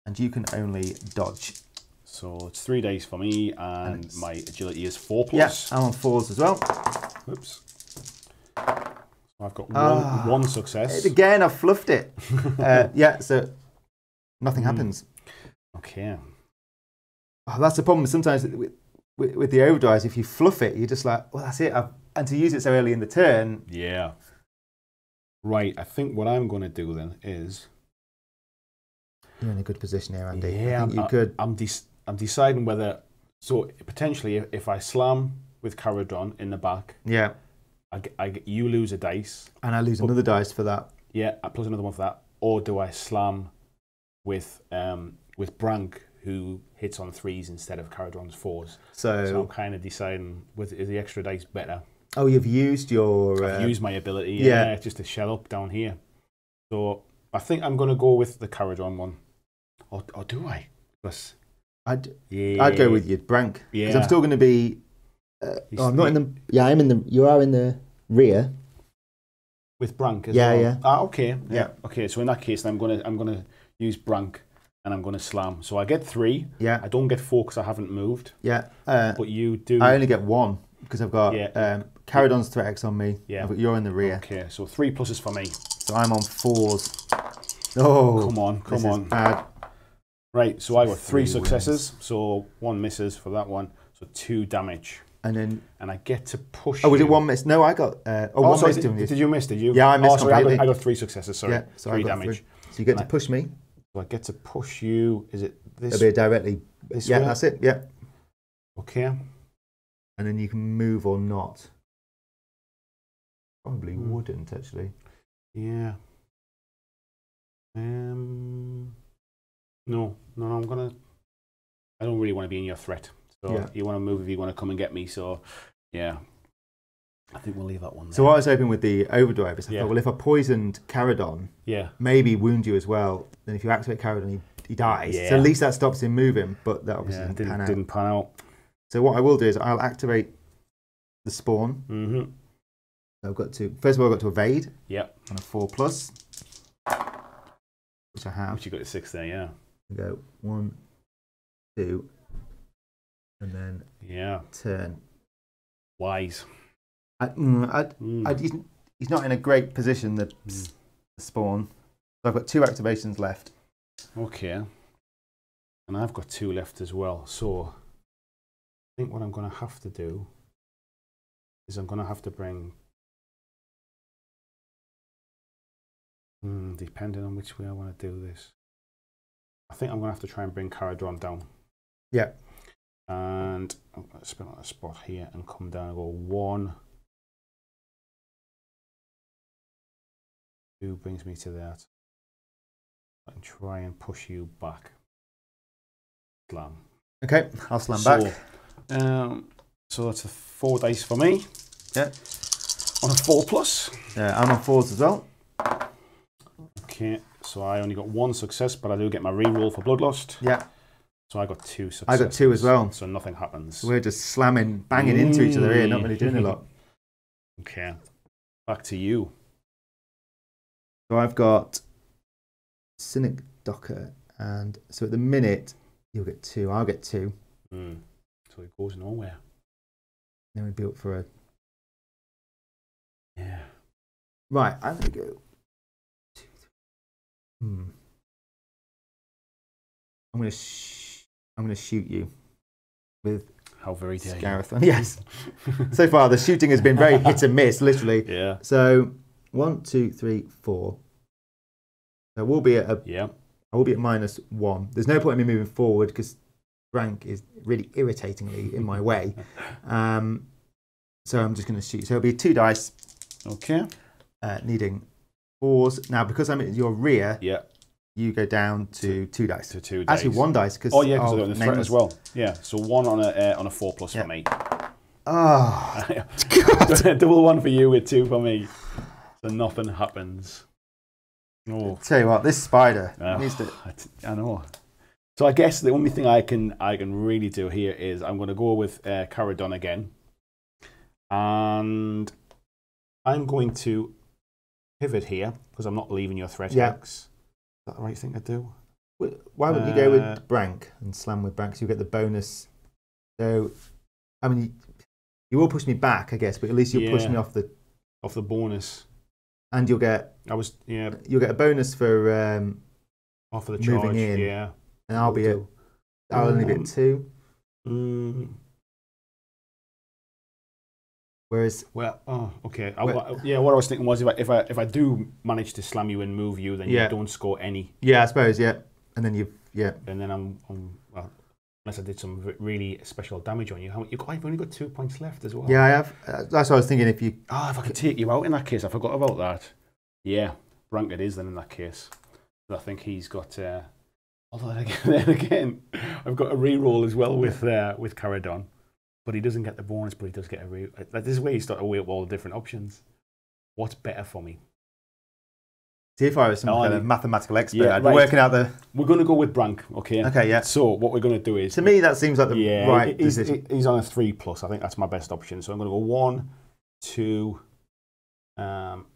and you can only dodge. So it's three days for me, and it's- my agility is four Yeah, plus. I'm on fours as well. Oops. I've got one, Ah. one success. Again, I've fluffed it. uh, yeah, so nothing Hmm. happens. Okay. Oh, that's the problem. Sometimes with, with, with the overdrives, if you fluff it, you're just like, well, that's it. I've, and to use it so early in the turn, Yeah. Right. I think what I'm going to do then is you're in a good position here, Andy. Yeah, I think you I- could. I'm de- I'm deciding whether so potentially if, if I slam with Caradon in the back, Yeah, I, I you lose a dice. and I lose another dice for that. Yeah, uh, plus another one for that. Or do I slam with um with Brank who hits on threes instead of Caradon's fours? So, So I'm kind of deciding with is the extra dice better. oh, you've used your. Uh, I've used my ability, yeah. yeah, just to shell up down here. So I think I'm going to go with the Caradon one. Or, or do I? Because I'd, yeah, I'd go with your Brank Yeah, because I'm still going to be. Uh, oh, I'm not in the. Yeah, I'm in the. You are in the rear. with Brank as Yeah, well. yeah. Ah, okay. Yeah. Yeah. Okay. So in that case, I'm gonna I'm gonna use Brank and I'm gonna slam. So I get three. Yeah, I don't get four because I haven't moved. yeah. Uh, But you do. I only get one because I've got Yeah. um, Caradon's threat hex on me. Yeah. I've you're in the rear, Okay. So three pluses for me. so I'm on fours. Oh, Come on. Come on. bad. Right. So I got three, Three successes. So one misses for that one. So two damage. And then, And I get to push. oh, was it one miss? No, I got. Uh, oh, Oh, one sorry, miss did, doing did you miss? Did you? Yeah, I missed oh, sorry, I got. I got three successes. Sorry. Yeah, so I three damage. three. So you get to Right. push me. So I get to push you. Is it this? It'll be directly. this Yeah, way? that's it. Yeah, Okay. and then you can move or not. Probably Hmm. wouldn't actually. Yeah. Um. No, no, no. I'm gonna. I don't really want to be in your threat. So Yeah. you want to move if you want to come and get me. So, yeah. I think we'll leave that one. So there. what I was hoping with the overdrive is I Yeah. thought, well, if I poisoned Caradon, yeah, maybe wound you as well. Then if you activate Caradon, he, he dies. So Yeah. at least that stops him moving. But that obviously yeah, didn't, didn't pan out. didn't pan out. So what I will do is I'll activate the spawn. Mm-hmm. So I've got to first of all I've got to evade Yep. on a four plus, which I have. Which you got a six there. Yeah. go one, two, and then Yeah. turn. Wise. I, mm, I, Mm. I, he's, he's not in a great position. The Mm. spawn. So I've got two activations left. Okay. And I've got two left as well. So I think what I'm going to have to do is I'm going to have to bring, Hmm, depending on which way I want to do this, I think I'm going to have to try and bring Caradon down. Yeah. And I'm going to spin on a spot here and come down and go one. Two brings me to that. And try and push you back. Slam. Okay, I'll slam so, back. Um, so that's a four dice for me. Yeah. On a four plus. Yeah, I'm on fours as well. Okay, so I only got one success, but I do get my reroll for Bloodlust. Yeah, So I got two successes. I got two as well. So nothing happens. we're just slamming, banging into each other here, not really doing a lot. Okay. Back to you. So I've got Cynic Docker, and so at the minute you'll get two. I'll get two. Mm. So it goes nowhere. Then we built for a Yeah. right. I'm gonna go. Two, three. Hmm. I'm gonna sh- I'm gonna shoot you with How very dare. Scarathron. Yes. so far, the shooting has been very hit and miss, literally. Yeah. So one, two, three, four. So we'll be at a, Yeah. I will be at minus one. There's no point in me moving forward because Brank is really irritatingly in my way. Um, so I'm just going to shoot. So it'll be two dice, Okay. uh, needing fours. Now, because I'm at your rear, Yeah. you go down to two dice. To two dice. Actually, one dice because Oh yeah, because I've got the threat as well. Yeah. So one on a uh, on a four plus Yeah. for me. Oh, Double one for you with two for me. So nothing happens. Oh. tell you what, this spider Ah, needs to. I t- I know. So I guess the only thing I can I can really do here is I'm going to go with uh, Caradon again, and I'm going to pivot here because I'm not leaving your threat Yeah. hex. Is that the right thing to do? Why wouldn't you go with Uh, Brank and slam with Brank so you get the bonus? So, I mean, you, you will push me back, I guess, but at least you'll push me off the, Off the bonus, and you'll get I was yeah you'll get a bonus for, um, off of the Moving charge. in. Yeah, and I'll be at. I'll only be Um, at two. Mm, Whereas, well, oh, okay. I, Well- yeah, what I was thinking was if I, if I if I do manage to slam you and move you, then Yeah. you don't score any. yeah, I suppose, yeah, and then you, yeah, and then I'm, I'm unless I did some really special damage on you. How, you got, I've only got two points left as well. yeah, I have. Uh, that's what I was thinking. If you, Ah, if I could take you out in that case, I forgot about that. Yeah, Brank it is then in that case. But I think he's got. Uh, although then again, then again, I've got a re-roll as well with uh, with Caradon, but he doesn't get the bonus, but he does get a re. Like, this is where you start to weigh up all the different options. What's better for me? See if I was some kind of mathematical expert, Yeah, I'd right. be working out the. We're going to go with Brank, okay? Okay, yeah. So what we're going to do is To me, that seems like the yeah, right he's, decision. he's on a three plus. I think that's my best option. So I'm going to go one, two. Um,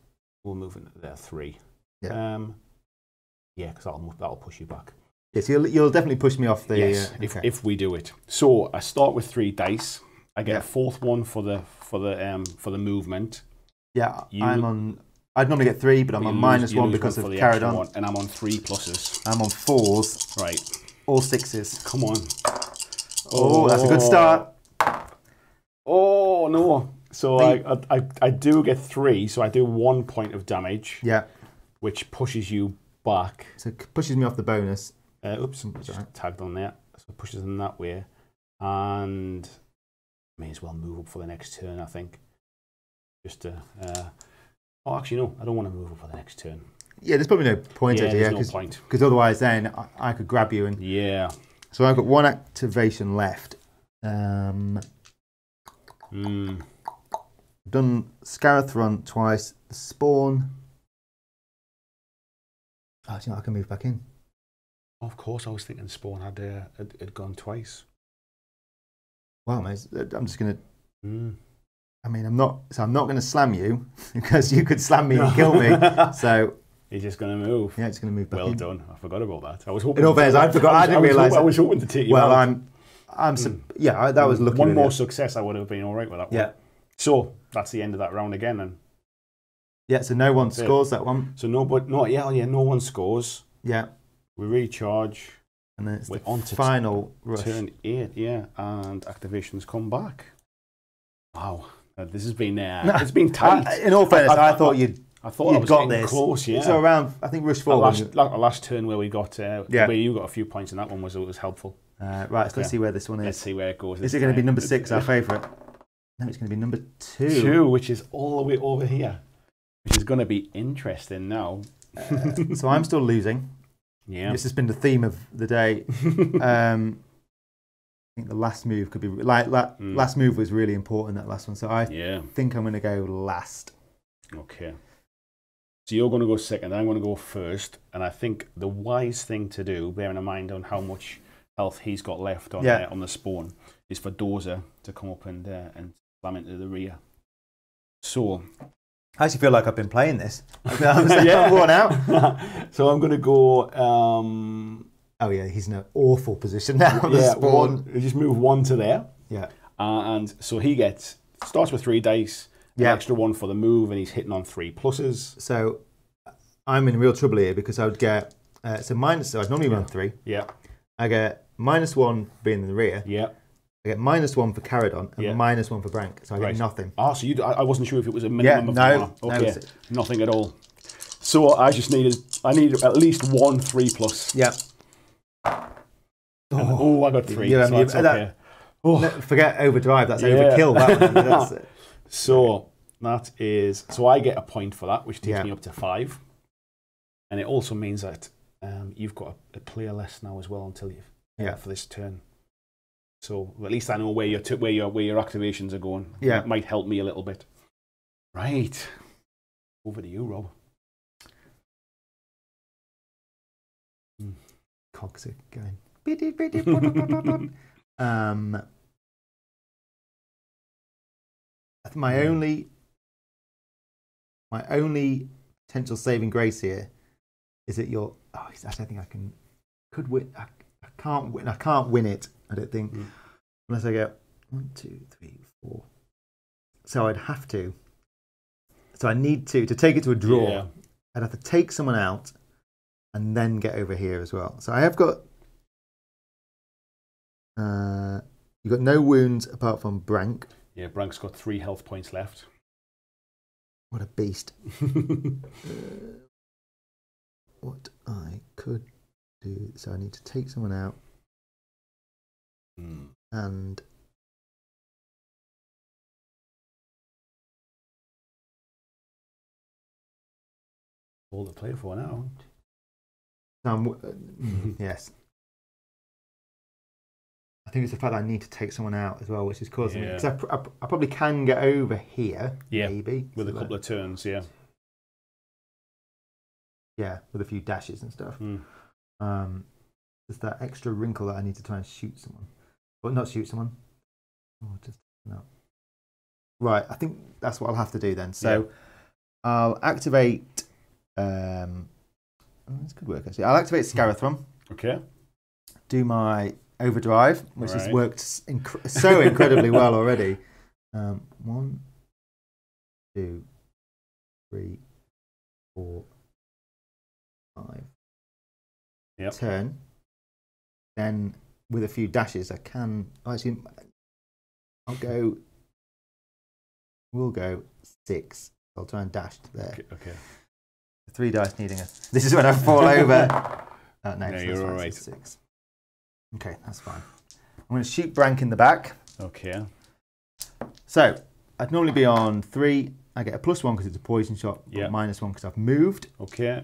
we'll move into there three. Yeah. Um, yeah, because that'll that'll push you back. Yes, you'll, you'll definitely push me off the. yes, uh, if okay. if we do it. So I start with three dice. I get Yeah. a fourth one for the for the um for the movement. yeah, you- I'm on. I'd normally get three, but I'm on lose- one because of Caradon. one, and I'm on three pluses. I'm on fours Right, All sixes. come on. Oh, that's a good start. Oh no! So I, I I do get three. So I do one point of damage. Yeah, which pushes you back. so it pushes me off the bonus. Uh, oops, alright. tagged on there. So it pushes them that way. And may as well move up for the next turn, I think. Just to. Uh, oh, actually, no, I don't want to move for the next turn. Yeah, there's probably no point yeah, there's yeah, no because otherwise then I, I could grab you and. Yeah. So I've got one activation left. Um, Mm. done Scarathron twice. The spawn. Oh, do you know, I can move back in. Of course, I was thinking Spawn had, uh, had, had gone twice. Wow, mate, I'm just gonna. Mm. I mean, I'm not. So I'm not going to slam you because you could slam me and kill me. So He's just going to move. yeah, it's going to move back well in. done. I forgot about that. I was hoping. In all fairness, I forgot- I was- didn't was realise hoping- I was hoping to take you Well, out. I'm. I'm. sup- hmm. Yeah, I, that was looking. One really more success, I would have been all right with that one. Yeah. So that's the end of that round again, and Yeah. So no one it. scores that one. so no, but no, yeah, yeah, no one scores. Yeah. We recharge. And then it's We're the on to final rush. Turn eight, yeah, and activations come back. Wow, uh, this has been uh, it's been tight. I, in all fairness, I- I, I- thought you'd I thought you'd was got this. close. Yeah, So around, I think rush four. last, la- last turn where we got uh, Yeah. where you got a few points in that one was was helpful. Uh, right, so let's Yeah. see where this one is. Let's see where it goes. Is this it going to be number six, our favourite? No, it's going to be number two. Two, which is all the way over here, which is going to be interesting now. Uh, so I'm still losing. Yeah, This has been the theme of the day. Um, I think the last move could be like la, Mm. last move was really important. That last one, so I yeah. think I'm going to go last. Okay. So you're going to go second, I'm going to go first, and I think the wise thing to do, bearing in mind on how much health he's got left on Yeah. uh, on the spawn, is for Dozer to come up and uh, and slam into the rear. So I actually feel like I've been playing this. I'm, Yeah. I'm worn out. so I'm going to go. Um, Oh yeah, he's in an awful position now. on yeah, one, you just move one to there, Yeah, uh, and so he gets starts with three dice, Yeah. an extra one for the move, and he's hitting on three pluses. So I'm in real trouble here because I would get uh, so minus. So I'd normally run three. Yeah, I get minus one being in the rear. yeah. I get minus one for Caradon and Yeah. minus one for Brank. So I get nothing. Ah, so you, I, I wasn't sure if it was a Yeah, minimum of no, one. no, Okay, it's- nothing at all. So I just needed, I needed at least one three plus. Yeah. And- oh, I got three. Yeah, so I that's that-. Oh, No, forget overdrive. That's Yeah. overkill. That. That's it. So that is so I get a point for that, which takes Yeah. me up to five, and it also means that um, you've got a, a player less now as well until you Yeah. for this turn. So at least I know where your where your where your activations are going. Yeah. it might help me a little bit. Right, over to you, Rob. Are going. um, my only, my only potential saving grace here is that you're. Oh, I don't think I can. Could win. I, I can't win. I can't win it. I don't think Mm. unless I get one, two, three, four. So I'd have to. So I need to to take it to a draw. Yeah. I'd have to take someone out and then get over here as well. So I have got. Uh, you've got no wounds apart from Brank. Yeah, Brank's got three health points left. What a beast. Uh, what I could do. So I need to take someone out Hmm. and. All to play for now. Um, mm, yes. I think it's the fact that I need to take someone out as well, which is causing me. Because I, I, I probably can get over here, Yeah, maybe. With a couple that- of turns, yeah. Yeah, with a few dashes and stuff. Hmm. Um, there's that extra wrinkle that I need to try and shoot someone. But not shoot someone. Oh, just no. Right, I think that's what I'll have to do then. So I'll activate. Um, oh, this could work actually. I'll activate Scarathron, Okay. do my overdrive, which has worked inc- so incredibly well already. Um, one, two, three, four, five. Yep. Turn. Then with a few dashes, I can oh, actually. I'll go. We'll go six. I'll try and dash to there. Okay. okay. Three dice needing a. This is when I fall over. Uh, no, No, so you're all right. Six. Okay, that's fine. I'm going to shoot Brank in the back. Okay. So I'd normally be on three. I get a plus one because it's a poison shot, Yeah. minus one because I've moved. Okay.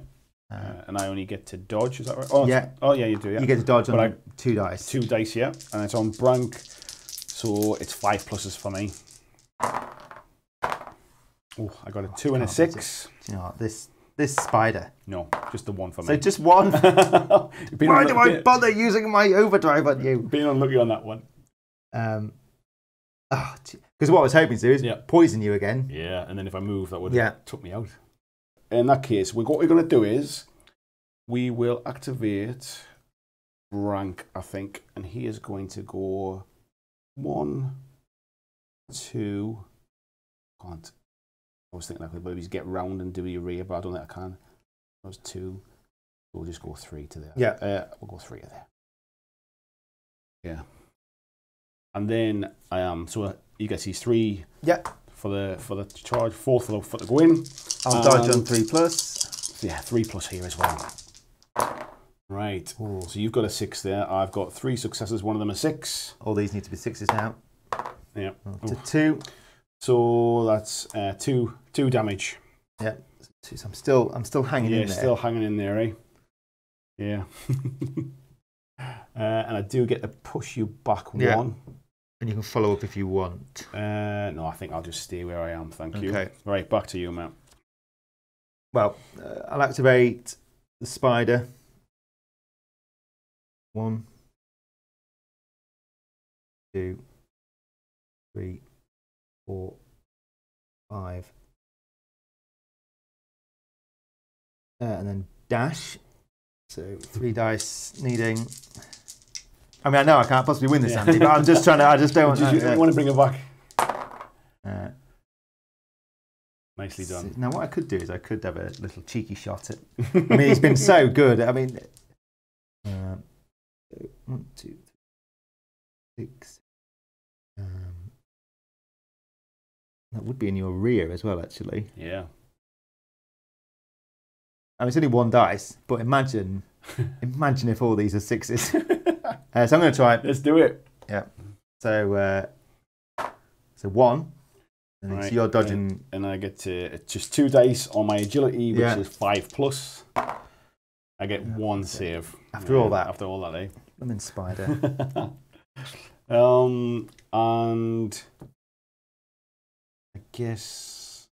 Uh, Uh, and I only get to dodge. Is that right? Oh, Yeah. Oh, yeah, you do. Yeah. You get to dodge on I- two dice. two dice. Yeah, and it's on Brank, so it's five pluses for me. Oh, I got a two and a six. Do you know what? This this spider. No, just the one for me. So just one. Why do I bother using my overdrive on you? Being unlucky on that one. Um, because what I was hoping to do is Yeah. poison you again. Yeah, and then if I move, that would Yeah. took me out. In that case, we, what we're going to do is we will activate Brank, I think, and he is going to go one, two. Can't. I was thinking I could maybe get round and do a rear, but I don't think I can. That was two. We'll just go three to there. Yeah. Uh, we'll go three to there. Yeah. And then I am so you gets these three Yeah. for the for the charge, four for the for the go in. I'll dodge on three plus. Yeah, three plus here as well. Right. So you've got a six there. I've got three successes. One of them a six. All these need to be sixes now. Yeah. To two. So that's uh, two two damage. Yeah. So I'm still I'm still hanging yeah, in there. still hanging in there, eh? Yeah. uh, and I do get to push you back Yeah. one. And you can follow up if you want. Uh, no, I think I'll just stay where I am. Thank you. Okay. Right, back to you, Matt. Well, uh, I'll activate the spider. One, two, three, four, five. Uh, and then dash. So three dice needing. I mean, I know I can't possibly win this, Yeah. Andy, but I'm just trying to. I just don't. Did you uh, want to bring it back? uh, Nicely done. Now, what I could do is I could have a little cheeky shot at. I mean, he's been so good. I mean, uh, one, two, three, six. Um, that would be in your rear as well, actually. Yeah. I mean, it's only one dice, but imagine, imagine if all these are sixes. uh, so I'm going to try. Let's do it. Yeah. So, uh, so one, and Right, so you're dodging. And I get to just two dice on my agility, which Yeah. is five plus. I get one save. After all that. After all that, eh? I'm in spider. um, and guess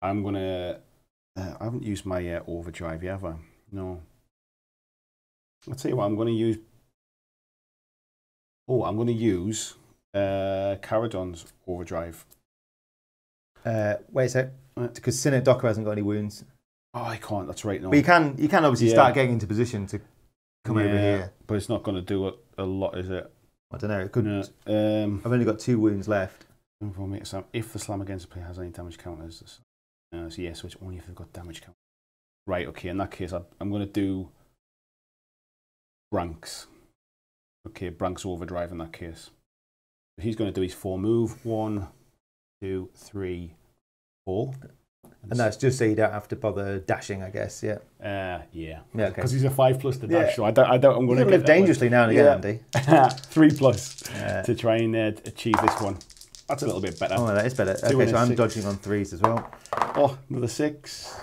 I'm gonna. Uh, I haven't used my uh, overdrive yet, have I? No. I'll tell you what. I'm gonna use. Oh, I'm gonna use uh, Caradon's overdrive. uh, wait a sec, because Sinet Docker hasn't got any wounds. Oh, I can't. That's right. No. But you can, you can obviously Yeah. start getting into position to come over here. But it's not going to do a, a lot, is it? I don't know. It could. No. Um, I've only got two wounds left. If, make a slam, if the slam against a player has any damage counters, uh, so yes, so it's only if they've got damage counters. Right, okay, in that case, I, I'm going to do Branks. Okay, Branks overdrive in that case. So he's going to do his four move. One, two, three, four. And that's just so you don't have to bother dashing, I guess. Yeah. Uh, yeah. Yeah, okay. Because he's a five plus to Yeah. dash, so I don't, I don't, I'm going to live dangerously now and again, Yeah. Andy. Three plus Uh, to try and uh, achieve this one. That's a little bit better. oh, that is better. Two Okay, so I'm six. dodging on threes as well. Oh, another six.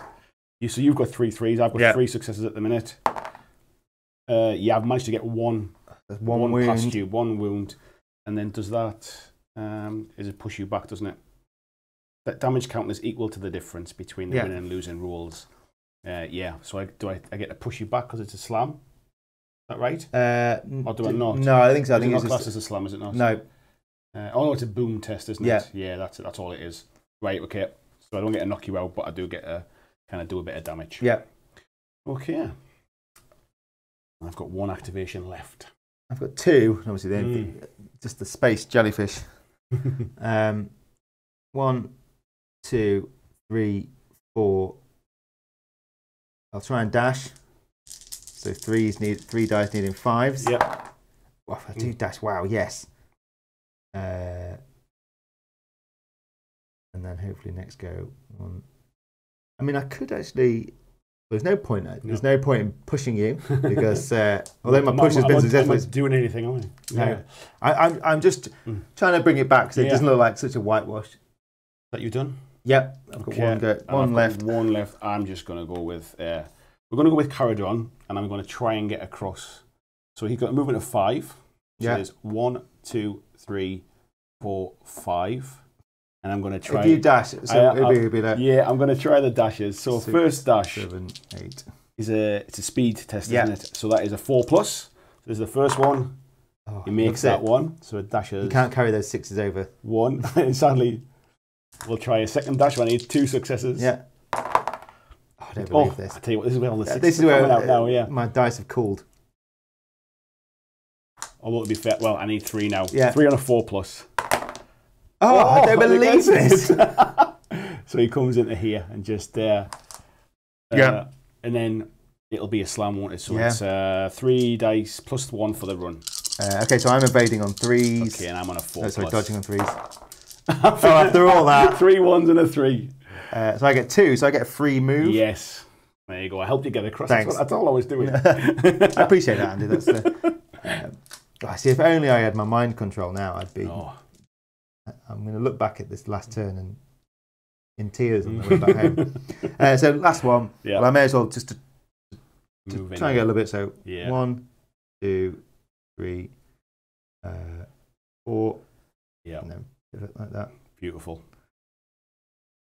You, so you've got three threes. I've got Yeah. three successes at the minute. Uh, yeah, I've managed to get one, There's one, one, wound. past you, one wound, and then does that? Um, is it push you back? Doesn't it? That damage count is equal to the difference between the Yeah. winning and losing rules. Uh, yeah. So I do I, I get to push you back because it's a slam. Is that right? Uh, n- Or do I d- not? No, I think so. I Is it think not it's classed as a slam, is it not? no. Uh, oh no, it's a boom test, isn't Yeah. it? Yeah, that's it. That's all it is. Right. Okay. So I don't get to knock you out, but I do get to kind of do a bit of damage. Yeah, Okay. I've got one activation left. I've got two. Obviously, the Mm. thing- just the space jellyfish. Um, one, two, three, four. I'll try and dash. So threes need three dice needing fives. yep. Well, I do Mm. dash, wow, yes. Uh, and then hopefully next go one. I mean, I could actually. There's no point. There's no, point in pushing you because uh, although my push has been successful, I'm it's not doing anything, am I? No. Yeah. I, I'm, I'm just Mm. trying to bring it back so it Yeah. doesn't look like such a whitewash. that you done? Yep, I've got one, go, one left. One left. I'm just going to go with. Uh, we're going to go with Caradon, and I'm going to try and get across. So he's got a movement of five. So Yeah. there's one, two, three, four, five, and I'm going to try. If you dash, so I- it'll, be, it'll be yeah, I'm going to try the dashes. So Six, first dash seven, eight. is a it's a speed test, Yeah. isn't it? So that is a four plus. So There's the first one. Oh, He makes that it. one. So it dashes. You can't carry those sixes over. one. and sadly, we'll try a second dash. I need two successes. Yeah. Oh, I don't Oh, believe this. I tell you what, this is where all the Yeah, sixes this is are where coming out uh, now. Yeah. my dice have cooled. Although to be fair, well, I need three now. Yeah. Three on a four plus. Oh, I don't believe this. it. so he comes into here and just uh, uh, Yeah. and then it'll be a slam, won't it? So Yeah. it's uh, three dice plus one for the run. Uh, okay, so I'm evading on threes. Okay, and I'm on a four Oh, sorry, plus. dodging on threes. oh, after all that. three ones and a three. Uh, so I get two, so I get a free move. Yes. There you go. I helped you get across. Thanks. That's, what, that's all I was doing. I appreciate that, Andy. That's the. Uh, I see. If only I had my mind control now, I'd be. oh, I'm going to look back at this last turn and in tears on the way back home. Uh, so last one. yeah. Well, I may as well just to, to try and get a little bit. So Yeah. one, two, three, uh, four, Yeah. and then pivot like that. Beautiful.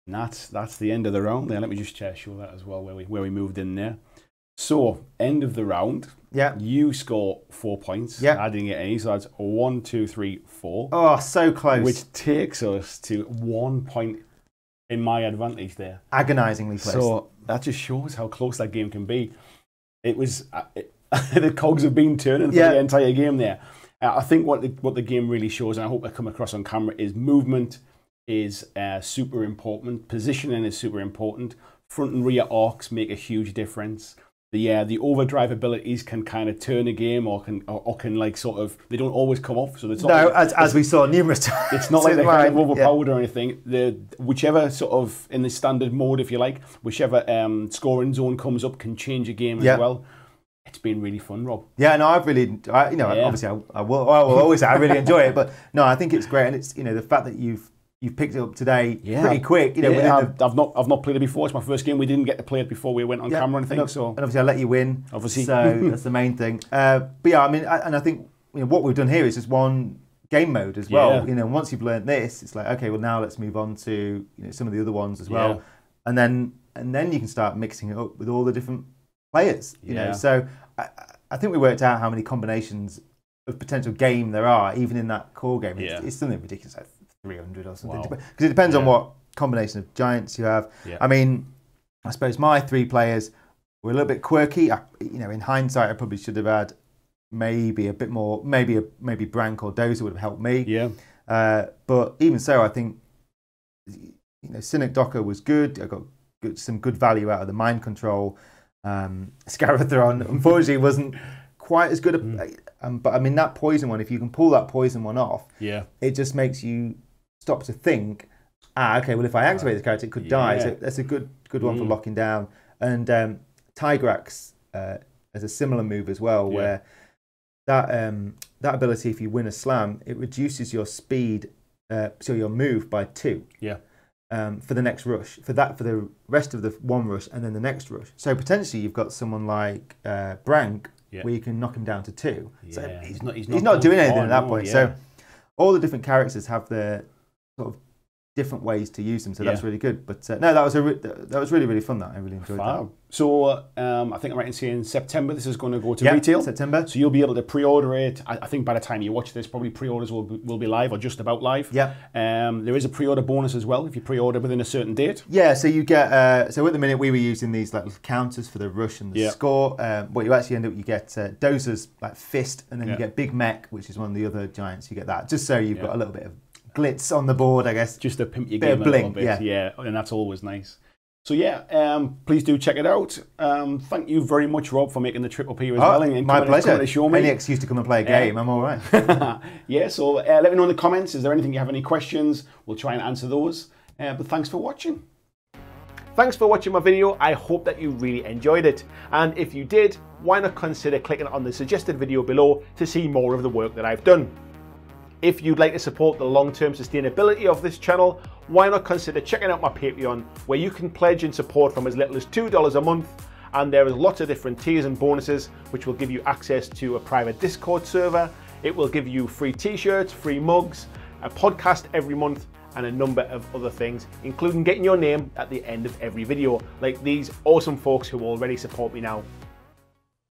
And that's that's the end of the round there. Let me just show that as well where we where we moved in there. So end of the round, Yeah. you score four points. Yeah. I didn't get any, so that's one, two, three, four, Oh, so close. which takes us to one point in my advantage there. Agonizingly close. So that just shows how close that game can be. It was uh, it, the cogs have been turning for Yeah. the entire game there. Uh, I think what the what the game really shows, and I hope I come across on camera, is movement, is uh, super important. Positioning is super important. Front and rear arcs make a huge difference. The uh, the overdrive abilities can kind of turn a game, or can or, or can like sort of they don't always come off. So it's not No, like- as, as we saw numerous times. it's not like they're kind of yeah. overpowered or anything. The whichever sort of in the standard mode, if you like, whichever um, scoring zone comes up can change a game Yeah. as well. It's been really fun, Rob. Yeah, no, I've really, I, you know, Yeah. obviously, I, I, will, I will always say I really enjoy it, but no, I think it's great, and it's you know the fact that you've you've picked it up today Yeah. pretty quick, you know, yeah, I've, I've not I've not played it before. It's my first game. We didn't get to play it before we went on Yeah, camera and things. So and obviously I let you win, Obviously. so that's the main thing. Uh, but yeah, I mean, I, and I think you know what we've done here is just one game mode as well. Yeah. You know, once you've learned this, it's like okay, well now let's move on to you know some of the other ones as well, and then and then you can start mixing it up with all the different players. You know, so I, I think we worked out how many combinations of potential game there are, even in that core game. It's, Yeah. it's something ridiculous, like 300 or something, Wow. because it depends on what combination of giants you have. Yeah. I mean, I suppose my three players were a little bit quirky. I, you know, in hindsight, I probably should have had maybe a bit more, maybe a, maybe Brank or Dozer would have helped me. yeah, Uh, but even so, I think you know Cynic Docker was good. I got good, some good value out of the mind control. Um, Scarathron unfortunately wasn't quite as good. A, um, but I mean that poison one, if you can pull that poison one off, yeah, it just makes you stop to think. Ah, okay. Well, if I activate this character, it could die. So that's a good good one for Mm. locking down. And um, Tigrax uh, has a similar move as well, Yeah. where that um, that ability, if you win a slam, it reduces your speed, uh, so your move by two. Yeah. Um, for the next rush, for that, for the rest of the one rush, and then the next rush. So potentially, you've got someone like uh, Brank, Yeah. where you can knock him down to two. Yeah, he's, he's not- he's he's not not doing anything at that point. yeah. So all the different characters have their sort of different ways to use them. So that's really good. But uh, no, that was a that was really really fun. That I really enjoyed Fab. So um, I think I'm right in saying September this is going to go to that. retail. September. So you'll be able to pre-order it. I, I think by the time you watch this, probably pre-orders will be, will be live or just about live. Yeah. Um, there is a pre-order bonus as well if you pre-order within a certain date. Yeah, so you get uh, so at the minute we were using these like little counters for the rush and the Yeah. score. Um, what you actually end up you get uh, Dozer's like fist, and then Yeah. you get Big Mech, which is one of the other giants. You get that just so you've Yeah. got a little bit of glitz on the board, I guess. Just to pimp your Bit game of a little bling, bit. yeah. yeah, and that's always nice. So yeah, um, please do check it out. Um, thank you very much, Rob, for making the trip up here as Oh, well. and- and my pleasure. coming To show me. Any excuse to come and play a game, I'm all right. yeah, so uh, let me know in the comments. Is there anything you have any questions? We'll try and answer those. Uh, but thanks for watching. Thanks for watching my video. I hope that you really enjoyed it. And if you did, why not consider clicking on the suggested video below to see more of the work that I've done. If you'd like to support the long-term sustainability of this channel, why not consider checking out my Patreon where you can pledge in support from as little as $2 a month and there is lots of different tiers and bonuses which will give you access to a private Discord server, it will give you free t-shirts, free mugs, a podcast every month and a number of other things, including getting your name at the end of every video, like these awesome folks who already support me now.